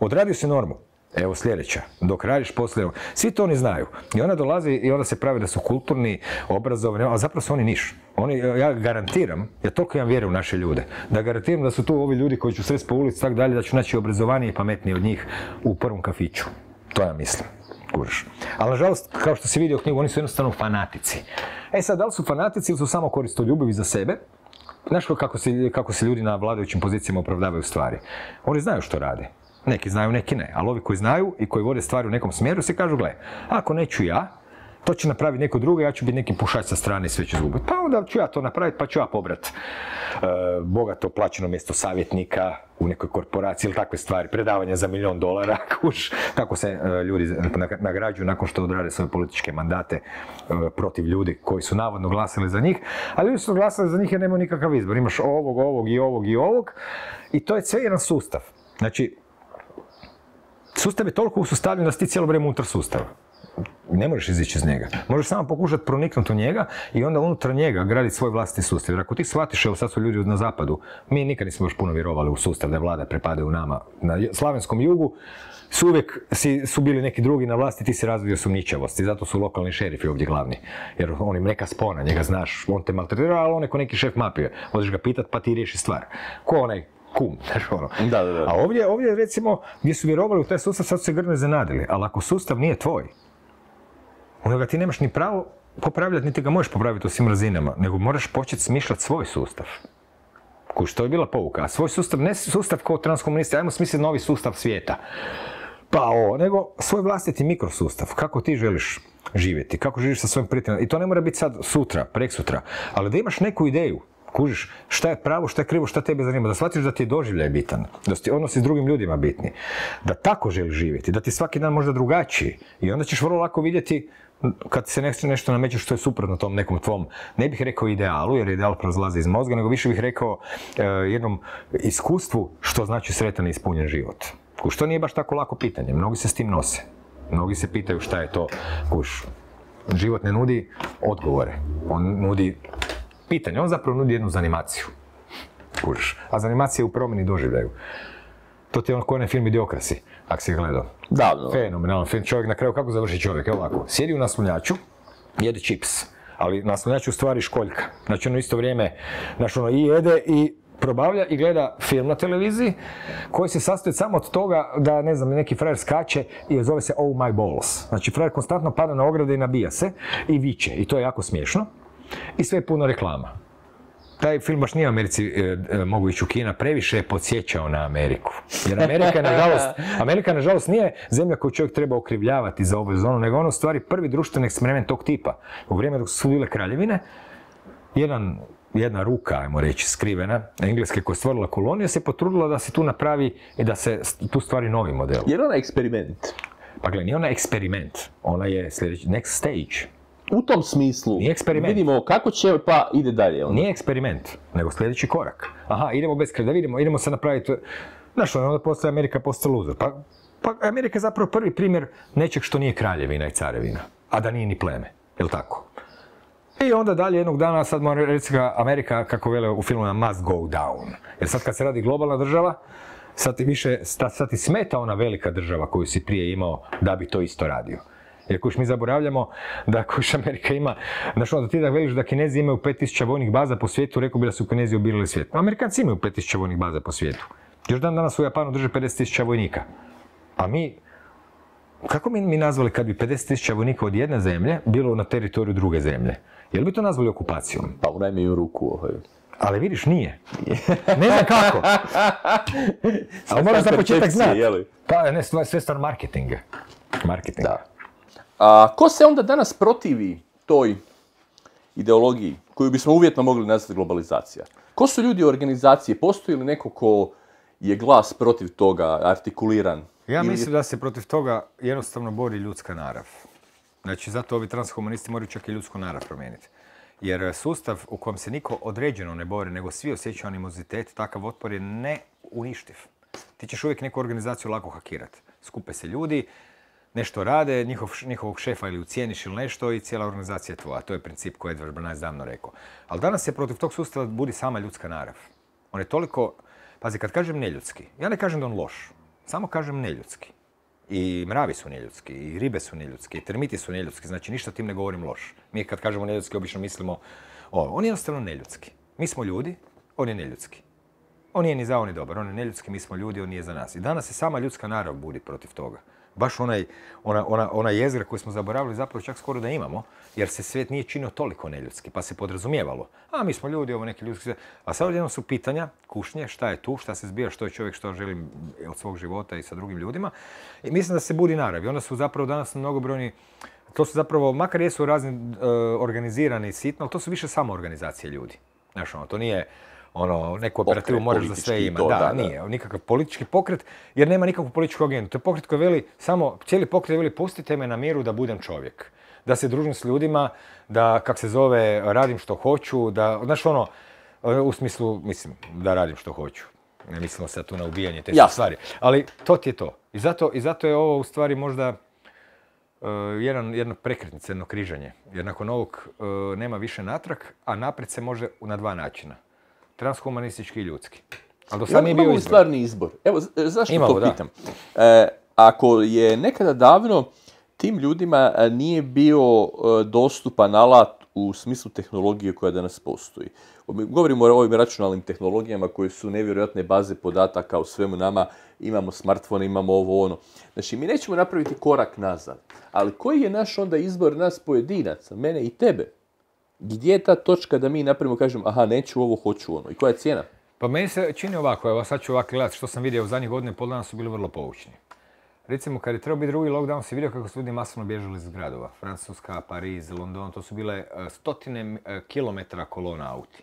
Odradio si normu, Evo sljedeća, dok radiš poslije, svi to oni znaju. I onda dolazi i onda se pravi da su kulturni, obrazovni, a zapravo su oni niš. Oni, ja garantiram, ja toliko imam vjeru u naše ljude, da garantiram da su tu ovi ljudi koji ću sresti po ulici tak dalje, da ću naći obrazovaniji i pametniji od njih u prvom kafiću. To ja mislim. Kužiš. Ali nažalost, kao što si vidio knjigu, oni su jednostavno fanatici. E sad, da li su fanatici ili su samo koristoljubivi za sebe? Znaš kako se, kako se ljudi na vladajućim pozicijama opravdavaju stvari? Oni znaju što rade. Neki znaju, neki ne. Ali ovi koji znaju i koji vode stvari u nekom smjeru se kažu, gle, ako neću ja, to će napraviti neko drugo, ja ću biti neki pušač sa strane i sve ću izgubiti. Pa onda ću ja to napraviti, pa ću ja pobrat e, bogato plaćeno mjesto savjetnika u nekoj korporaciji ili takve stvari, predavanja za milion dolara, kuš, kako se e, ljudi nag- nagrađuju nakon što odrade svoje političke mandate e, protiv ljudi koji su navodno glasali za njih, ali ljudi su glasali za njih jer nemaju nikakav izbor. Imaš ovog, ovog i ovog i ovog i to je sve jedan sustav. Znači, sustav je toliko usustavljen da si ti cijelo vrijeme unutar sustava. Ne možeš izići iz njega. Možeš samo pokušati proniknuti u njega i onda unutar njega graditi svoj vlastiti sustav. Jer ako ti shvatiš, evo sad su ljudi na zapadu, mi nikad nismo još puno vjerovali u sustav da vlada prepadaju nama. Na slavenskom jugu su uvijek su bili neki drugi na vlasti, ti si razvio sumnjičavost i zato su lokalni šerifi ovdje glavni. Jer on im neka spona, njega znaš, on te maltretira, ali on je ko neki šef mafije. Odeš ga pitat pa ti riješi stvar. Ko onaj kum, znaš ono. Da, da, da. A ovdje, ovdje recimo, gdje su vjerovali u taj sustav, sad su se grdno iznenadili. Ali ako sustav nije tvoj, onda ga ti nemaš ni pravo popravljati, niti ga možeš popraviti u svim razinama, nego moraš početi smišljati svoj sustav. Kuš, to je bila pouka. A svoj sustav, ne sustav kao transkomunisti, ajmo smisliti novi sustav svijeta. Pa ovo, nego svoj vlastiti mikrosustav. Kako ti želiš živjeti, kako živiš sa svojim prijateljima. I to ne mora biti sad sutra, preksutra, ali da imaš neku ideju, kužiš šta je pravo, šta je krivo, šta tebe zanima, da shvatiš da ti je doživljaj bitan, da su ti odnosi s drugim ljudima bitni, da tako želiš živjeti, da ti svaki dan možda drugačiji i onda ćeš vrlo lako vidjeti kad se nešto, nešto nameće što je suprotno tom nekom tvom, ne bih rekao idealu, jer ideal proizlazi iz mozga, nego više bih rekao e, jednom iskustvu što znači sretan i ispunjen život. Kuš, to nije baš tako lako pitanje, mnogi se s tim nose. Mnogi se pitaju šta je to, kuš, život ne nudi odgovore, on nudi pitanje, on zapravo nudi jednu zanimaciju. Kužiš, a zanimacija je u promjeni doživljaju. To ti je ono onaj film Idiokrasi, ako si gledao. Da, no. Fenomenalan film, čovjek na kraju, kako završi čovjek, evo ovako, sjedi u naslonjaču, jede čips, ali naslonjač u stvari školjka. Znači ono isto vrijeme, znači ono i jede i probavlja i gleda film na televiziji koji se sastoji samo od toga da, ne znam, neki frajer skače i zove se Oh my balls. Znači, frajer konstantno pada na ograde i nabija se i viče i to je jako smiješno. I sve je puno reklama. Taj film baš nije u Americi e, e, mogu ići u kina, previše je podsjećao na Ameriku. Jer Amerika, nažalost, Amerika, nažalost, nije zemlja koju čovjek treba okrivljavati za ovu zonu, nego ono u stvari prvi društveni eksperiment tog tipa. U vrijeme dok su bile kraljevine, jedan jedna ruka, ajmo reći, skrivena, engleske koja je stvorila koloniju, se potrudila da se tu napravi i da se tu stvari novi model. Je li ona eksperiment? Pa gledaj, nije ona eksperiment, ona je sljedeći, next stage. U tom smislu Nije vidimo kako će, pa ide dalje. Onda. Nije eksperiment, nego sljedeći korak. Aha, idemo bez kreda, da vidimo, idemo se napraviti, znaš, onda postaje Amerika postaje loser. Pa, pa Amerika je zapravo prvi primjer nečeg što nije kraljevina i carevina, a da nije ni pleme, jel tako? I onda dalje jednog dana, sad mora reći ga Amerika, kako vele u filmu, must go down. Jer sad kad se radi globalna država, sad ti više, sad ti smeta ona velika država koju si prije imao da bi to isto radio. Jer kuš mi zaboravljamo da kuš Amerika ima, znaš onda ti da veliš da Kinezi imaju 5000 vojnih baza po svijetu, rekao bi da su Kinezi obirali svijet. Amerikanci imaju 5000 vojnih baza po svijetu. Još dan danas u Japanu drže 50.000 vojnika. A mi, kako mi, mi nazvali kad bi 50.000 vojnika od jedne zemlje bilo na teritoriju druge zemlje? Jel bi to nazvali okupacijom? Pa u najmiju ruku. Ovaj. Ali vidiš, nije. Ne znam kako. Ali moraš za početak znati. je li? Pa ne, sve stvar marketinga. Marketinga. Da. A ko se onda danas protivi toj ideologiji koju bismo uvjetno mogli nazvati globalizacija? Ko su ljudi u organizaciji? Postoji li neko ko je glas protiv toga, artikuliran? Ja mislim da se protiv toga jednostavno bori ljudska narav. Znači, zato ovi transhumanisti moraju čak i ljudsku narav promijeniti. Jer sustav u kojem se niko određeno ne bori, nego svi osjećaju animozitet, takav otpor je neuništiv. Ti ćeš uvijek neku organizaciju lako hakirati. Skupe se ljudi, nešto rade, njihov, njihovog šefa ili ucijeniš ili nešto i cijela organizacija je tvoja. To je princip koji je Edward Bernays davno rekao. Ali danas se protiv tog sustava budi sama ljudska narav. On je toliko, pazi, kad kažem neljudski, ja ne kažem da on loš, samo kažem neljudski. I mravi su neljudski, i ribe su neljudski, i termiti su neljudski, znači ništa tim ne govorim loš. Mi kad kažemo neljudski, obično mislimo, o, on je jednostavno neljudski. Mi smo ljudi, on je neljudski. On nije ni za, on je dobar, on je neljudski, mi smo ljudi, on nije za nas. I danas se sama ljudska narav budi protiv toga. Baš onaj, ona, ona, ona jezgra koju smo zaboravili zapravo čak skoro da imamo, jer se svijet nije činio toliko neljudski, pa se podrazumijevalo. A mi smo ljudi, ovo neki ljudski svijet. A sad odjednom su pitanja, kušnje, šta je tu, šta se zbira, što je čovjek, što želi od svog života i sa drugim ljudima. I mislim da se budi narav. I onda su zapravo danas mnogobrojni to su zapravo, makar jesu razni e, organizirani i sitno, ali to su više samo organizacije ljudi. Znaš, ono, to nije ono, neku operativu Pokret moraš za sve ima. to, da, da, da. nije. Nikakav politički pokret, jer nema nikakvu političku agendu. To je pokret koji veli, samo, cijeli pokret veli, pustite me na miru da budem čovjek. Da se družim s ljudima, da, kak se zove, radim što hoću, da, znaš ono, u smislu, mislim, da radim što hoću. Ne mislimo sad tu na ubijanje te stvari. Ali to ti je to. I zato, I zato je ovo u stvari možda e, jedan, jedna prekretnica, jedno križanje. Jer nakon ovog e, nema više natrag, a naprijed se može na dva načina. Transhumanistički i ljudski. Ali do sad nije bio izbor. stvarni izbor? Evo, z- zašto Imamo, to da. pitam? E, ako je nekada davno tim ljudima e, nije bio e, dostupan alat u smislu tehnologije koja danas postoji. Govorimo o ovim računalnim tehnologijama koje su nevjerojatne baze podataka u svemu nama. Imamo smartfone, imamo ovo ono. Znači, mi nećemo napraviti korak nazad. Ali koji je naš onda izbor nas pojedinaca, mene i tebe? Gdje je ta točka da mi napravimo, kažem, aha, neću ovo, hoću ono. I koja je cijena? Pa meni se čini ovako, evo sad ću ovako gledati što sam vidio u zadnjih godinu i pol dana su bili vrlo poučni. Recimo, kad je trebao biti drugi lockdown, si vidio kako su ljudi masovno bježali iz gradova. Francuska, Pariz, London, to su bile e, stotine e, kilometara kolona auti.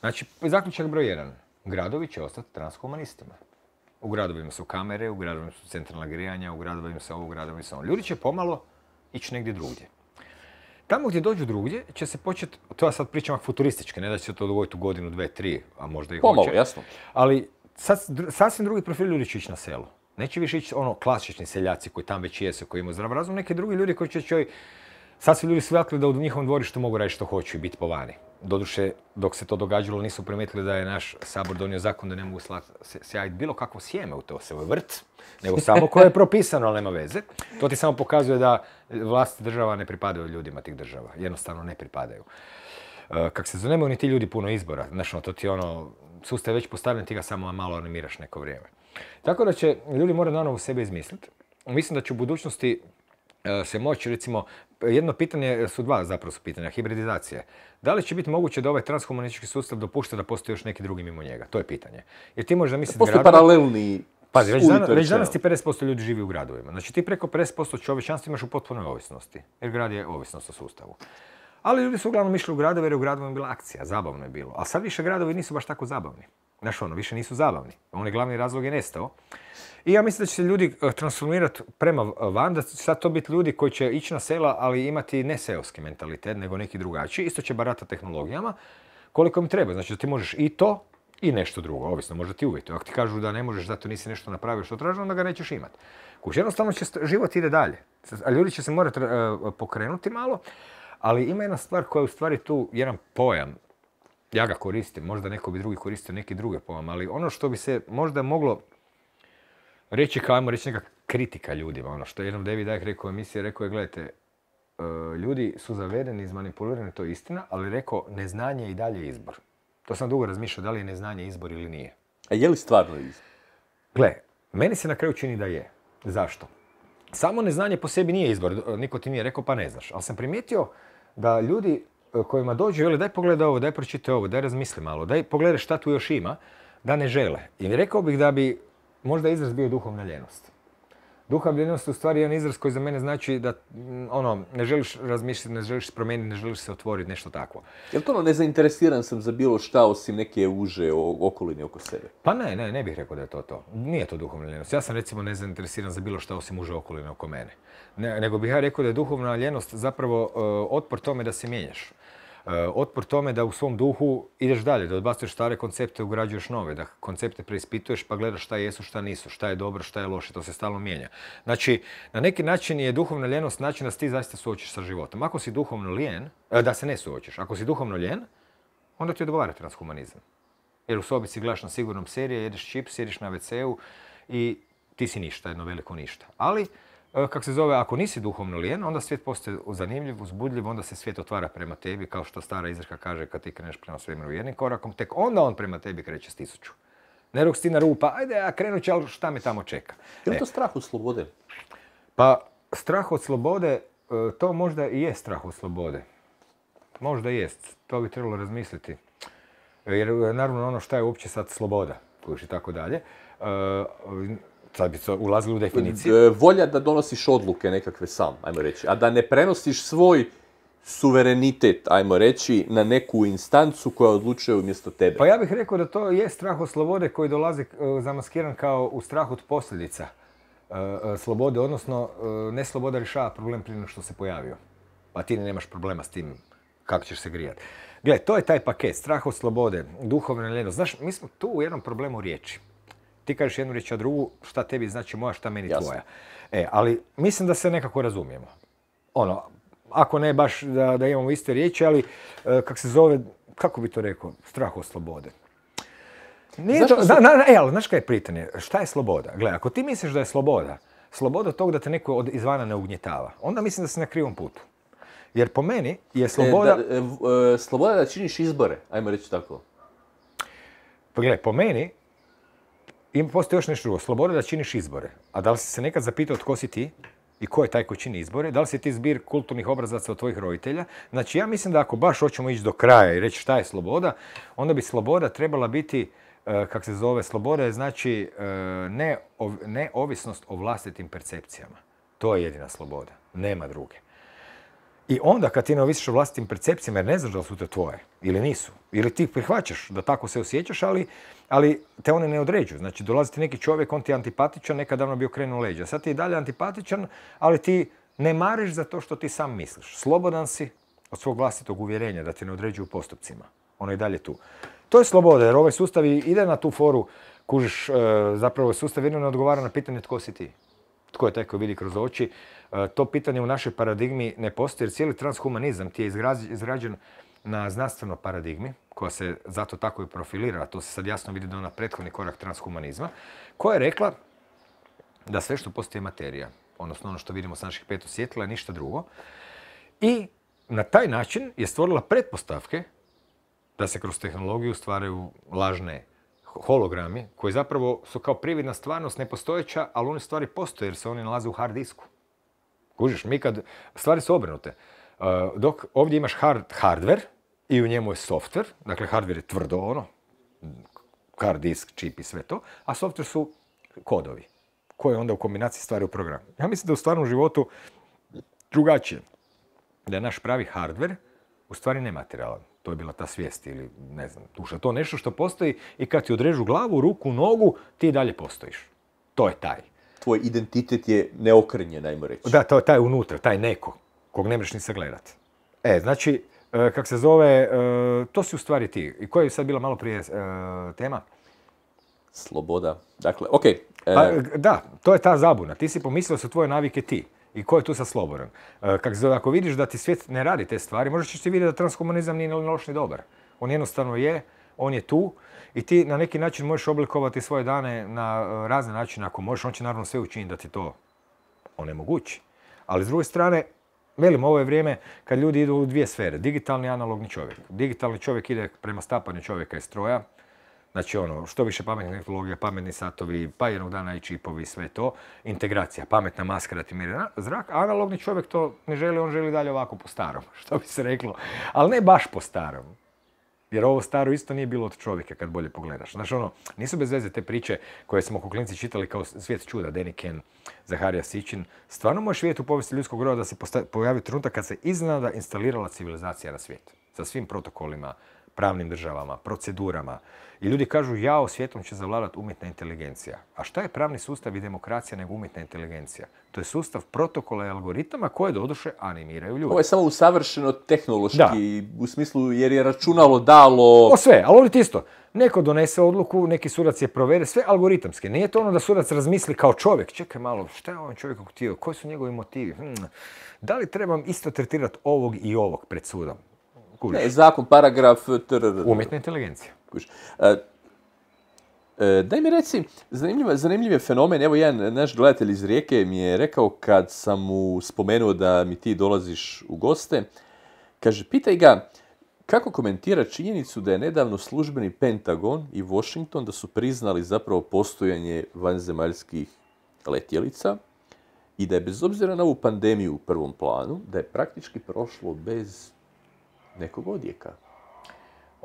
Znači, zaključak broj jedan. Gradovi će ostati transhumanistima. U gradovima su kamere, u gradovima su centralna grijanja, u gradovima su ovo, u gradovima su ono. Ljudi će pomalo ići negdje drugdje. Tamo gdje dođu drugdje će se početi, to ja sad pričam futuristički, ne da će se to dogoditi u godinu, dve, tri, a možda i Pomalo, hoće. jasno. Ali sad, sasvim drugi profil ljudi će ići na selo. Neće više ići ono klasični seljaci koji tam već jesu, koji imaju zdrav razum, neki drugi ljudi koji će čoj, sad su ljudi shvatili da u njihovom dvorištu mogu raditi što hoću i biti po vani. Doduše, dok se to događalo, nisu primijetili da je naš sabor donio zakon da ne mogu sjajiti bilo kakvo sjeme u to svoj vrt, nego samo koje je propisano, ali nema veze. To ti samo pokazuje da vlast država ne pripadaju ljudima tih država. Jednostavno ne pripadaju. E, kak se zove, nemaju ni ti ljudi puno izbora. Ono, to ti ono, sustav je već postavljen, ti ga samo malo animiraš neko vrijeme. Tako da će ljudi morati nanovo sebe izmisliti. Mislim da će u budućnosti se moći, recimo, jedno pitanje su dva zapravo su pitanja, hibridizacije. Da li će biti moguće da ovaj transhumanistički sustav dopušta da postoji još neki drugi mimo njega? To je pitanje. Jer ti možeš zamisliti Postoji paralelni Pazi, već, danas, već danas ti 50% ljudi živi u gradovima. Znači ti preko 50% čovječanstva imaš u potpunoj ovisnosti. Jer grad je ovisnost o sustavu. Ali ljudi su uglavnom išli u gradove jer je u gradovima bila akcija, zabavno je bilo. A sad više gradovi nisu baš tako zabavni. Znaš ono, više nisu zabavni. Onaj glavni razlog je nestao. I ja mislim da će se ljudi eh, transformirati prema van, da će sad to biti ljudi koji će ići na sela, ali imati ne seoski mentalitet, nego neki drugačiji. Isto će barata tehnologijama koliko im treba. Znači da ti možeš i to i nešto drugo, ovisno, možda ti uvjetuju. Ako ti kažu da ne možeš zato nisi nešto napravio što traži, onda ga nećeš imati. Kuš, jednostavno će život ide dalje. A ljudi će se morati eh, pokrenuti malo, ali ima jedna stvar koja je u stvari tu jedan pojam. Ja ga koristim, možda neko bi drugi koristio neki drugi pojam, ali ono što bi se možda moglo reći kao, ajmo reći neka kritika ljudima, ono što je jednom David Icke rekao u emisiji, rekao je, gledajte, e, ljudi su zavedeni, izmanipulirani, to je istina, ali rekao, neznanje je i dalje izbor. To sam dugo razmišljao, da li je neznanje izbor ili nije. A je li stvarno iz? Gle, meni se na kraju čini da je. Zašto? Samo neznanje po sebi nije izbor, niko ti nije rekao pa ne znaš. Ali sam primijetio da ljudi e, kojima dođu, veli daj pogledaj ovo, daj pročitaj ovo, daj razmisli malo, daj pogledaj šta tu još ima, da ne žele. I rekao bih da bi možda izraz bio duhovna ljenost. Duhovna ljenost je u stvari jedan izraz koji za mene znači da ono, ne želiš razmišljati, ne želiš promijeniti, ne želiš se otvoriti, nešto takvo. Jel to ono, nezainteresiran sam za bilo šta osim neke uže o- okoline oko sebe? Pa ne, ne, ne bih rekao da je to to. Nije to duhovna ljenost. Ja sam recimo nezainteresiran za bilo što osim uže okoline oko mene. Ne, nego bih ja rekao da je duhovna ljenost zapravo e, otpor tome da se mijenjaš. E, otpor tome da u svom duhu ideš dalje, da odbacuješ stare koncepte, ugrađuješ nove, da koncepte preispituješ pa gledaš šta jesu, šta nisu, šta je dobro, šta je loše, to se stalno mijenja. Znači, na neki način je duhovna ljenost način da se ti zaista suočiš sa životom. Ako si duhovno lijen, e, da se ne suočiš, ako si duhovno lijen, onda ti odgovara transhumanizam. Jer u sobi si gledaš na sigurnom serije, jedeš čips, sjediš na WC-u i ti si ništa, jedno veliko ništa. Ali, e, kak se zove, ako nisi duhovno lijen, onda svijet postaje zanimljiv, uzbudljiv, onda se svijet otvara prema tebi, kao što stara izreka kaže, kad ti kreneš prema svemiru jednim korakom, tek onda on prema tebi kreće s tisuću. Ne si ti na rubu, pa ajde, ja krenut ću, ali šta me tamo čeka? Je li E, to strah od slobode? pa strah od slobode, e, to možda i je strah od slobode. Možda jest, to bi trebalo razmisliti. Jer e, naravno ono šta je uopće sad sloboda, kojiš i tako dalje. E, Sad bi se ulazili u definiciju. E, Volja da donosiš odluke nekakve sam, ajmo reći, a da ne prenosiš svoj suverenitet, ajmo reći, na neku instancu koja odlučuje umjesto tebe. Pa ja bih rekao da to je strah od slobode koji dolazi e, zamaskiran kao u strah od posljedica e, slobode, odnosno ne sloboda rješava problem prije nego što se pojavio. Pa ti nemaš problema s tim kako ćeš se grijati. Gle, to je taj paket, strah od slobode, duhovna ljenost. Znaš, mi smo tu u jednom problemu riječi. Ti kažeš jednu riječ, a drugu, šta tebi znači moja, šta meni Jasno. tvoja. E, ali mislim da se nekako razumijemo. Ono, ako ne baš da, da imamo iste riječi, ali e, kak se zove, kako bi to rekao, strah od slobode. Nije to, zna- e, ali znaš kaj je pitanje? Šta je sloboda? Gle, ako ti misliš da je sloboda, sloboda od tog da te neko od izvana ne ugnjetava, onda mislim da si na krivom putu. Jer po meni je sloboda... E, da, e, e, sloboda da činiš izbore, ajmo reći tako. Pa gle, po meni ima, postoji još nešto drugo. Sloboda da činiš izbore. A da li si se nekad zapitao tko si ti i ko je taj koji čini izbore? Da li si ti zbir kulturnih obrazaca od tvojih roditelja? Znači, ja mislim da ako baš hoćemo ići do kraja i reći šta je sloboda, onda bi sloboda trebala biti, e, kak se zove, sloboda je znači e, ne, ov- neovisnost o vlastitim percepcijama. To je jedina sloboda. Nema druge. I onda kad ti ne ovisiš o vlastitim percepcijama, jer ne znaš da li su te tvoje ili nisu, ili ti prihvaćaš da tako se osjećaš, ali, ali te one ne određuju. Znači dolazi ti neki čovjek, on ti je antipatičan, nekad davno bio krenuo leđa. Sad ti je dalje antipatičan, ali ti ne mariš za to što ti sam misliš. Slobodan si od svog vlastitog uvjerenja da te ne određuju postupcima. Ono je i dalje tu. To je sloboda, jer ovaj sustav ide na tu foru, kužiš, e, zapravo sustav jedino ne odgovara na pitanje tko si ti tko je taj vidi kroz oči. E, To pitanje u našoj paradigmi ne postoji jer cijeli transhumanizam ti je izgrađen na znanstvenoj paradigmi, koja se zato tako i profilira, to se sad jasno vidi da je ona prethodni korak transhumanizma, koja je rekla da sve što postoji je materija, odnosno ono što vidimo s naših pet osjetila je ništa drugo. I na taj način je stvorila pretpostavke da se kroz tehnologiju stvaraju lažne hologrami koji zapravo su kao prividna stvarnost nepostojeća, ali one stvari postoje jer se oni nalaze u hard disku. Kužiš, mi kad, stvari su obrnute. Uh, dok ovdje imaš hard, hardware i u njemu je software, dakle hardware je tvrdo ono, hard disk, čip i sve to, a software su kodovi koje onda u kombinaciji stvari u program. Ja mislim da u stvarnom životu drugačije. Da je naš pravi hardware u stvari nematerijalan. To je bila ta svijest ili ne znam, duša. To nešto što postoji i kad ti odrežu glavu, ruku, nogu, ti dalje postojiš. To je taj. Tvoj identitet je neokrnjen, ajmo reći. Da, to je taj unutra, taj neko, kog ne možeš ni sagledati. E, znači, e, kak se zove, e, to si u stvari ti. I koja je sad bila malo prije e, tema? Sloboda. Dakle, ok. e, Pa, da, to je ta zabuna. Ti si pomislio da su tvoje navike ti. I ko je tu sad slobodan? E, ako vidiš da ti svijet ne radi te stvari, možda ćeš ti vidjeti da transhumanizam nije ni loš ni dobar. On jednostavno je, on je tu i ti na neki način možeš oblikovati svoje dane na e, razne načine. Ako možeš, on će naravno sve učiniti da ti to onemogući. Ali s druge strane, velim, ovo je vrijeme kad ljudi idu u dvije sfere. Digitalni i analogni čovjek. Digitalni čovjek ide prema stapanju čovjeka iz stroja, Znači ono, što više pametnih tehnologija, pametni satovi, pa jednog dana i čipovi sve to. Integracija, pametna maska da ti na- zrak. Analogni čovjek to ne želi, on želi dalje ovako po starom, što bi se reklo. Ali ne baš po starom. Jer ovo staro isto nije bilo od čovjeka kad bolje pogledaš. Znaš ono, nisu bez veze te priče koje smo ko klinci čitali kao svijet čuda, Danny Ken, Zaharija Sićin. Stvarno možeš vidjeti u povijesti ljudskog roda da se pojavi trenutak kad se iznenada instalirala civilizacija na svijet. Sa svim protokolima, pravnim državama, procedurama. I ljudi kažu, jao, svijetom će zavladati umjetna inteligencija. A šta je pravni sustav i demokracija nego umjetna inteligencija? To je sustav protokola i algoritama koje doduše animiraju ljudi. Ovo je samo usavršeno tehnološki, u smislu jer je računalo dalo... O sve, ali ovdje isto. Neko donese odluku, neki sudac je provede, sve algoritamski. Nije to ono da sudac razmisli kao čovjek. Čekaj malo, šta je ovom čovjeku htio? Koji su njegovi motivi? Hmm. Da li trebam isto tretirati ovog i ovog pred sudom? Ne, zakon, paragraf. Umjetna inteligencija. Kužiš. E, e, daj mi reci, zanimljiv, zanimljiv je fenomen, evo jedan naš gledatelj iz Rijeke mi je rekao kad sam mu spomenuo da mi ti dolaziš u goste, kaže, pitaj ga kako komentira činjenicu da je nedavno službeni Pentagon i Washington da su priznali zapravo postojanje vanzemaljskih letjelica i da je bez obzira na ovu pandemiju u prvom planu, da je praktički prošlo bez nekog odjeka.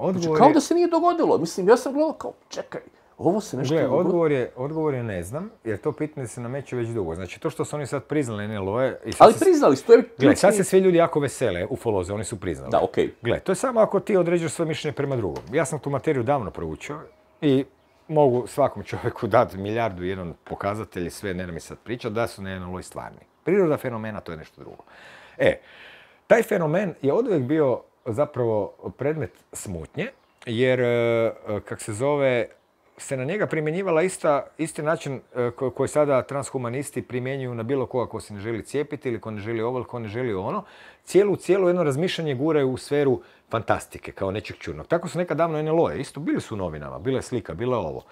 Znači, Odgovor kao je, da se nije dogodilo. Mislim, ja sam gledao kao, čekaj, ovo se nešto gle, odgovor je, odgovor je ne znam, jer to pitanje se nameće već dugo. Znači, to što su oni sad priznali NLO-e... i sad Ali se- priznali su, to je Gle, sad se svi ljudi jako vesele, ufoloze, oni su priznali. Da, okej. Gle, to je samo ako ti određuješ svoje mišljenje prema drugom. Ja sam tu materiju davno proučio i mogu svakom čovjeku dati milijardu i jedan pokazatelj i sve, ne mi sad pričat, da su NLO i stvarni. Priroda fenomena, to je nešto drugo. E, taj fenomen je oduvijek bio zapravo predmet smutnje, jer, e, kak se zove, se na njega primjenjivala ista, isti način e, ko- koji sada transhumanisti primjenjuju na bilo koga ko se ne želi cijepiti ili ko ne želi ovo ili ko ne želi ono. Cijelu, cijelo jedno razmišljanje guraju u sferu fantastike, kao nečeg čudnog. Tako su nekad davno NLO-e, isto bili su u novinama, bila je slika, bilo je ovo.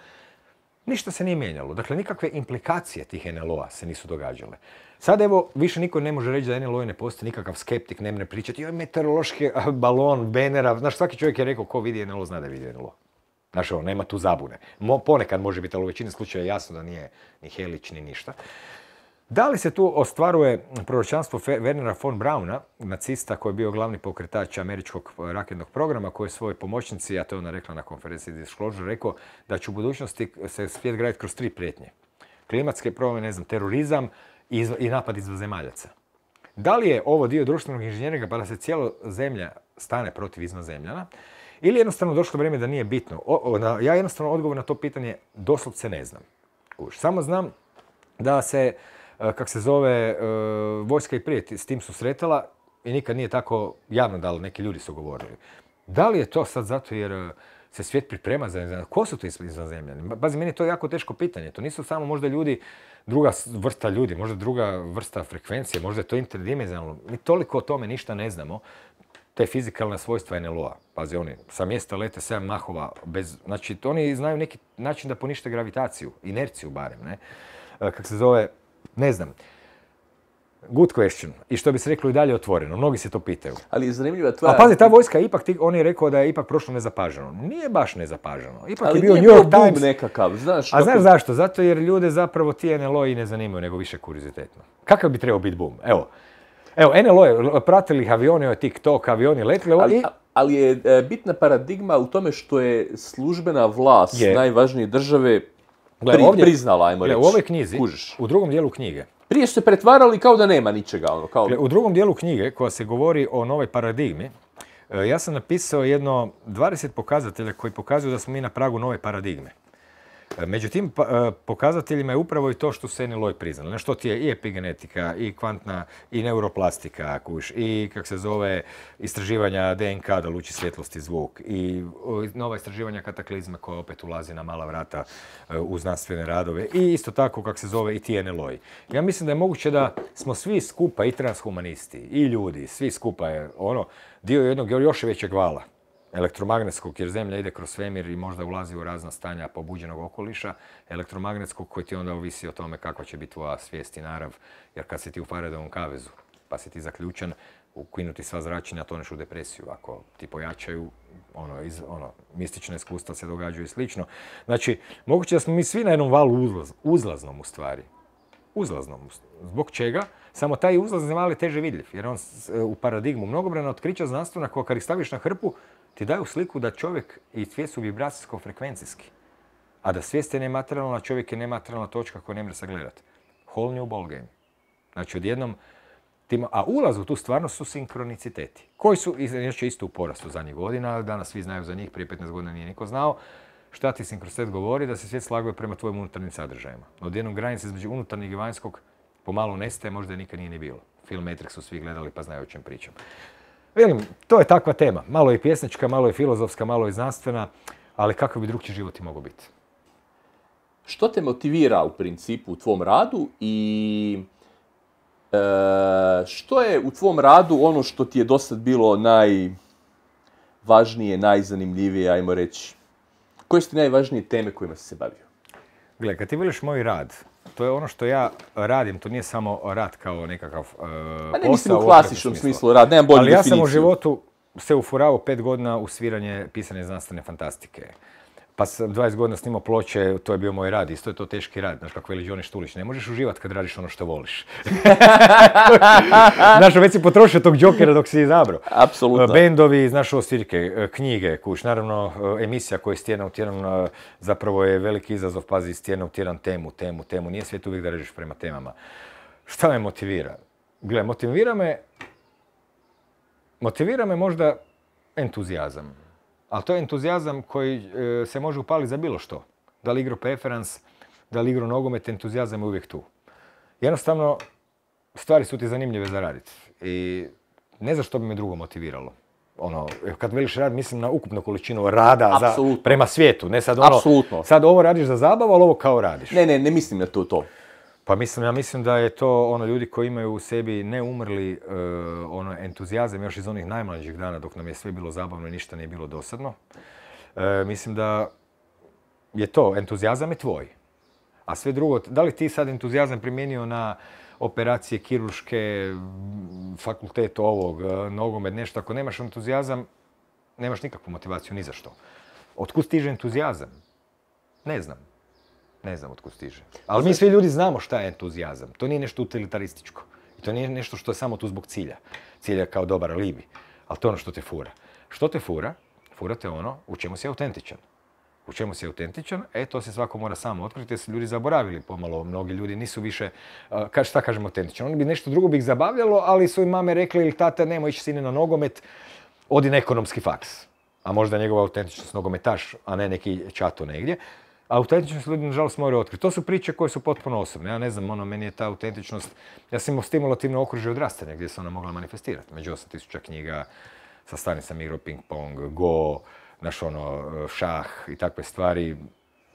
Ništa se nije mijenjalo. Dakle, nikakve implikacije tih NLO-a se nisu događale. Sad evo, više niko ne može reći da NLO ne postoji nikakav skeptik, ne može pričati, joj, meteorološki balon, Benera, znaš, svaki čovjek je rekao, ko vidi NLO, zna da vidi NLO. Znaš, ovo, nema tu zabune. Ponekad može biti, ali u većini slučaja jasno da nije ni helić, ni ništa. Da li se tu ostvaruje proročanstvo Wernera von Brauna, nacista koji je bio glavni pokretač američkog eh, raketnog programa, koji je svojoj pomoćnici, a to je ona rekla na konferenciji Disclosure, rekao da će u budućnosti se svijet graditi kroz tri prijetnje. Klimatske promjene, ne znam, terorizam i, i napad izvanzemaljaca. Da li je ovo dio društvenog inženjeringa pa da se cijelo zemlja stane protiv izvanzemljana ili je jednostavno došlo vrijeme da nije bitno? Ja jednostavno odgovor na to pitanje doslovce ne znam. Samo znam da se, kak se zove, e, vojska i prije s tim susretala i nikad nije tako javno dalo, neki ljudi su govorili. Da li je to sad zato jer e, se svijet priprema za za- Ko su to iz- izvanzemljani? Pazi, meni je to jako teško pitanje. To nisu samo možda ljudi, druga vrsta ljudi, možda druga vrsta frekvencije, možda je to interdimenzionalno. Mi toliko o tome ništa ne znamo te fizikalne svojstva NLO-a. Pazi, oni sa mjesta lete 7 mahova bez... Znači, oni znaju neki način da ponište gravitaciju, inerciju barem, ne? E, Kak se zove, ne znam. Good question. I što bi se reklo i dalje otvoreno. Mnogi se to pitaju. Ali je zanimljiva tvoja... A pazi, ta vojska je ipak, ti, on je rekao da je ipak prošlo nezapaženo. Nije baš nezapaženo. Ipak Ali je bio New York Times. nekakav, znaš. A kako- znaš zašto? Zato jer ljude zapravo ti NLO i ne zanimaju, nego više kuriozitetno. Kakav bi trebao biti boom? Evo, evo NLO je, pratili ih avioni, ovaj TikTok, avioni letili, Ali, i... ali je e, bitna paradigma u tome što je službena vlast Je. najvažnije države Gle, ovdje- priznala, ajmo reći. u ovoj knjizi, Kužiš. u drugom dijelu knjige, Prije su se pretvarali kao da nema ničega, ono, kao... Gle, U drugom dijelu knjige koja se govori o novoj paradigmi, e, ja sam napisao jedno 20 pokazatelja koji pokazuju da smo mi na pragu nove paradigme. E, Među tim pa- e, pokazateljima je upravo i to što su NLO priznali. Nešto ti je i epigenetika, i kvantna, i neuroplastika, i kak se zove, istraživanja DNK da luči svjetlost i zvuk, i nova istraživanja kataklizme koja opet ulazi na mala vrata e, u znanstvene radove, i isto tako kak se zove i ti NLO. Ja mislim da je moguće da smo svi skupa, i transhumanisti, i ljudi, svi skupa je ono, dio jednog još većeg vala elektromagnetskog, jer Zemlja ide kroz svemir i možda ulazi u razna stanja pobuđenog okoliša, elektromagnetskog koji ti onda ovisi o tome kakva će biti tvoja svijest i narav, jer kad si ti u Faradayovom kavezu, pa si ti zaključan, ukinuti sva zračenja, toneš u depresiju. Ako ti pojačaju, ono, iz, ono, mistična iskustva se događaju i slično. Znači, moguće da smo mi svi na jednom valu uzlaz- uzlaznom u stvari uzlaznom. Zbog čega? Samo taj uzlazni val je teže vidljiv, jer on u paradigmu mnogobrana otkrića znanstvena koja kad ih staviš na hrpu, ti daju sliku da čovjek i svijet su vibracijsko-frekvencijski. A da svijest je nematerijalna, čovjek je nematerijalna točka koju ne može sagledati. Whole new ball game. Znači odjednom, a ulaz u tu stvarnost su sinkroniciteti. Koji su, inače isto u porastu zadnjih godina, danas svi znaju za njih, prije 15 godina nije niko znao. Šta ti sinkronitet govori? Da se svijet slaguje prema tvojim unutarnjim sadržajima. Odjednom granica između unutarnjeg i vanjskog pomalo nestaje, možda nikad nije ni bilo. Film Matrix su svi gledali pa znaju o čem pričam. Velim, to je takva tema. Malo je pjesnička, malo je filozofska, malo je znanstvena, ali kakav bi drugčiji život i mogao biti? Što te motivira u principu u tvom radu i e, što je u tvom radu ono što ti je dosad bilo najvažnije, najzanimljivije, ajmo reći? Koje su ti najvažnije teme kojima si se bavio? Gle, kad ti voliš moj rad, to je ono što ja radim, to nije samo rad kao nekakav uh, A ne mislim u klasičnom smislu rad, nemam bolju Ali ja sam u životu se ufuravao pet godina u sviranje pisane znanstvene fantastike. Pa sam 20 godina snimao ploče, to je bio moj rad, isto je to teški rad, znaš kako veli Đoni Štulić, ne možeš uživati kad radiš ono što voliš. znaš, već si potrošio tog džokera dok si izabrao. Apsolutno. Bendovi, znaš ovo svirke, e, knjige, kuš, naravno e, emisija koja je iz tjedna u tjedan e, zapravo je veliki izazov, pazi, iz tjedna u tjedan temu, temu, temu, nije svijet uvijek da režeš prema temama. Šta me motivira? Gle, motivira me, motivira me možda entuzijazam. Ali to je entuzijazam koji e, se može upaliti za bilo što. Da li igru preferans, da li igru nogomet, entuzijazam je uvijek tu. Jednostavno, stvari su ti zanimljive za raditi. I ne znam što bi me drugo motiviralo. Ono, kad veliš rad, mislim na ukupnu količinu rada za, prema svijetu. Ne sad ono, sad ovo radiš za zabavu, ali ovo kao radiš. Ne, ne, ne mislim na to to. Pa mislim, ja mislim da je to ono ljudi koji imaju u sebi ne umrli e, ono entuzijazam još iz onih najmlađih dana dok nam je sve bilo zabavno i ništa nije bilo dosadno. E, mislim da je to, entuzijazam je tvoj. A sve drugo, da li ti sad entuzijazam primijenio na operacije kirurške, fakultet ovog, e, nogomet, nešto, ako nemaš entuzijazam, nemaš nikakvu motivaciju ni za što. Otkud stiže entuzijazam? Ne znam. Ne znam otkud stiže. Ali mi svi ljudi znamo šta je entuzijazam. To nije nešto utilitarističko. I to nije nešto što je samo tu zbog cilja. Cilj je kao dobar alibi. Ali to je ono što te fura. Što te fura? Fura te ono u čemu si autentičan. U čemu si autentičan? E, to se svako mora samo otkriti jer su ljudi zaboravili pomalo. Mnogi ljudi nisu više, uh, šta kažemo autentičan? Oni bi nešto drugo bi ih zabavljalo, ali su im mame rekli ili tata, nemoj ići sine na nogomet, odi na ekonomski faks. A možda je njegova autentičnost nogometaš, a ne neki čato negdje. Autentičnost ljudi, nažalost, moraju otkriti. To su priče koje su potpuno osobne. Ja ne znam, ono, meni je ta autentičnost... Ja sam imao stimulativno okružje odrastanja gdje se ona mogla manifestirati. Među 8000 knjiga, sa starim sam igrao ping pong, go, naš ono, šah i takve stvari.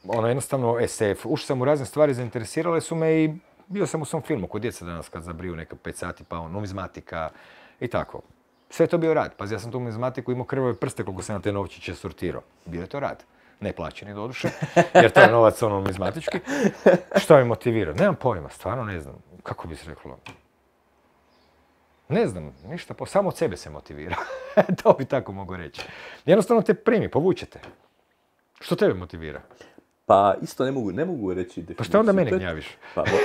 Ono, jednostavno, SF. Ušao sam u razne stvari, zainteresirale su me i bio sam u svom filmu, kod djeca danas kad zabriju neka 5 sati, pa on, numizmatika i tako. Sve je to bio rad. Pazi, ja sam tu numizmatiku imao krvave prste koliko sam na te novčiće sortirao. Bio je to rad. Ne plaćeni doduše, jer to je novac ono numizmatički. Što me motivira? Nemam pojma, stvarno ne znam. Kako bi se reklo? Ne znam, ništa, po, samo od sebe se motivira. to bi tako mogu reći. Jednostavno te primi, povučete. Što tebe motivira? Pa isto ne mogu, ne mogu reći Pa što onda definiciju. mene je- gnjaviš? Pa, mo-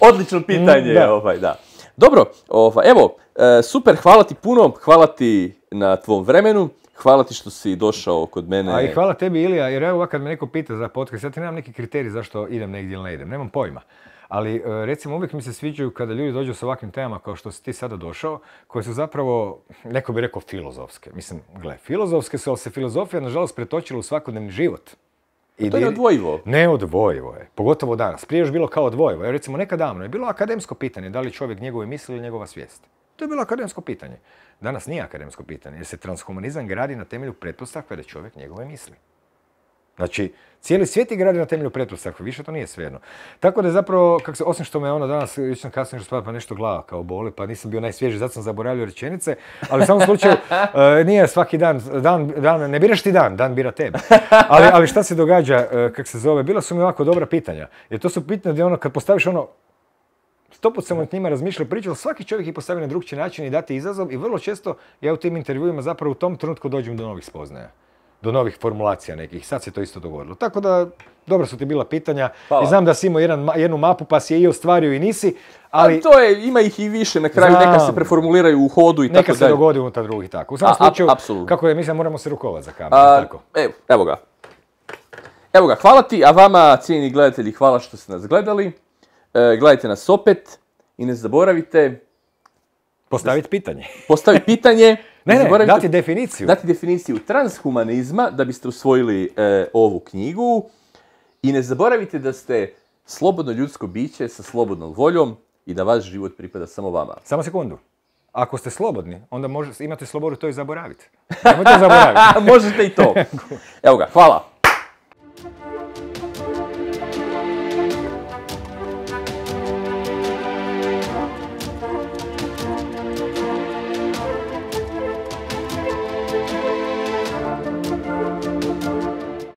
Odlično pitanje, Mm, da. ovaj, da. Dobro, ovaj, evo, e, super, hvala ti puno, hvala ti na tvom vremenu, hvala ti što si došao kod mene. A i hvala tebi Ilija, jer ovak kad me neko pita za podcast, ja ti nemam neki kriterij zašto idem negdje ili ne idem, nemam pojma. Ali e, recimo uvijek mi se sviđaju kada ljudi dođu s ovakvim temama kao što si ti sada došao, koje su zapravo, neko bi rekao filozofske. Mislim, gle, filozofske su, ali se filozofija nažalost pretočila u svakodnevni život. I To je neodvojivo. Neodvojivo je, pogotovo danas. Prije je još bilo kao odvojivo. Evo recimo nekad davno je bilo akademsko pitanje da li čovjek njegove misli ili njegova svijest. To je bilo akademsko pitanje. Danas nije akademsko pitanje jer se transhumanizam gradi na temelju pretpostavka da je čovjek njegove misli. Znači, cijeli svijet je na temelju pretpostavka, više to nije svejedno. Tako da je zapravo, kak se, osim što me ono danas, još sam kasnije što pa nešto glava kao boli, pa nisam bio najsvježiji, zato sam zaboravio rečenice, ali u svakom slučaju e, nije svaki dan, dan, dan, ne biraš ti dan, dan bira tebe. Ali, ali šta se događa, e, kak se zove, bila su mi ovako dobra pitanja. Jer to su pitanja gdje ono, kad postaviš ono, sto put sam o njima razmišljao, pričao, svaki čovjek ih postavi na drugčiji način i dati izazov i vrlo često ja u tim intervjuima zapravo u tom trenutku dođem do novih spoznaja. Do novih formulacija nekih. Sad se to isto dogodilo. Tako da, dobra su ti bila pitanja. Hvala. I znam da si imao jedan, jednu mapu pa si je i ostvario i nisi, ali Ali to je, ima ih i više, na kraju neka se preformuliraju u hodu i neka tako se dalje. dogodi unutar drugih tako. U svakom A, a- slučaju, kako je, mislim, moramo se rukovati za kameru. A, tako. evo, evo ga. Evo ga, hvala ti, a vama, cijenjeni gledatelji, hvala što ste nas gledali. E, gledajte nas opet i ne zaboravite Postaviti pitanje. postaviti pitanje. Ne, ne, dati definiciju. dati definiciju transhumanizma da biste usvojili e, ovu knjigu. I ne zaboravite da ste slobodno ljudsko biće sa slobodnom voljom i da vaš život pripada samo vama. Samo sekundu. Ako ste slobodni, onda može, imate slobodu to i zaboraviti. Nemojte zaboraviti. Možete i to. Evo ga, hvala.